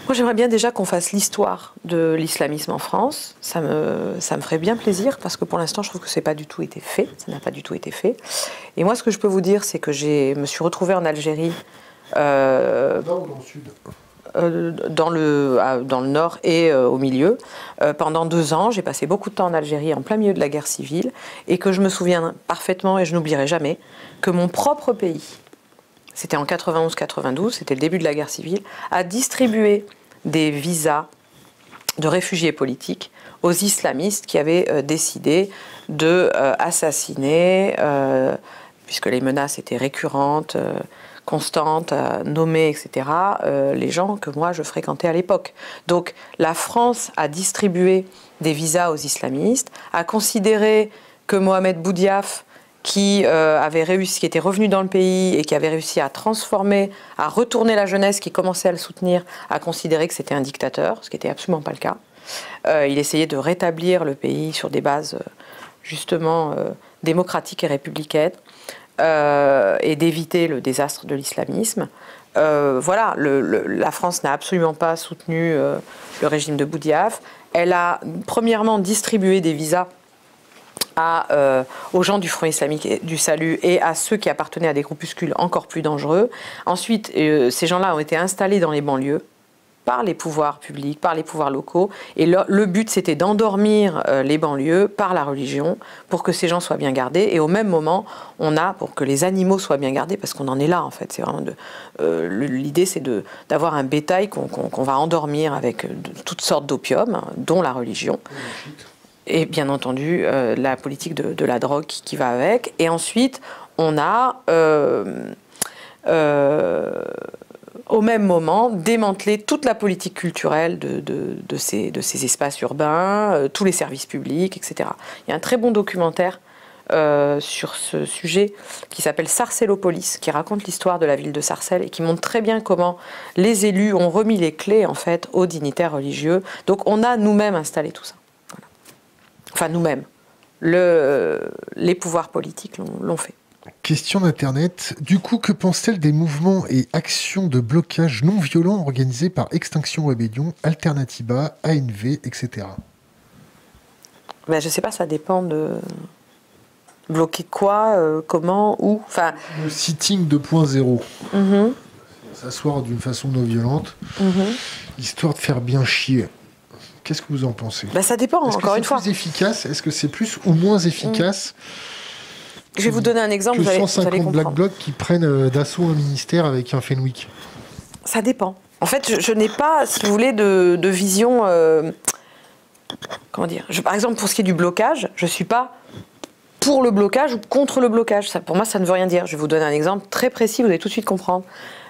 Moi, j'aimerais bien déjà qu'on fasse l'histoire de l'islamisme en France. Ça me, ça me ferait bien plaisir parce que pour l'instant, je trouve que n'a pas du tout été fait. Ça n'a pas du tout été fait. Et moi, ce que je peux vous dire, c'est que je me suis retrouvée en Algérie. Euh, dans le sud euh, dans, le, dans le nord et euh, au milieu. pendant deux ans, j'ai passé beaucoup de temps en Algérie, en plein milieu de la guerre civile, et que je me souviens parfaitement, et je n'oublierai jamais, que mon propre pays, c'était en 91-92, c'était le début de la guerre civile, a distribué des visas de réfugiés politiques aux islamistes qui avaient euh, décidé de euh, assassiner, euh, puisque les menaces étaient récurrentes, constantes, nommées, etc., les gens que moi je fréquentais à l'époque. Donc la France a distribué des visas aux islamistes, a considéré que Mohamed Boudiaf qui euh, avait réussi, qui était revenu dans le pays et qui avait réussi à transformer, à retourner la jeunesse qui commençait à le soutenir, à considérer que c'était un dictateur, ce qui n'était absolument pas le cas. Euh, il essayait de rétablir le pays sur des bases euh, justement démocratiques et républicaines et d'éviter le désastre de l'islamisme. voilà, la France n'a absolument pas soutenu le régime de Boudiaf. Elle a premièrement distribué des visas euh, aux gens du Front islamique du salut et à ceux qui appartenaient à des groupuscules encore plus dangereux. Ensuite, euh, ces gens-là ont été installés dans les banlieues par les pouvoirs publics, par les pouvoirs locaux. Et le, but, c'était d'endormir euh, les banlieues par la religion pour que ces gens soient bien gardés. Et au même moment, on a, pour que les animaux soient bien gardés, parce qu'on en est là, en fait, c'est vraiment. L'idée, c'est d'avoir un bétail qu'on va endormir avec toutes sortes d'opium, dont la religion et bien entendu euh, la politique de, la drogue qui, va avec. Et ensuite, on a euh, euh, au même moment démantelé toute la politique culturelle de, ces, espaces urbains, tous les services publics, etc. Il y a un très bon documentaire sur ce sujet qui s'appelle Sarcellopolis, qui raconte l'histoire de la ville de Sarcelles et qui montre très bien comment les élus ont remis les clés en fait aux dignitaires religieux. Donc on a nous-mêmes installé tout ça enfin nous-mêmes, les pouvoirs politiques l'ont fait. Question d'Internet. Du coup, que pense-t-elle des mouvements et actions de blocage non violents organisés par Extinction Rebellion, Alternativa, ANV, etc. Ben, je ne sais pas, ça dépend de bloquer quoi, euh, comment, où. Enfin... Le sitting 2.0. Mm S'asseoir d'une façon non violente, mhm. histoire de faire bien chier. Qu'est-ce que vous en pensez bah, Ça dépend, encore une fois. Est-ce que c'est plus efficace Est-ce que c'est plus ou moins efficace Je vais vous donner un exemple. Que vous allez, 150 Black Blocs qui prennent euh, d'assaut un ministère avec un Fenwick Ça dépend. En fait, je, n'ai pas, si vous voulez, de, vision. Euh, comment dire Par exemple, pour ce qui est du blocage, je ne suis pas pour le blocage ou contre le blocage. Ça, pour moi, ça ne veut rien dire. Je vais vous donner un exemple très précis, vous allez tout de suite comprendre.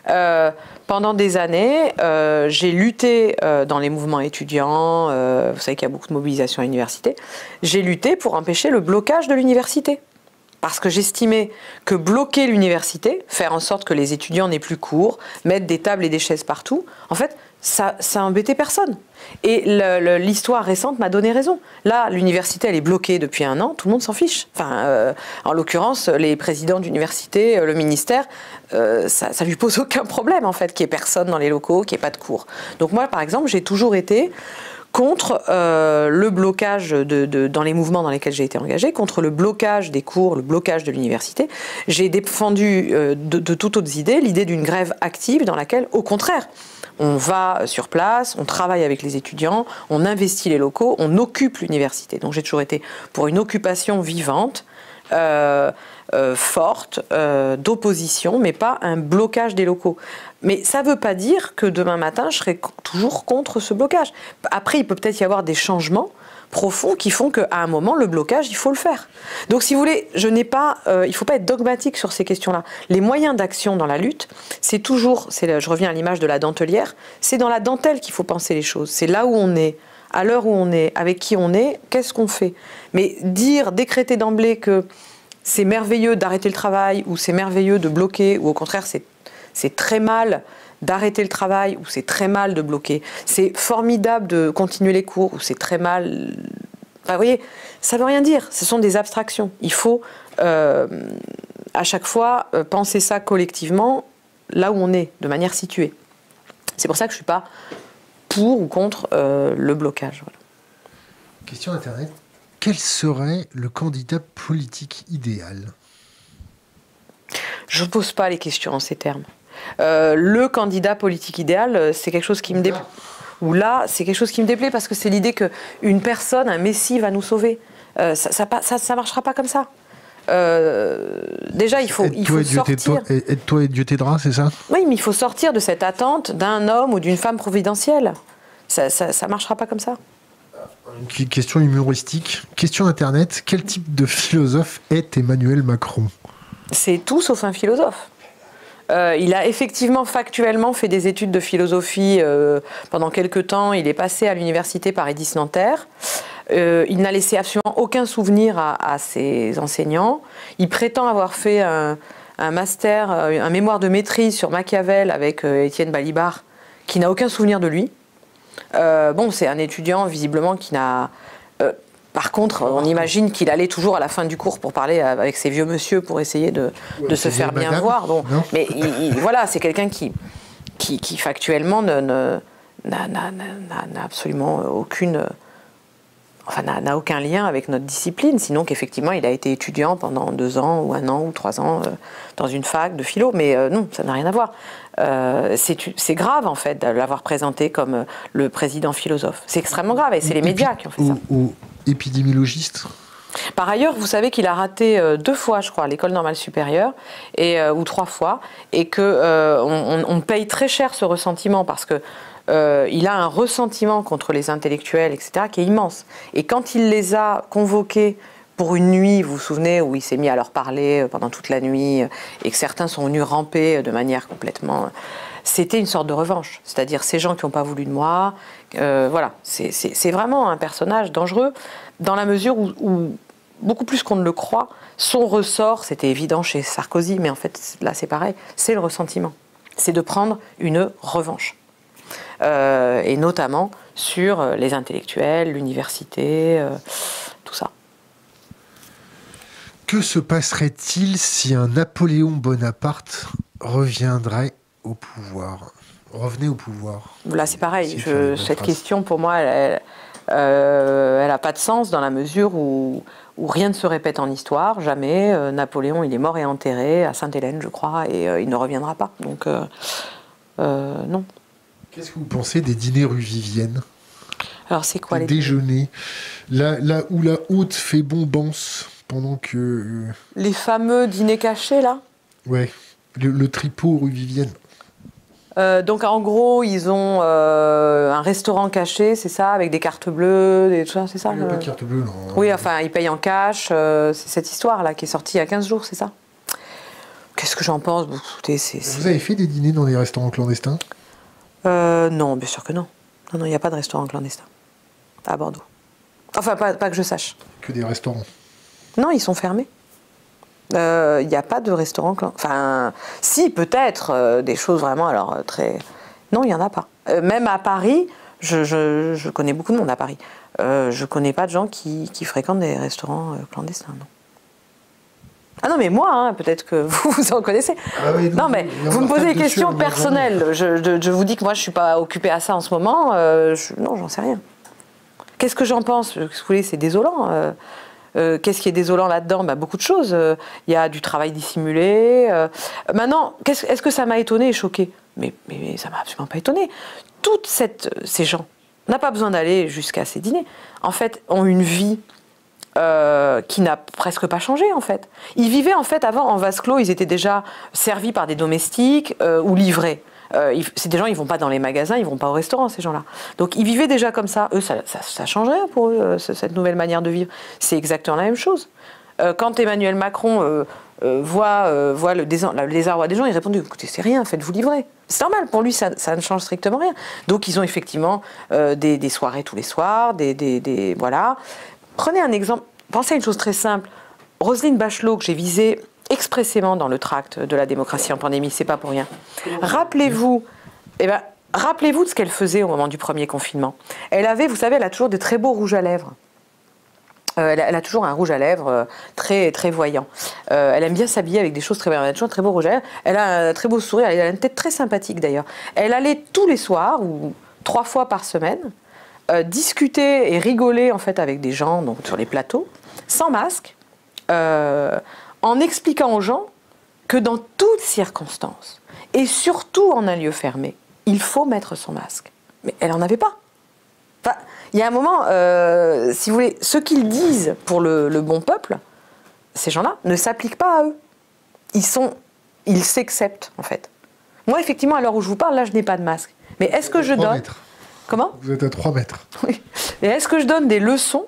Euh, pendant des années, euh, j'ai lutté euh, dans les mouvements étudiants, vous savez qu'il y a beaucoup de mobilisation à l'université, j'ai lutté pour empêcher le blocage de l'université. Parce que j'estimais que bloquer l'université, faire en sorte que les étudiants n'aient plus cours, mettre des tables et des chaises partout, en fait, ça, ça embêtait personne. Et l'histoire récente m'a donné raison. Là, l'université, elle est bloquée depuis un an, tout le monde s'en fiche. Enfin, euh, en l'occurrence, les présidents d'université, euh, le ministère, euh, ça, ça lui pose aucun problème, en fait, qu'il n'y ait personne dans les locaux, qu'il n'y ait pas de cours. Donc moi, par exemple, j'ai toujours été contre le blocage dans les mouvements dans lesquels j'ai été engagée, contre le blocage des cours, le blocage de l'université. J'ai défendu de toutes autres idées l'idée d'une grève active dans laquelle, au contraire, on va sur place, on travaille avec les étudiants, on investit les locaux, on occupe l'université. Donc j'ai toujours été pour une occupation vivante. Euh, euh, forte euh, d'opposition, mais pas un blocage des locaux. Mais ça ne veut pas dire que demain matin, je serai toujours contre ce blocage. Après, il peut peut-être y avoir des changements profonds qui font qu'à un moment, le blocage, il faut le faire. Donc, si vous voulez, je n'ai pas, euh, il ne faut pas être dogmatique sur ces questions-là. Les moyens d'action dans la lutte, c'est toujours, je reviens à l'image de la dentelière, c'est dans la dentelle qu'il faut penser les choses. C'est là où on est, à l'heure où on est, avec qui on est, qu'est-ce qu'on fait? Mais dire, décréter d'emblée que c'est merveilleux d'arrêter le travail ou c'est merveilleux de bloquer ou au contraire c'est très mal d'arrêter le travail ou c'est très mal de bloquer. C'est formidable de continuer les cours ou c'est très mal. vous voyez, ça ne veut rien dire. Ce sont des abstractions. Il faut euh, à chaque fois euh, penser ça collectivement là où on est, de manière située. C'est pour ça que je ne suis pas pour ou contre euh, le blocage. Question Internet quel serait le candidat politique idéal? Je ne pose pas les questions en ces termes. Euh, le candidat politique idéal, euh, c'est quelque chose qui me déplaît. Ou là, c'est quelque chose qui me déplaît parce que c'est l'idée qu'une personne, un messie, va nous sauver. Euh, ça ne marchera pas comme ça. déjà, il faut, il faut sortir. Aide-toi et Dieu t'aidera, c'est ça? Oui, mais il faut sortir de cette attente d'un homme ou d'une femme providentielle. Ça ne marchera pas comme ça. Une question humoristique. Question Internet. Quel type de philosophe est Emmanuel Macron? C'est tout sauf un philosophe. Euh, il a effectivement factuellement fait des études de philosophie euh, pendant quelques temps. Il est passé à l'université Paris-Nanterre. Euh, il n'a laissé absolument aucun souvenir à, ses enseignants. Il prétend avoir fait un, un, master, un mémoire de maîtrise sur Machiavel avec Étienne Balibar, qui n'a aucun souvenir de lui. Bon, c'est un étudiant visiblement qui n'a. Par contre, on imagine qu'il allait toujours à la fin du cours pour parler avec ces vieux monsieur pour essayer de, se faire bien voir. Bon, mais voilà, c'est quelqu'un qui, qui, factuellement n'a absolument aucune enfin, n'a aucun lien avec notre discipline, sinon qu'effectivement il a été étudiant pendant deux ans ou un an ou trois ans euh, dans une fac de philo, mais euh, non, ça n'a rien à voir. Euh, c'est grave en fait de l'avoir présenté comme le président philosophe. C'est extrêmement grave et c'est les médias qui ont fait ça. Ou, épidémiologiste par ailleurs, vous savez qu'il a raté deux fois, je crois, l'école normale supérieure, et, ou trois fois, et que on, paye très cher ce ressentiment parce que euh, il a un ressentiment contre les intellectuels, etc., qui est immense. Et quand il les a convoqués pour une nuit, vous vous souvenez, où il s'est mis à leur parler euh, pendant toute la nuit, euh, et que certains sont venus ramper de manière complètement... C'était une sorte de revanche. C'est-à-dire ces gens qui n'ont pas voulu de moi. voilà, c'est vraiment un personnage dangereux dans la mesure où, beaucoup plus qu'on ne le croit, son ressort, c'était évident chez Sarkozy, mais en fait là c'est pareil, c'est le ressentiment. C'est de prendre une revanche. Euh, et notamment sur euh, les intellectuels, l'université, euh, tout ça. Que se passerait-il si un Napoléon Bonaparte reviendrait au pouvoir Revenait au pouvoir Là, c'est pareil. cette question, pour moi, elle n'a pas de sens dans la mesure où, où, rien ne se répète en histoire. Jamais. Napoléon, il est mort et enterré à Sainte-Hélène, je crois, et il ne reviendra pas. Donc, non. Qu'est-ce que vous pensez des dîners rue Vivienne? Alors, c'est quoi les déjeuners là, là où la haute fait bombance pendant que. Euh, les fameux dîners cachés, là? Ouais, le, tripot rue Vivienne. Euh, donc en gros, ils ont euh, un restaurant caché, c'est ça, avec des cartes bleues, des choses, c'est ça Il n'y a pas de carte bleue, non. Oui, enfin, ils payent en cash. c'est cette histoire-là qui est sortie il y a 15 jours, c'est ça Qu'est-ce que j'en pense? Vous avez fait des dîners dans des restaurants clandestins? Euh, non, bien sûr que non. Non, non, il n'y a pas de restaurant clandestin à Bordeaux. Enfin, pas, que je sache. Que des restaurants Non, ils sont fermés. Euh, il n'y a pas de restaurant clandestin. Enfin, si, peut-être, euh, des choses vraiment, alors, très... Non, il n'y en a pas. même à Paris, je, connais beaucoup de monde à Paris. je ne connais pas de gens qui, qui fréquentent des restaurants clandestins, non. Ah non, mais moi, hein, peut-être que vous, vous en connaissez. Ah non, mais vous me posez des questions personnelles. Je, vous dis que moi, je ne suis pas occupée à ça en ce moment. Euh, non, j'en sais rien. Qu'est-ce que j'en pense? Vous voulez, c'est désolant. Qu'est-ce qui est désolant là-dedans? Bah, Beaucoup de choses. Il y a du travail dissimulé. maintenant, est-ce que ça m'a étonné et choqué? Mais, mais, ça m'a absolument pas étonné. Toutes ces gens n'ont pas besoin d'aller jusqu'à ces dîners. En fait, ont une vie euh, qui n'a presque pas changé en fait. Ils vivaient en fait avant en vase clos, ils étaient déjà servis par des domestiques euh, ou livrés. Euh, c'est des gens, ils vont pas dans les magasins, ils vont pas au restaurant, ces gens-là. Donc ils vivaient déjà comme ça. Eux, ça, ça, change rien pour eux, cette nouvelle manière de vivre. C'est exactement la même chose. quand Emmanuel Macron voit, voit le, désarroi des gens, il répond écoutez, c'est rien, faites-vous livrer. C'est normal, pour lui, ça, ne change strictement rien. Donc ils ont effectivement des, soirées tous les soirs, des voilà. Prenez un exemple, pensez à une chose très simple. Roselyne Bachelot, que j'ai visée expressément dans le tract de la démocratie en pandémie, c'est pas pour rien. Rappelez-vous, eh ben, rappelez-vous de ce qu'elle faisait au moment du premier confinement. Elle avait, vous savez, elle a toujours de très beaux rouges à lèvres. Euh, elle, a, toujours un rouge à lèvres euh, très, très voyant. Euh, elle aime bien s'habiller avec des choses très bien. Elle a toujours un très beau rouge à lèvres. Elle a un très beau sourire. Elle a une tête très sympathique d'ailleurs. Elle allait tous les soirs ou trois fois par semaine discuter et rigoler en fait avec des gens donc, sur les plateaux, sans masque, en expliquant aux gens que dans toutes circonstances, et surtout en un lieu fermé, il faut mettre son masque. Mais elle n'en avait pas. Enfin, il y a un moment, euh, si vous voulez, ce qu'ils disent pour le, bon peuple, ces gens-là, ne s'appliquent pas à eux. Ils sont, ils s'acceptent en fait. Moi, effectivement, à l'heure où je vous parle, là, je n'ai pas de masque. Mais est-ce que je donne Comment Vous êtes à 3 mètres. Oui. Et est-ce que je donne des leçons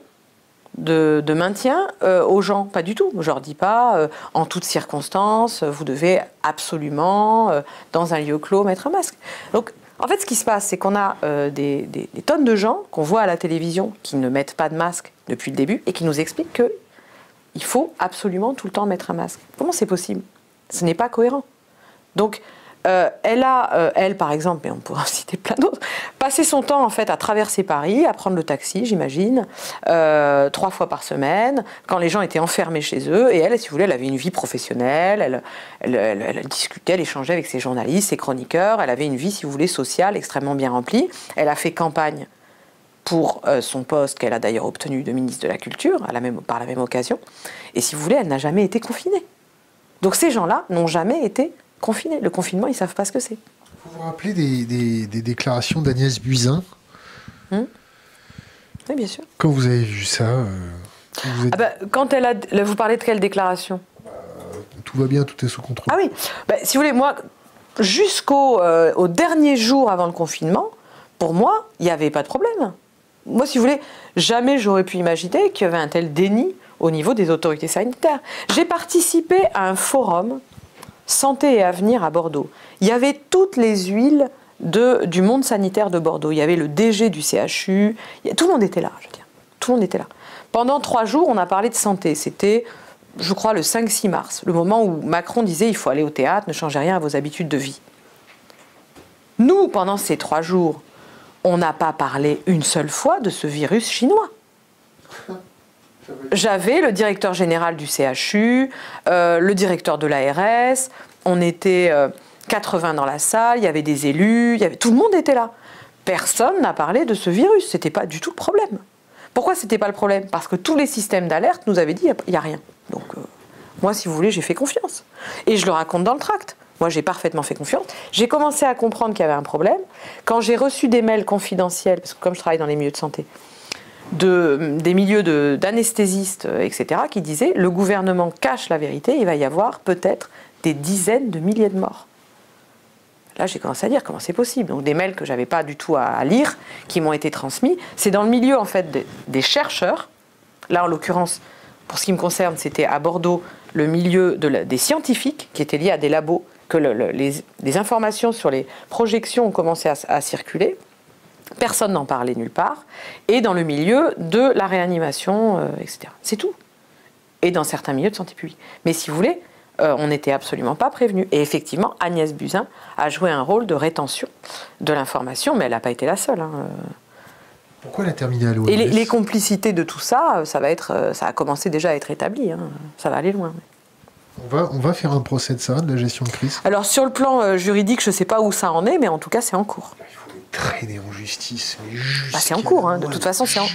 de, maintien euh, aux gens Pas du tout. Je leur dis pas, euh, en toutes circonstances, vous devez absolument, euh, dans un lieu clos, mettre un masque. Donc, en fait, ce qui se passe, c'est qu'on a des, des, tonnes de gens qu'on voit à la télévision qui ne mettent pas de masque depuis le début et qui nous expliquent qu'il faut absolument tout le temps mettre un masque. Comment c'est possible? Ce n'est pas cohérent. Donc, euh, elle a, euh, elle par exemple, mais on pourra citer plein d'autres, passé son temps en fait à traverser Paris, à prendre le taxi, j'imagine, euh, trois fois par semaine, quand les gens étaient enfermés chez eux. Et elle, si vous voulez, elle avait une vie professionnelle, elle, elle, discutait, elle échangeait avec ses journalistes, ses chroniqueurs. Elle avait une vie, si vous voulez, sociale extrêmement bien remplie. Elle a fait campagne pour son poste qu'elle a d'ailleurs obtenu de ministre de la Culture à la même, par la même occasion. Et si vous voulez, elle n'a jamais été confinée. Donc ces gens-là n'ont jamais été confinés. Le confinement, ils ne savent pas ce que c'est. Vous vous rappelez des, déclarations d'Agnès Buzyn hum Oui, bien sûr. Quand vous avez vu ça euh, ah bah, Quand elle a... Vous parlez de quelle déclaration? Bah, Tout va bien, tout est sous contrôle. Ah oui. Bah, si vous voulez, moi, jusqu'au euh, au dernier jour avant le confinement, pour moi, il n'y avait pas de problème. Moi, si vous voulez, jamais j'aurais pu imaginer qu'il y avait un tel déni au niveau des autorités sanitaires. J'ai participé à un forum Santé et Avenir à Bordeaux. Il y avait toutes les huiles du monde sanitaire de Bordeaux. Il y avait le DG du CHU. Tout le monde était là, je veux dire. Tout le monde était là. Pendant trois jours, on a parlé de santé. C'était, je crois, le 5-6 mars, le moment où Macron disait il faut aller au théâtre, ne changez rien à vos habitudes de vie. Nous, pendant ces trois jours, on n'a pas parlé une seule fois de ce virus chinois. J'avais le directeur général du CHU, euh, le directeur de l'ARS, on était 80 euh, dans la salle, il y avait des élus, tout le monde était là. Personne n'a parlé de ce virus, ce n'était pas du tout le problème. Pourquoi ce n'était pas le problème? Parce que tous les systèmes d'alerte nous avaient dit il n'y a, rien. Donc, euh, moi, si vous voulez, j'ai fait confiance. Et je le raconte dans le tract. Moi, j'ai parfaitement fait confiance. J'ai commencé à comprendre qu'il y avait un problème. Quand j'ai reçu des mails confidentiels, parce que comme je travaille dans les milieux de santé, de, des milieux d'anesthésistes, euh, etc., qui disaient le gouvernement cache la vérité, il va y avoir peut-être des dizaines de milliers de morts. Là, j'ai commencé à dire comment c'est possible. Donc, des mails que j'avais pas du tout à, lire, qui m'ont été transmis. C'est dans le milieu, en fait, des, chercheurs. Là, en l'occurrence, pour ce qui me concerne, c'était à Bordeaux le milieu de des scientifiques qui étaient liés à des labos, que les, informations sur les projections ont commencé à circuler. Personne n'en parlait nulle part. Et dans le milieu de la réanimation, euh, etc. C'est tout. Et dans certains milieux de santé publique. Mais si vous voulez, euh, on n'était absolument pas prévenu. Et effectivement, Agnès Buzyn a joué un rôle de rétention de l'information, mais elle n'a pas été la seule. Hein. Pourquoi elle a terminé à Et les, complicités de tout ça, ça, va être, ça a commencé déjà à être établi. Hein. Ça va aller loin. On va, on va faire un procès de ça, de la gestion de crise? Alors sur le plan euh, juridique, je ne sais pas où ça en est, mais en tout cas, c'est en cours. Traîné en justice. Bah, c'est en cours, hein. de toute façon, c'est en,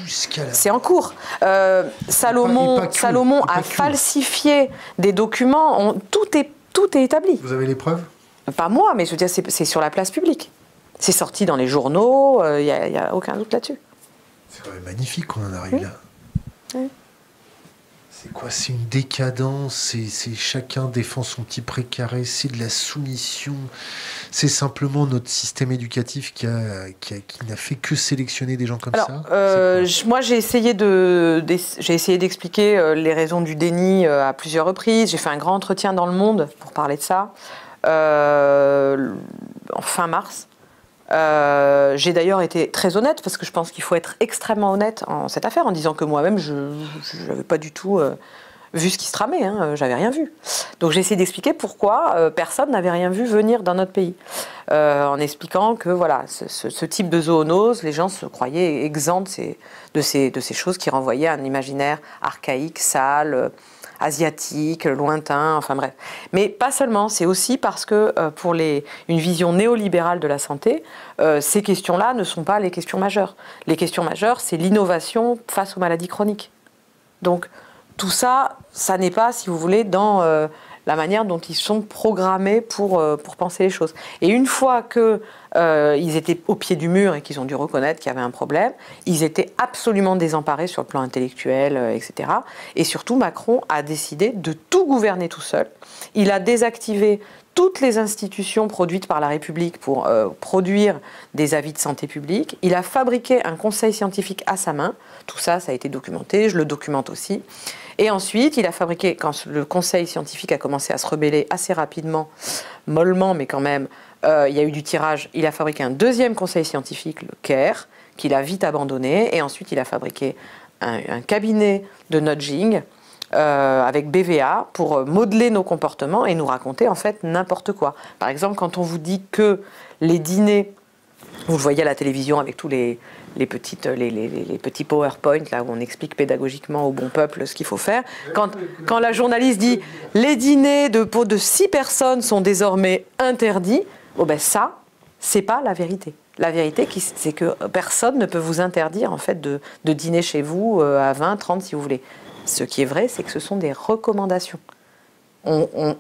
c'est en cours. Euh, Salomon, Salomon a falsifié des documents, tout, est, tout est établi. Vous avez les preuves? Pas moi, mais je veux dire, c'est sur la place publique. C'est sorti dans les journaux, il euh, n'y a, aucun doute là-dessus. C'est magnifique qu'on en arrive là. Oui. C'est quoi? C'est une décadence, c'est chacun défend son petit précaré, c'est de la soumission. C'est simplement notre système éducatif qui n'a qui fait que sélectionner des gens comme ça euh, Moi, j'ai essayé d'expliquer euh, les raisons du déni euh, à plusieurs reprises. J'ai fait un grand entretien dans Le Monde pour parler de ça, en fin mars. Euh, j'ai d'ailleurs été très honnête parce que je pense qu'il faut être extrêmement honnête en cette affaire en disant que moi-même je n'avais pas du tout euh, vu ce qui se tramait, hein, j'avais rien vu. Donc j'ai essayé d'expliquer pourquoi euh, personne n'avait rien vu venir dans notre pays, en expliquant que voilà ce, type de zoonose, les gens se croyaient exempts de ces choses qui renvoyaient à un imaginaire archaïque, sale asiatique, lointain, enfin bref. Mais pas seulement, c'est aussi parce que euh, pour les, une vision néolibérale de la santé, euh, ces questions-là ne sont pas les questions majeures. Les questions majeures, c'est l'innovation face aux maladies chroniques. Donc tout ça, ça n'est pas, si vous voulez, dans euh, la manière dont ils sont programmés pour, pour penser les choses. Et une fois qu'ils euh, étaient au pied du mur et qu'ils ont dû reconnaître qu'il y avait un problème, ils étaient absolument désemparés sur le plan intellectuel, euh, etc. Et surtout, Macron a décidé de tout gouverner tout seul. Il a désactivé toutes les institutions produites par la République pour produire des avis de santé publique. Il a fabriqué un conseil scientifique à sa main. Tout ça, ça a été documenté, je le documente aussi. Et ensuite, il a fabriqué, quand le conseil scientifique a commencé à se rebeller assez rapidement, mollement, mais quand même, euh, il y a eu du tirage, il a fabriqué un deuxième conseil scientifique, le CARE, qu'il a vite abandonné. Et ensuite, il a fabriqué un, cabinet de nudging euh, avec BVA pour modeler nos comportements et nous raconter en fait n'importe quoi. Par exemple, quand on vous dit que les dîners, vous le voyez à la télévision avec tous les, les, petites, les, petits PowerPoint là où on explique pédagogiquement au bon peuple ce qu'il faut faire. Quand, quand la journaliste dit les dîners de, de six personnes sont désormais interdits, oh ben ça, c'est pas la vérité. La vérité, c'est que personne ne peut vous interdire en fait de, dîner chez vous euh, à 20, 30 si vous voulez. Ce qui est vrai, c'est que ce sont des recommandations. On,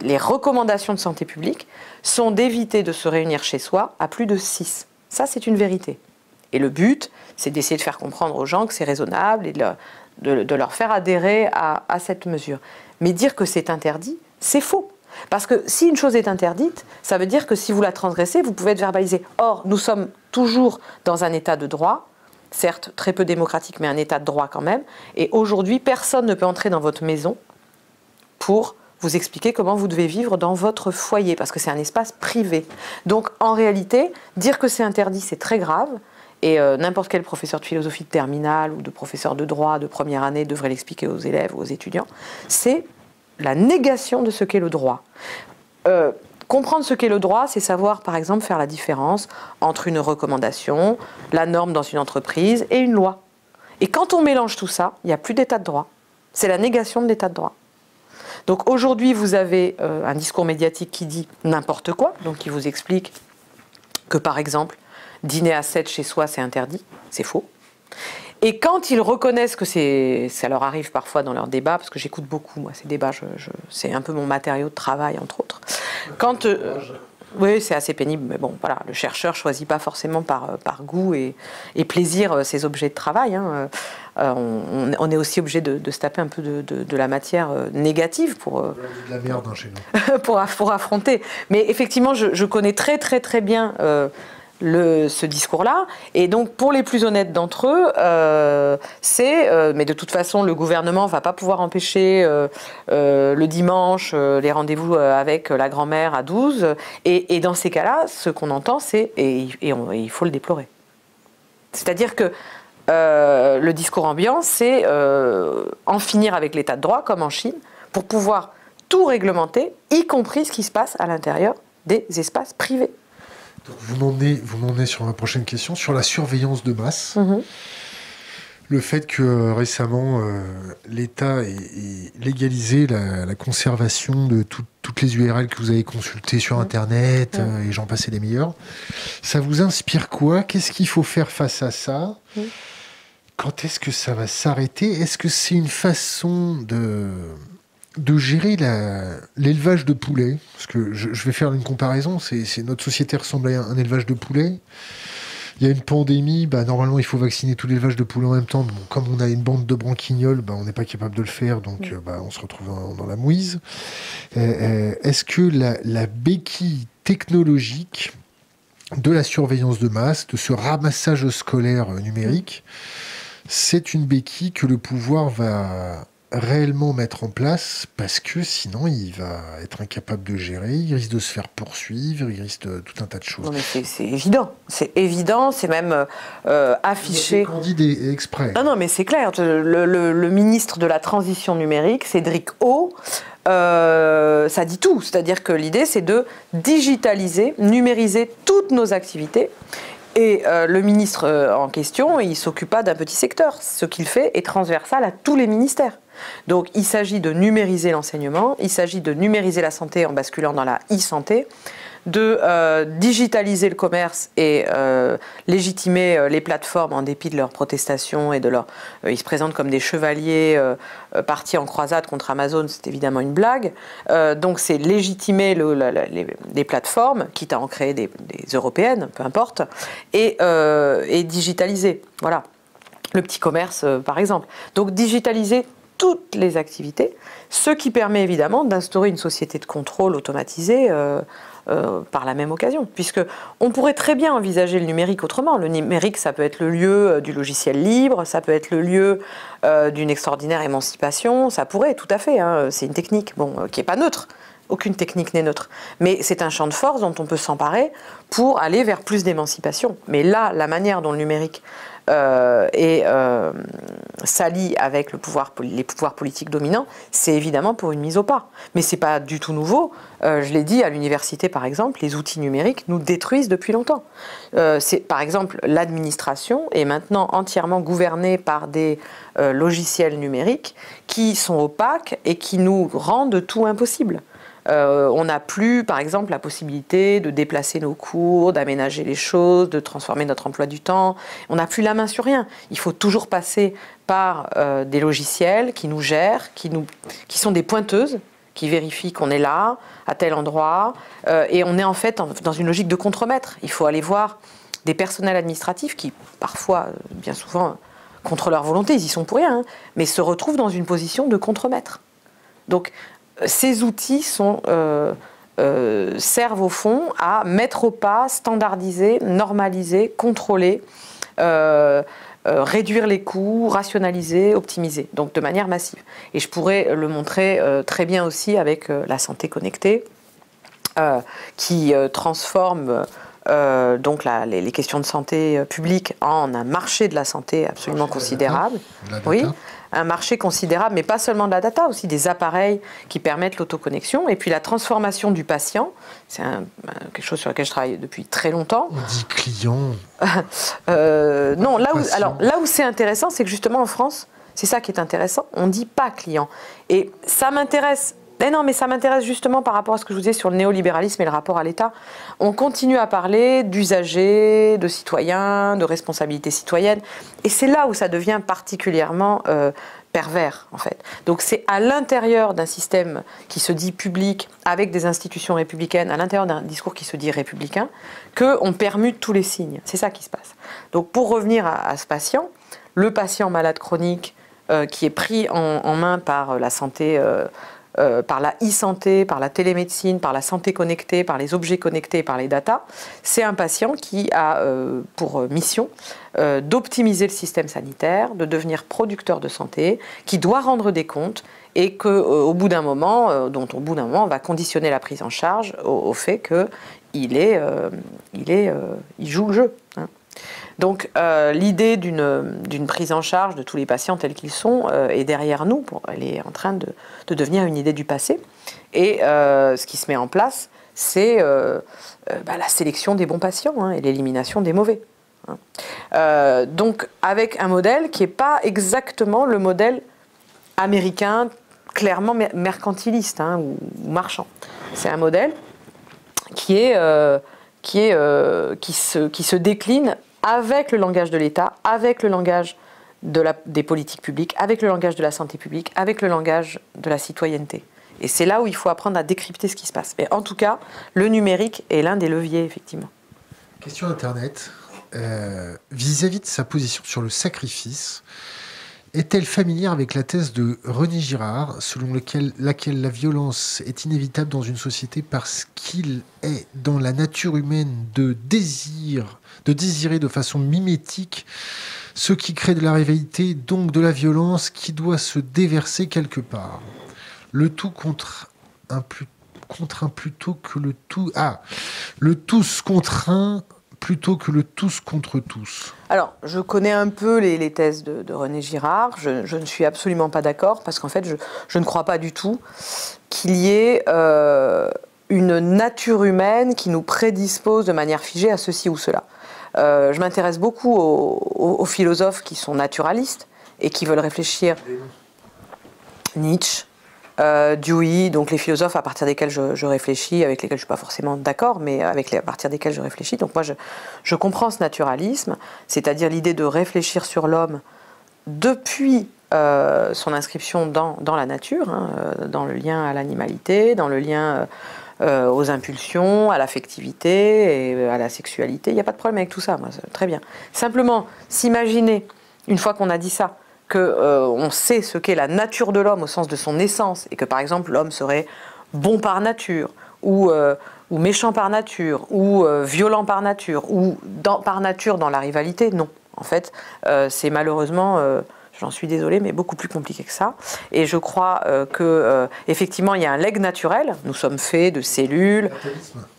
les recommandations de santé publique sont d'éviter de se réunir chez soi à plus de 6. Ça, c'est une vérité. Et le but, c'est d'essayer de faire comprendre aux gens que c'est raisonnable et de, leur faire adhérer à, cette mesure. Mais dire que c'est interdit, c'est faux. Parce que si une chose est interdite, ça veut dire que si vous la transgressez, vous pouvez être verbalisé. Or, nous sommes toujours dans un état de droit, certes très peu démocratique, mais un état de droit quand même. Et aujourd'hui, personne ne peut entrer dans votre maison pour vous expliquer comment vous devez vivre dans votre foyer, parce que c'est un espace privé. Donc, en réalité, dire que c'est interdit, c'est très grave. Et euh, n'importe quel professeur de philosophie de terminale ou de professeur de droit de première année devrait l'expliquer aux élèves ou aux étudiants. C'est la négation de ce qu'est le droit. Euh, comprendre ce qu'est le droit, c'est savoir, par exemple, faire la différence entre une recommandation, la norme dans une entreprise et une loi. Et quand on mélange tout ça, il n'y a plus d'état de droit. C'est la négation de l'état de droit. Donc aujourd'hui, vous avez euh, un discours médiatique qui dit n'importe quoi, donc qui vous explique que, par exemple, dîner à 7 chez soi, c'est interdit. C'est faux. Et quand ils reconnaissent que c'est, ça leur arrive parfois dans leurs débats, parce que j'écoute beaucoup, moi, ces débats, c'est un peu mon matériau de travail, entre autres. Quand, euh, oui, c'est assez pénible, mais bon, voilà, le chercheur choisit pas forcément par, euh, par goût et, plaisir euh, ses objets de travail. Hein. on, est aussi obligé de, se taper un peu de, la matière négative pour, de la merde hein, chez nous. pour, pour, affronter. Mais effectivement, je, je, connais très très très bien ce discours-là. Et donc, pour les plus honnêtes d'entre eux, euh, c'est, euh, mais de toute façon, le gouvernement ne va pas pouvoir empêcher euh, le dimanche les rendez-vous avec la grand-mère à 12. Et, dans ces cas-là, ce qu'on entend, c'est, et, il faut le déplorer. C'est-à-dire que le discours ambiant, c'est en finir avec l'état de droit, comme en Chine, pour pouvoir tout réglementer, y compris ce qui se passe à l'intérieur des espaces privés vous m'en vous sur ma prochaine question, sur la surveillance de masse. Mhm. Le fait que euh, récemment, euh, l'État ait, légalisé la, conservation de toute toutes les URL que vous avez consultées sur Internet, et j'en passais des meilleurs. Ça vous inspire quoi? Qu'est-ce qu'il faut faire face à ça? Quand est-ce que ça va s'arrêter? Est-ce que c'est une façon de de gérer l'élevage de poulets, parce que je, vais faire une comparaison, c'est notre société ressemble à un, élevage de poulets. Il y a une pandémie, bah, normalement il faut vacciner tout l'élevage de poulets en même temps. comme on a une bande de branquignoles, bah, on n'est pas capable de le faire, donc euh, bah, on se retrouve dans, la mouise. Euh, euh, est-ce que la, la, béquille technologique de la surveillance de masse, de ce ramassage scolaire numérique, c'est une béquille que le pouvoir va réellement mettre en place parce que sinon il va être incapable de gérer, il risque de se faire poursuivre, il risque de, tout un tas de choses. Non mais c'est évident, c'est évident, c'est même euh, affiché. On dit exprès. Non non mais c'est clair, le, ministre de la transition numérique, Cédric O, euh, ça dit tout, c'est-à-dire que l'idée c'est de digitaliser, numériser toutes nos activités et euh, le ministre en question, il s'occupe pas d'un petit secteur. Ce qu'il fait est transversal à tous les ministères. Donc il s'agit de numériser l'enseignement, il s'agit de numériser la santé en basculant dans la e-santé, de euh, digitaliser le commerce et euh, légitimer euh, les plateformes en dépit de leurs protestations et de leur. ils se présentent comme des chevaliers partis en croisade contre Amazon, c'est évidemment une blague. donc c'est légitimer les, plateformes, quitte à en créer des, européennes, peu importe, et, et digitaliser. Voilà le petit commerce par exemple. Donc digitaliser toutes les activités, ce qui permet évidemment d'instaurer une société de contrôle automatisée euh, euh, par la même occasion. Puisque on pourrait très bien envisager le numérique autrement. Le numérique, ça peut être le lieu euh, du logiciel libre, ça peut être le lieu d'une extraordinaire émancipation, ça pourrait tout à fait. Hein. c'est une technique bon, qui n'est pas neutre. Aucune technique n'est neutre. Mais c'est un champ de force dont on peut s'emparer pour aller vers plus d'émancipation. Mais là, la manière dont le numérique euh, et euh, s'allie avec les pouvoirs politiques dominants, c'est évidemment pour une mise au pas. Mais c'est pas du tout nouveau. Euh, je l'ai dit à l'université, par exemple, les outils numériques nous détruisent depuis longtemps. par exemple l'administration est maintenant entièrement gouvernée par des logiciels numériques qui sont opaques et qui nous rendent tout impossible. Euh, on n'a plus, par exemple, la possibilité de déplacer nos cours, d'aménager les choses, de transformer notre emploi du temps. On n'a plus la main sur rien. Il faut toujours passer par euh, des logiciels qui nous gèrent, qui, nous, qui sont des pointeuses, qui vérifient qu'on est là, à tel endroit. Euh, et on est en fait dans une logique de contremaître. Il faut aller voir des personnels administratifs qui, parfois, bien souvent, contre leur volonté, ils y sont pour rien, hein, mais se retrouvent dans une position de contremaître. Donc, ces outils euh, euh, servent au fond à mettre au pas, standardiser, normaliser, contrôler, euh, réduire les coûts, rationaliser, optimiser, donc de manière massive. Et je pourrais le montrer très bien aussi avec la santé connectée, qui transforme donc les, questions de santé publique en un marché de la santé absolument considérable. oui, un marché considérable, mais pas seulement de la data, aussi des appareils qui permettent l'autoconnexion. Et puis la transformation du patient, c'est quelque chose sur lequel je travaille depuis très longtemps. On dit client. Euh, non, là où, alors, là où c'est intéressant, c'est que justement en France, c'est ça qui est intéressant, on dit pas client. Et ça m'intéresse mais non, mais ça m'intéresse justement par rapport à ce que je vous disais sur le néolibéralisme et le rapport à l'État. On continue à parler d'usagers, de citoyens, de responsabilité citoyenne, et c'est là où ça devient particulièrement euh, pervers, en fait. Donc c'est à l'intérieur d'un système qui se dit public, avec des institutions républicaines, à l'intérieur d'un discours qui se dit républicain, qu'on permute tous les signes. C'est ça qui se passe. Donc pour revenir à, ce patient, le patient malade chronique euh, qui est pris en, main par la santé... Euh, euh, par la e-santé, par la télémédecine, par la santé connectée, par les objets connectés, par les datas, c'est un patient qui a euh, pour mission euh, d'optimiser le système sanitaire, de devenir producteur de santé, qui doit rendre des comptes et qu'au bout d'un moment, dont au bout d'un moment, on va conditionner la prise en charge au, fait qu'il joue le jeu. Hein. Donc euh, l'idée d'une prise en charge de tous les patients tels qu'ils sont euh, est derrière nous. elle est en train de, devenir une idée du passé. Et euh, ce qui se met en place, c'est bah, la sélection des bons patients hein, et l'élimination des mauvais. Hein. donc avec un modèle qui n'est pas exactement le modèle américain clairement mercantiliste hein, ou, marchand. C'est un modèle qui, est, qui, est, qui, se, qui se décline avec le langage de l'État, avec le langage de la, des politiques publiques, avec le langage de la santé publique, avec le langage de la citoyenneté. Et c'est là où il faut apprendre à décrypter ce qui se passe. Mais en tout cas, le numérique est l'un des leviers, effectivement. Question Internet. Euh, vis-à-vis de sa position sur le sacrifice, est-elle familière avec la thèse de René Girard, selon laquelle la violence est inévitable dans une société parce qu'il est dans la nature humaine de désir, de désirer de façon mimétique ce qui crée de la rivalité, donc de la violence qui doit se déverser quelque part le tout contre un, plutôt que le tout. Ah, le tous contraint plutôt que le tous contre tous Alors, je connais un peu les, thèses de, René Girard. Je, ne suis absolument pas d'accord parce qu'en fait, je, ne crois pas du tout qu'il y ait euh, une nature humaine qui nous prédispose de manière figée à ceci ou cela. Euh, je m'intéresse beaucoup aux, philosophes qui sont naturalistes et qui veulent réfléchir. Nietzsche, euh, Dewey, donc les philosophes à partir desquels je, réfléchis, avec lesquels je ne suis pas forcément d'accord, mais avec les, à partir desquels je réfléchis. Donc moi, je, comprends ce naturalisme, c'est-à-dire l'idée de réfléchir sur l'homme depuis euh, son inscription dans, dans la nature, hein, euh, dans le lien à l'animalité, dans le lien aux impulsions, à l'affectivité et à la sexualité. Il n'y a pas de problème avec tout ça, moi, très bien. Simplement, s'imaginer, une fois qu'on a dit ça, qu'on euh, sait ce qu'est la nature de l'homme au sens de son essence, et que par exemple l'homme serait bon par nature, ou, euh, ou méchant par nature, ou euh, violent par nature, ou dans, par nature dans la rivalité, non. En fait, c'est malheureusement J'en suis désolée, mais beaucoup plus compliqué que ça. Et je crois qu'effectivement, que effectivement, il y a un leg naturel. Nous sommes faits de cellules,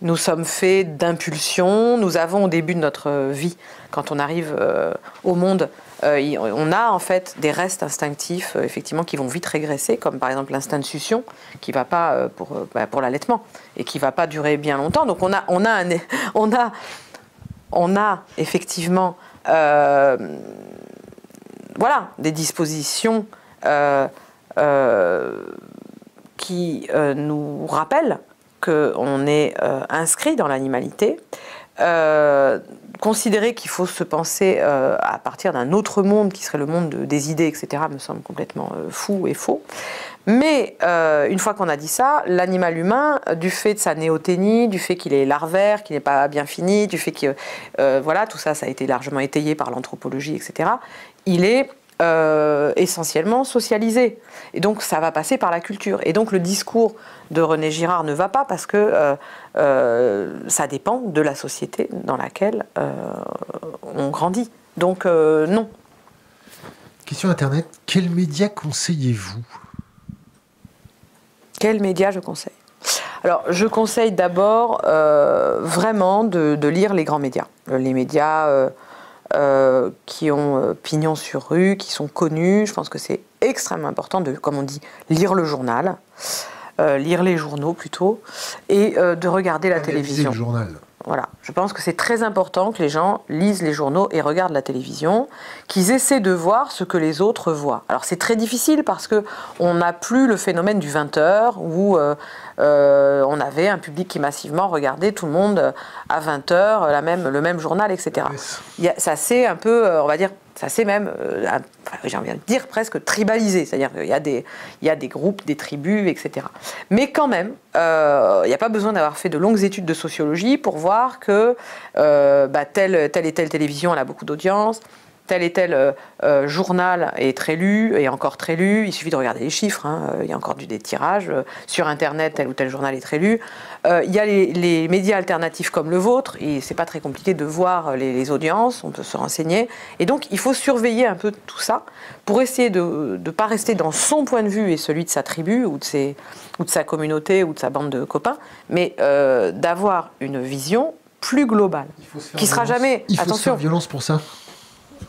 nous sommes faits d'impulsions. Nous avons au début de notre vie, quand on arrive au monde, euh, on a en fait des restes instinctifs euh, effectivement qui vont vite régresser, comme par exemple l'instinct de succion qui va pas euh, pour, bah, pour l'allaitement et qui va pas durer bien longtemps. Donc on a, on a, on a, on a effectivement voilà, des dispositions qui nous rappellent qu'on est inscrit dans l'animalité considérer qu'il faut se penser euh, à partir d'un autre monde qui serait le monde des idées, etc., me semble complètement euh, fou et faux. Mais euh, une fois qu'on a dit ça, l'animal humain, du fait de sa néoténie, du fait qu'il est larvaire, qu'il n'est pas bien fini, du fait que voilà, tout ça, ça a été largement étayé par l'anthropologie, etc. Il est essentiellement socialisé. Et donc ça va passer par la culture. Et donc le discours de René Girard ne va pas parce que euh, euh, ça dépend de la société dans laquelle euh, on grandit. Donc non. Question Internet, quels médias conseillez-vous? Quels médias je conseille? Alors, je conseille d'abord vraiment de, lire les grands médias. Les médias qui ont pignon sur rue, qui sont connus. Je pense que c'est extrêmement important de, comme on dit, lire le journal. Euh, lire les journaux plutôt, et euh, de regarder la télévision. Le journal. Voilà, je pense que c'est très important que les gens lisent les journaux et regardent la télévision, qu'ils essaient de voir ce que les autres voient. Alors c'est très difficile parce que on n'a plus le phénomène du 20 h où euh, on avait un public qui massivement regardait tout le monde à 20 h la même, le même journal, etc. ça c'est un peu, on va dire, ça s'est même, euh, j'ai envie de dire, presque tribalisé. C'est-à-dire qu'il y, a des, groupes, des tribus, etc. Mais quand même, euh, il n'y a pas besoin d'avoir fait de longues études de sociologie pour voir que euh, bah, telle, et telle télévision a beaucoup d'audience, tel et tel euh, euh, journal est très lu et encore très lu. Il suffit de regarder les chiffres. Hein. Il y a encore du des tirages. Sur Internet, tel ou tel journal est très lu. Euh, il y a les, médias alternatifs comme le vôtre. Et c'est pas très compliqué de voir les, audiences. On peut se renseigner. Et donc, il faut surveiller un peu tout ça pour essayer de ne pas rester dans son point de vue et celui de sa tribu ou de, ses, ou de sa communauté ou de sa bande de copains, mais d'avoir une vision plus globale, qui sera jamais. Il faut attention, se faire violence pour ça.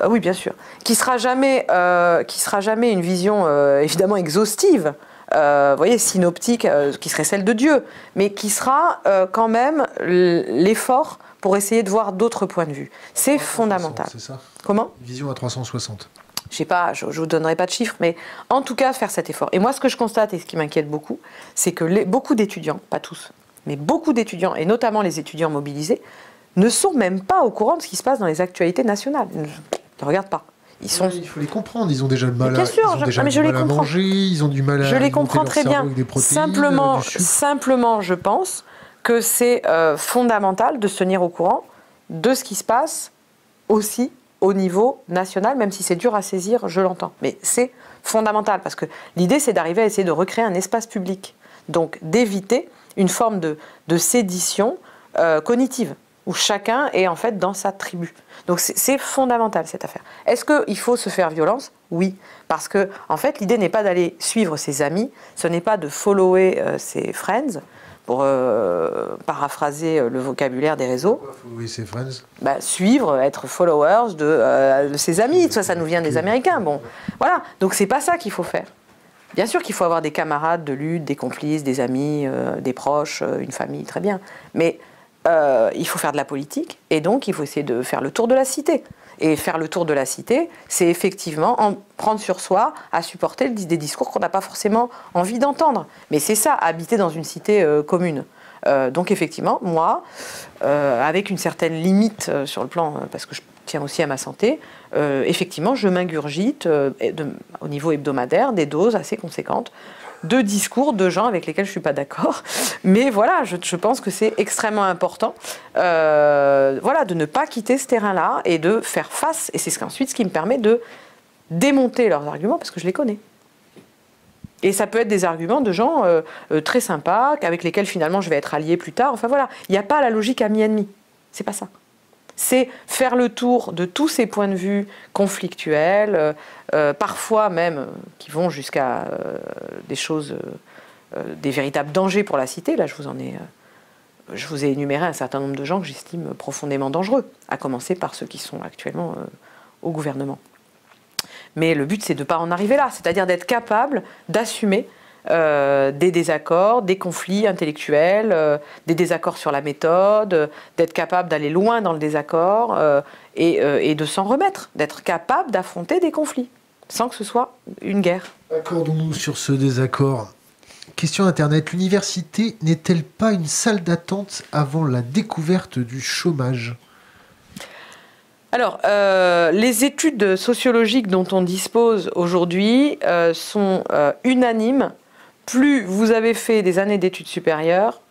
Ah oui, bien sûr. Qui sera jamais, euh, qui sera jamais une vision euh, évidemment exhaustive. Euh, vous voyez, synoptique, qui serait celle de Dieu, mais qui sera quand même l'effort pour essayer de voir d'autres points de vue. C'est fondamental. C'est ça? Comment? Vision à 360. Je sais pas, je ne vous donnerai pas de chiffres, mais en tout cas, faire cet effort. Et moi, ce que je constate et ce qui m'inquiète beaucoup, c'est que les, beaucoup d'étudiants, pas tous, mais beaucoup d'étudiants, et notamment les étudiants mobilisés, ne sont même pas au courant de ce qui se passe dans les actualités nationales. Ils ne regardent pas. Ils sont... il faut les comprendre. Ils ont déjà le mal à, sûr, ils ont déjà je, mal à manger. Ils ont du mal à. Je les comprends très bien. simplement, simplement, je pense que c'est euh, fondamental de se tenir au courant de ce qui se passe aussi au niveau national, même si c'est dur à saisir, je l'entends. Mais c'est fondamental parce que l'idée, c'est d'arriver à essayer de recréer un espace public. Donc d'éviter une forme de, sédition euh, cognitive où chacun est en fait dans sa tribu. Donc c'est fondamental cette affaire. Est-ce qu'il faut se faire violence? Oui, parce que en fait l'idée n'est pas d'aller suivre ses amis, ce n'est pas de follower euh, ses friends, pour euh, paraphraser le vocabulaire des réseaux. Oui, ses friends? Bah, suivre, être followers de, de ses amis. Ça, ça nous vient des Américains. Bon, voilà. Donc c'est pas ça qu'il faut faire. Bien sûr qu'il faut avoir des camarades de lutte, des complices, des amis, des proches, une famille, très bien. Mais euh, il faut faire de la politique et donc il faut essayer de faire le tour de la cité. Et faire le tour de la cité, c'est effectivement en prendre sur soi à supporter des discours qu'on n'a pas forcément envie d'entendre. Mais c'est ça, habiter dans une cité euh, commune. Euh, donc effectivement, moi, avec une certaine limite sur le plan, parce que je tiens aussi à ma santé, effectivement, je m'ingurgite au niveau hebdomadaire des doses assez conséquentes de discours de gens avec lesquels je ne suis pas d'accord. Mais voilà, je, pense que c'est extrêmement important euh, voilà, de ne pas quitter ce terrain-là et de faire face. Et c'est ensuite ce qui me permet de démonter leurs arguments parce que je les connais. Et ça peut être des arguments de gens euh, euh, très sympas, avec lesquels finalement je vais être allié plus tard. Enfin voilà, il n'y a pas la logique ami-ennemi. C'est pas ça c'est faire le tour de tous ces points de vue conflictuels, euh, euh, parfois même qui vont jusqu'à euh, des choses, des véritables dangers pour la cité. Là, je vous en ai, je vous ai énuméré un certain nombre de gens que j'estime profondément dangereux, à commencer par ceux qui sont actuellement au gouvernement. Mais le but, c'est de ne pas en arriver là, c'est-à-dire d'être capable d'assumer euh, des désaccords, des conflits intellectuels, euh, des désaccords sur la méthode, d'être capable d'aller loin dans le désaccord euh, et, de s'en remettre, d'être capable d'affronter des conflits sans que ce soit une guerre. Accordons-nous sur ce désaccord. Question Internet, l'université n'est-elle pas une salle d'attente avant la découverte du chômage? Alors, les études sociologiques dont on dispose aujourd'hui sont unanimes plus vous avez fait des années d'études supérieures,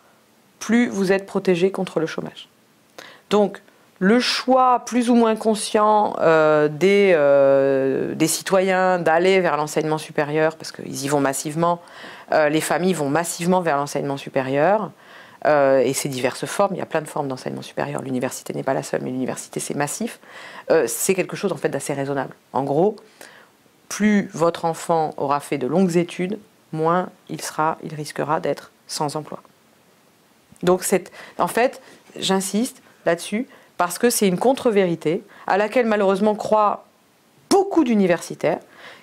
plus vous êtes protégé contre le chômage. Donc, le choix plus ou moins conscient euh, euh, des, citoyens d'aller vers l'enseignement supérieur, parce qu'ils y vont massivement, euh, les familles vont massivement vers l'enseignement supérieur, et c'est diverses formes, il y a plein de formes d'enseignement supérieur, l'université n'est pas la seule, mais l'université c'est massif, c'est quelque chose en fait d'assez raisonnable. En gros, plus votre enfant aura fait de longues études, moins il, sera, il risquera d'être sans emploi. Donc en fait, j'insiste là-dessus, parce que c'est une contre-vérité à laquelle malheureusement croient beaucoup d'universitaires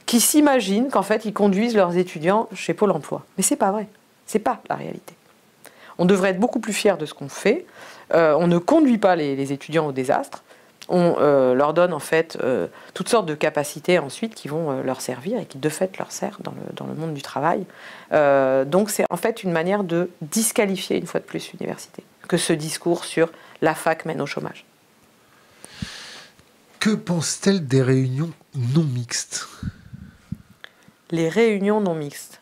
qui s'imaginent qu'en fait ils conduisent leurs étudiants chez Pôle Emploi. Mais c'est pas vrai, c'est pas la réalité. On devrait être beaucoup plus fiers de ce qu'on fait. Euh, on ne conduit pas les étudiants au désastre on euh, leur donne en fait euh, toutes sortes de capacités ensuite qui vont euh, leur servir et qui de fait leur servent dans le, dans le monde du travail. donc c'est en fait une manière de disqualifier une fois de plus l'université que ce discours sur la fac mène au chômage. Que pense-t-elle des réunions non mixtes? Les réunions non mixtes.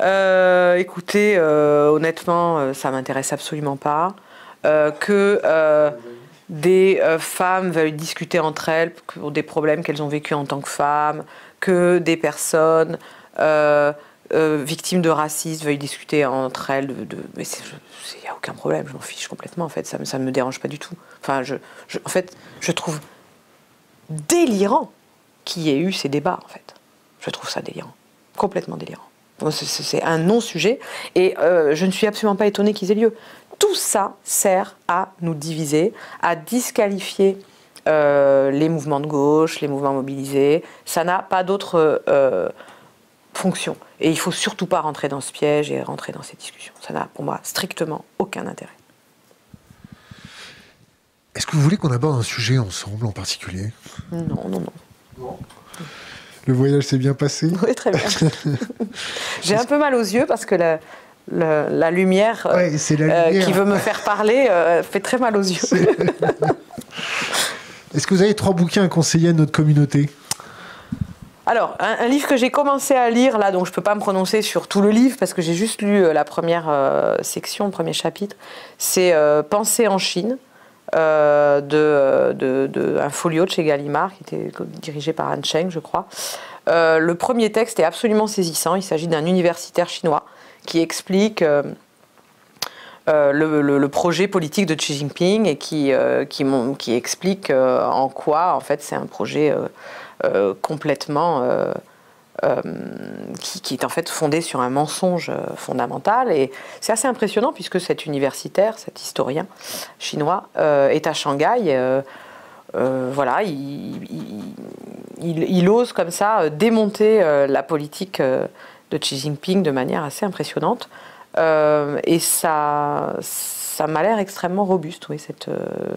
écoutez, honnêtement, ça m'intéresse absolument pas. que des euh, femmes veulent discuter entre elles pour des problèmes qu'elles ont vécus en tant que femmes, que des personnes euh, euh, victimes de racisme veuillent discuter entre elles. Mais il n'y a aucun problème, je m'en fiche complètement en fait, ça ne me dérange pas du tout. Enfin, en fait, je trouve délirant qu'il y ait eu ces débats en fait. Je trouve ça délirant, complètement délirant. C'est un non-sujet et je ne suis absolument pas étonnée qu'ils aient lieu tout ça sert à nous diviser, à disqualifier euh, les mouvements de gauche, les mouvements mobilisés. Ça n'a pas d'autre euh, fonction. Et il ne faut surtout pas rentrer dans ce piège et rentrer dans ces discussions. Ça n'a pour moi strictement aucun intérêt. Est-ce que vous voulez qu'on aborde un sujet ensemble en particulier? Non, non, non. Le voyage s'est bien passé? Oui, très bien. J'ai un peu mal aux yeux parce que la, la lumière, qui veut me faire parler fait très mal aux yeux. Est-ce que vous avez trois bouquins à conseiller à notre communauté? Alors, un, livre que j'ai commencé à lire, là, donc je ne peux pas me prononcer sur tout le livre parce que j'ai juste lu euh, la première euh, section, le premier chapitre, c'est euh, Penser en Chine, de, un folio de chez Gallimard, qui était dirigé par Han Cheng, je crois. le premier texte est absolument saisissant. Il s'agit d'un universitaire chinois qui explique le, projet politique de Xi Jinping et qui, qui explique en quoi, en fait, c'est un projet euh, complètement euh, euh, qui, est en fait fondé sur un mensonge fondamental. Et c'est assez impressionnant puisque cet universitaire, cet historien chinois, est à Shanghai. voilà, il, ose comme ça démonter la politique de Xi Jinping de manière assez impressionnante. et ça, ça m'a l'air extrêmement robuste, oui, cette,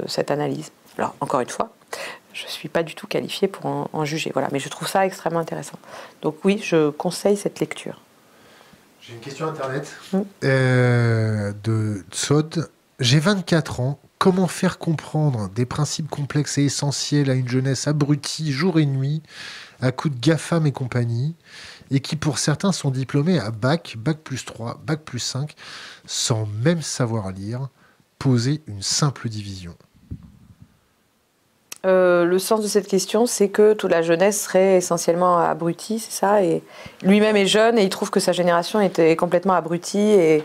cette analyse. Alors, encore une fois, je ne suis pas du tout qualifiée pour en, juger. Voilà. Mais je trouve ça extrêmement intéressant. Donc oui, je conseille cette lecture. J'ai une question Internet mm. euh, de Sod. J'ai 24 ans. Comment faire comprendre des principes complexes et essentiels à une jeunesse abrutie jour et nuit, à coups de GAFAM et compagnie, et qui pour certains sont diplômés à Bac, Bac plus 3, Bac plus 5, sans même savoir lire, poser une simple division euh, le sens de cette question, c'est que toute la jeunesse serait essentiellement abrutie, c'est ça? Et lui-même est jeune et il trouve que sa génération était complètement abrutie et,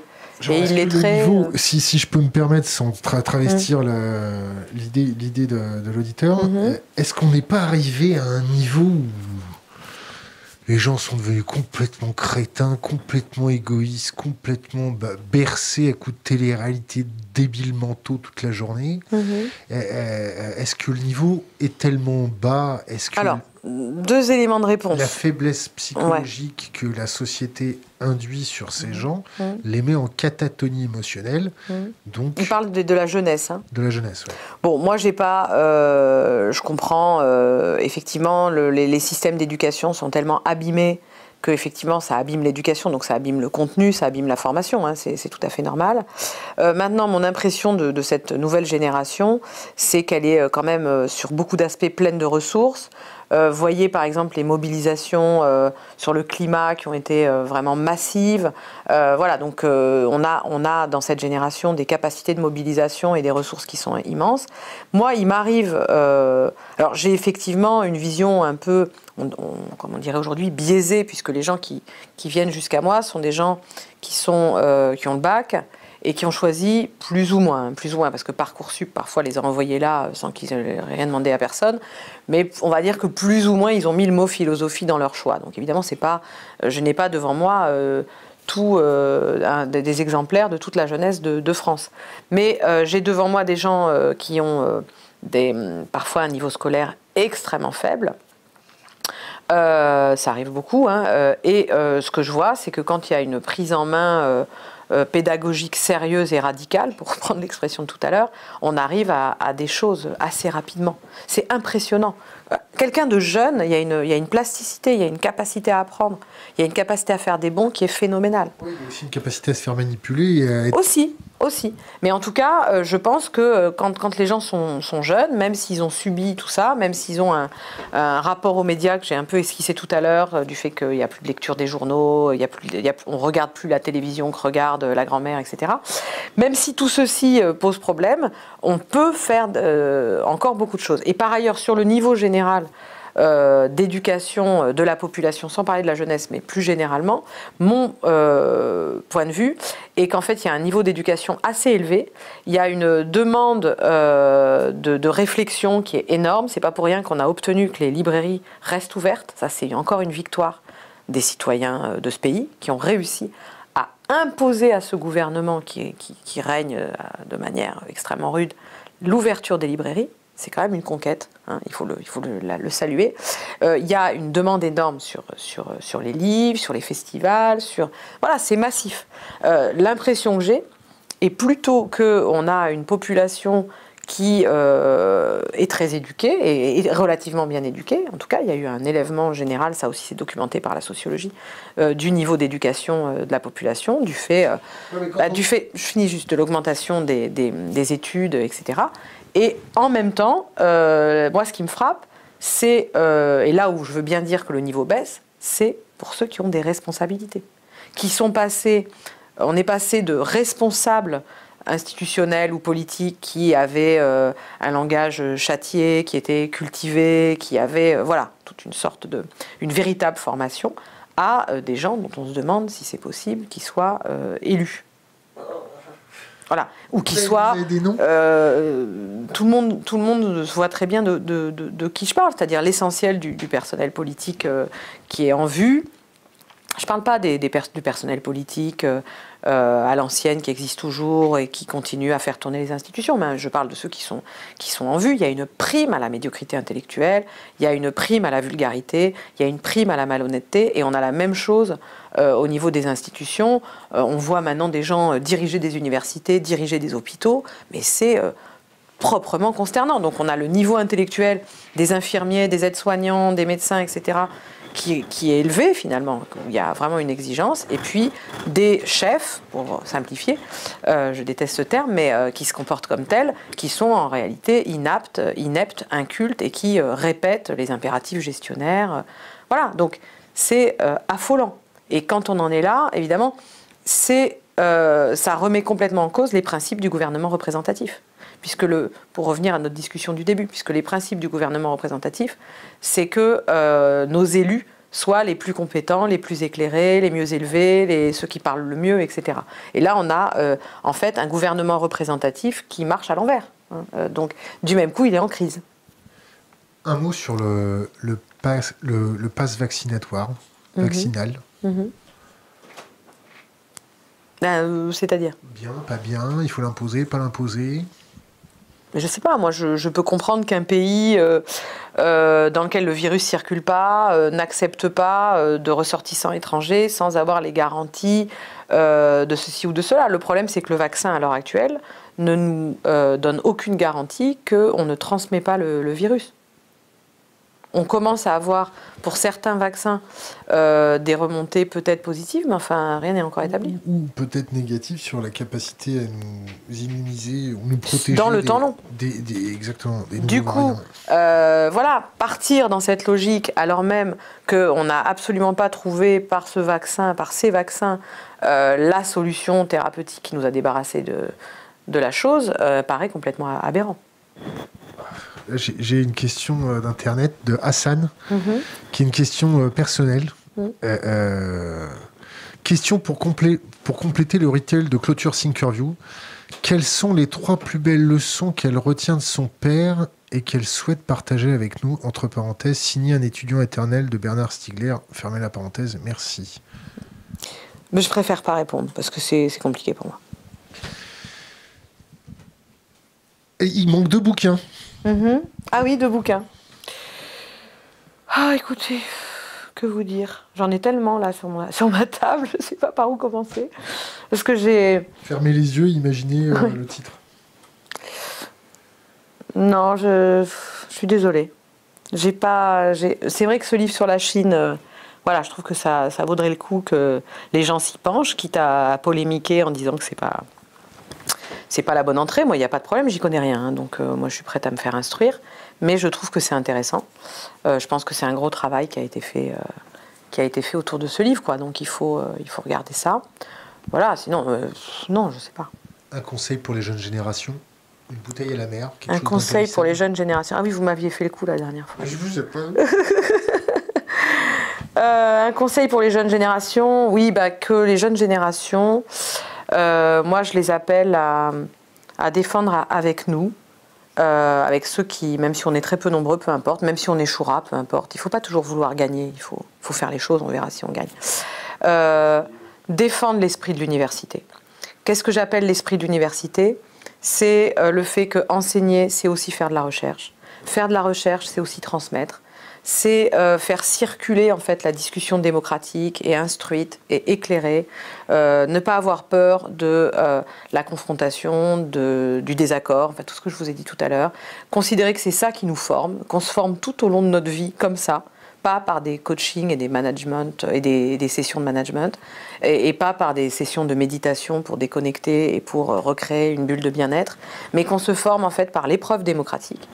il est très. Euh, si, si, je peux me permettre, sans travestir mm. l'idée de, de l'auditeur, mm-hmm. est-ce qu'on n'est pas arrivé à un niveau où les gens sont devenus complètement crétins, complètement égoïstes, complètement bah, bercés à coups de télé-réalité débiles mentaux toute la journée. Mhm. Euh, euh, est-ce que le niveau est tellement bas? Est-ce que Alors, deux éléments de réponse. La faiblesse psychologique que la société induit sur ces mhm. gens mhm. les met en catatonie émotionnelle. Donc, Il parle de, la jeunesse. Hein. De la jeunesse, oui. Bon, moi, j'ai pas. Euh, je comprends. effectivement, les, les, systèmes d'éducation sont tellement abîmés que effectivement ça abîme l'éducation, donc ça abîme le contenu, ça abîme la formation, hein, c'est tout à fait normal. Euh, maintenant, mon impression de, cette nouvelle génération, c'est qu'elle est euh, quand même euh, sur beaucoup d'aspects pleine de ressources. Voyez par exemple les mobilisations sur le climat qui ont été vraiment massives. voilà, donc on, a, on a dans cette génération des capacités de mobilisation et des ressources qui sont immenses. Moi, il m'arrive. alors j'ai effectivement une vision un peu comme on dirait aujourd'hui, biaisé, puisque les gens qui, viennent jusqu'à moi sont des gens qui, sont, euh, qui ont le bac et qui ont choisi plus ou moins, plus ou moins, parce que Parcoursup parfois les a envoyés là sans qu'ils aient rien demandé à personne, mais on va dire que plus ou moins ils ont mis le mot philosophie dans leur choix. Donc évidemment, c'est pas, euh, je n'ai pas devant moi euh, tout, des exemplaires de toute la jeunesse de, France, mais j'ai devant moi des gens qui ont des, parfois un niveau scolaire extrêmement faible euh, ça arrive beaucoup. Hein, euh, et euh, ce que je vois, c'est que quand il y a une prise en main pédagogique sérieuse et radicale, pour reprendre l'expression de tout à l'heure, on arrive à, des choses assez rapidement. C'est impressionnant. Quelqu'un de jeune, il y, a une, il y, a une, plasticité, il y a une capacité à apprendre, il y a une capacité à faire des bons qui est phénoménale. Oui, il y a aussi une capacité à se faire manipuler. Et à être... Aussi, aussi. Mais en tout cas, euh, je pense que euh, quand, les gens sont, jeunes, même s'ils ont subi tout ça, même s'ils ont un, rapport aux médias que j'ai un peu esquissé tout à l'heure, euh, du fait qu'il n'y a plus de lecture des journaux, il y a plus, regarde plus la télévision que regarde la grand-mère, etc. Même si tout ceci pose problème, on peut faire encore beaucoup de choses. Et par ailleurs, sur le niveau général, euh, d'éducation euh, de la population, sans parler de la jeunesse, mais plus généralement, mon euh, point de vue est qu'en fait, il y a un niveau d'éducation assez élevé. Il y a une demande de, réflexion qui est énorme. C'est pas pour rien qu'on a obtenu que les librairies restent ouvertes. Ça, c'est encore une victoire des citoyens de ce pays qui ont réussi à imposer à ce gouvernement qui, qui règne de manière extrêmement rude l'ouverture des librairies c'est quand même une conquête, hein, il faut le, il faut le, saluer. Euh, il y a une demande énorme sur, sur, sur les livres, sur les festivals, sur... Voilà, c'est massif. Euh, l'impression que j'ai est plutôt qu'on a une population qui euh, est très éduqué et, relativement bien éduqué. En tout cas, il y a eu un élèvement général, ça aussi c'est documenté par la sociologie, euh, du niveau d'éducation euh, de la population, du fait, bah, du fait, je finis juste, de l'augmentation des, des, études, etc. Et en même temps, moi ce qui me frappe, c'est, et là où je veux bien dire que le niveau baisse, c'est pour ceux qui ont des responsabilités, qui sont passés, on est passé de responsables institutionnels ou politiques qui avaient euh, un langage châtié, qui était cultivé, qui avait euh, voilà toute une sorte de une véritable formation, à euh, des gens dont on se demande si c'est possible qu'ils soient élus. Voilà. Ou qu'ils soient. tout, le monde, tout le monde voit très bien de, de, de, qui je parle, c'est-à-dire l'essentiel du, du, personnel politique qui est en vue. Je ne parle pas des, des du personnel politique euh, à l'ancienne qui existe toujours et qui continue à faire tourner les institutions. Mais je parle de ceux qui sont, qui sont en vue. Il y a une prime à la médiocrité intellectuelle, il y a une prime à la vulgarité, il y a une prime à la malhonnêteté, et on a la même chose euh, au niveau des institutions. Euh, on voit maintenant des gens diriger des universités, diriger des hôpitaux, mais c'est proprement consternant. Donc on a le niveau intellectuel des infirmiers, des aides-soignants, des médecins, etc., qui, est élevé finalement, il y a vraiment une exigence, et puis des chefs, pour simplifier, euh, je déteste ce terme, mais euh, qui se comportent comme tels, qui sont en réalité inaptes, ineptes, incultes, et qui euh, répètent les impératifs gestionnaires. voilà, donc c'est affolant. Et quand on en est là, évidemment, c'est, ça remet complètement en cause les principes du gouvernement représentatif puisque le, pour revenir à notre discussion du début, puisque les principes du gouvernement représentatif, c'est que euh, nos élus soient les plus compétents, les plus éclairés, les mieux élevés, les, ceux qui parlent le mieux, etc. Et là, on a euh, en fait un gouvernement représentatif qui marche à l'envers. Hein. Euh, donc, du même coup, il est en crise. Un mot sur le, le pass, le, pass vaccinatoire, mhm. Mhm. C'est-à-dire Bien, pas bien, il faut l'imposer, pas l'imposer je ne sais pas, moi je, peux comprendre qu'un pays euh, euh, dans lequel le virus circule pas euh, n'accepte pas de ressortissants étrangers sans avoir les garanties de ceci ou de cela. Le problème c'est que le vaccin à l'heure actuelle ne nous donne aucune garantie qu'on ne transmet pas le virus on commence à avoir, pour certains vaccins, euh, des remontées peut-être positives, mais enfin, rien n'est encore établi. Ou, peut-être négatives sur la capacité à nous immuniser ou nous protéger. Dans le temps long. exactement. du coup, euh, voilà, partir dans cette logique, alors même qu'on n'a absolument pas trouvé par ce vaccin, par ces vaccins, euh, la solution thérapeutique qui nous a débarrassé de, de la chose, paraît complètement aberrant. J'ai une question euh, d'Internet de Hassan, mhm. qui est une question euh, personnelle. Mhm. Euh, question pour, pour, compléter le rituel de clôture Thinkerview. Quelles sont les trois plus belles leçons qu'elle retient de son père et qu'elle souhaite partager avec nous Entre parenthèses, signé un étudiant éternel de Bernard Stiegler. Fermez la parenthèse, merci. Mais je préfère pas répondre parce que c'est compliqué pour moi. Et il manque deux bouquins. Mhm. Ah oui, deux bouquins. Ah, écoutez, que vous dire? J'en ai tellement là sur, sur ma table, je ne sais pas par où commencer. Parce que j'ai. Fermez les yeux, imaginez euh, le titre. Non, je, suis désolée. J'ai pas. C'est vrai que ce livre sur la Chine. Euh, voilà, je trouve que ça, ça vaudrait le coup que les gens s'y penchent, quitte à polémiquer en disant que c'est pas c'est pas la bonne entrée. Moi, il n'y a pas de problème, j'y connais rien. Hein. donc, euh, moi, je suis prête à me faire instruire. Mais je trouve que c'est intéressant. Euh, je pense que c'est un gros travail qui a été fait, euh, qui a été fait autour de ce livre, quoi. Donc, il faut, il faut regarder ça. Voilà. Sinon, non, je sais pas. Un conseil pour les jeunes générations? Une bouteille à la mer. Un conseil pour les jeunes générations. Ah oui, vous m'aviez fait le coup la dernière fois. Je vous sais pas. un conseil pour les jeunes générations, oui, bah, que les jeunes générations euh, moi, je les appelle à, défendre avec nous, euh, avec ceux qui, même si on est très peu nombreux, peu importe, même si on échouera, peu importe. Il ne faut pas toujours vouloir gagner, il faut, faire les choses, on verra si on gagne. Euh, défendre l'esprit de l'université. Qu'est-ce que j'appelle l'esprit de l'université? C'est le fait que enseigner, c'est aussi faire de la recherche. Faire de la recherche, c'est aussi transmettre. C'est euh, faire circuler en fait la discussion démocratique et instruite et éclairée, euh, ne pas avoir peur de euh, la confrontation, de, du désaccord, tout ce que je vous ai dit tout à l'heure, considérer que c'est ça qui nous forme, qu'on se forme tout au long de notre vie comme ça, pas par des coachings et des management et des, sessions de management, et, pas par des sessions de méditation pour déconnecter et pour recréer une bulle de bien-être, mais qu'on se forme en fait par l'épreuve démocratique.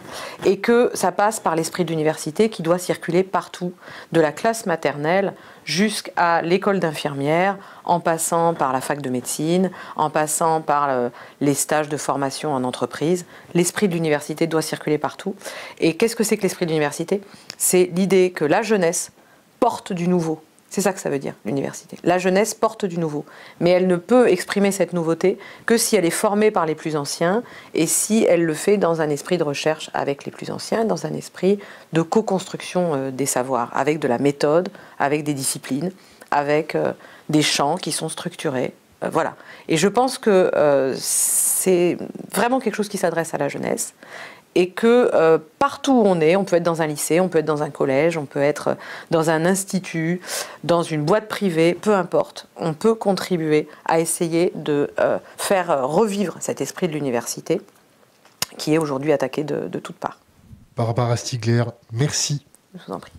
Et que ça passe par l'esprit d'université qui doit circuler partout, de la classe maternelle jusqu'à l'école d'infirmière, en passant par la fac de médecine, en passant par euh, les stages de formation en entreprise. L'esprit de l'université doit circuler partout. Et qu'est-ce que c'est que l'esprit de l'université? C'est l'idée que la jeunesse porte du nouveau. C'est ça que ça veut dire, l'université. La jeunesse porte du nouveau, mais elle ne peut exprimer cette nouveauté que si elle est formée par les plus anciens et si elle le fait dans un esprit de recherche avec les plus anciens, dans un esprit de co-construction euh, des savoirs, avec de la méthode, avec des disciplines, avec euh, des champs qui sont structurés. Euh, voilà. Et je pense que c'est vraiment quelque chose qui s'adresse à la jeunesse et que euh, partout où on est, on peut être dans un lycée, on peut être dans un collège, on peut être dans un institut, dans une boîte privée, peu importe, on peut contribuer à essayer de euh, faire revivre cet esprit de l'université qui est aujourd'hui attaqué de, de toutes parts. Barbara Stigler, merci. Je vous en prie.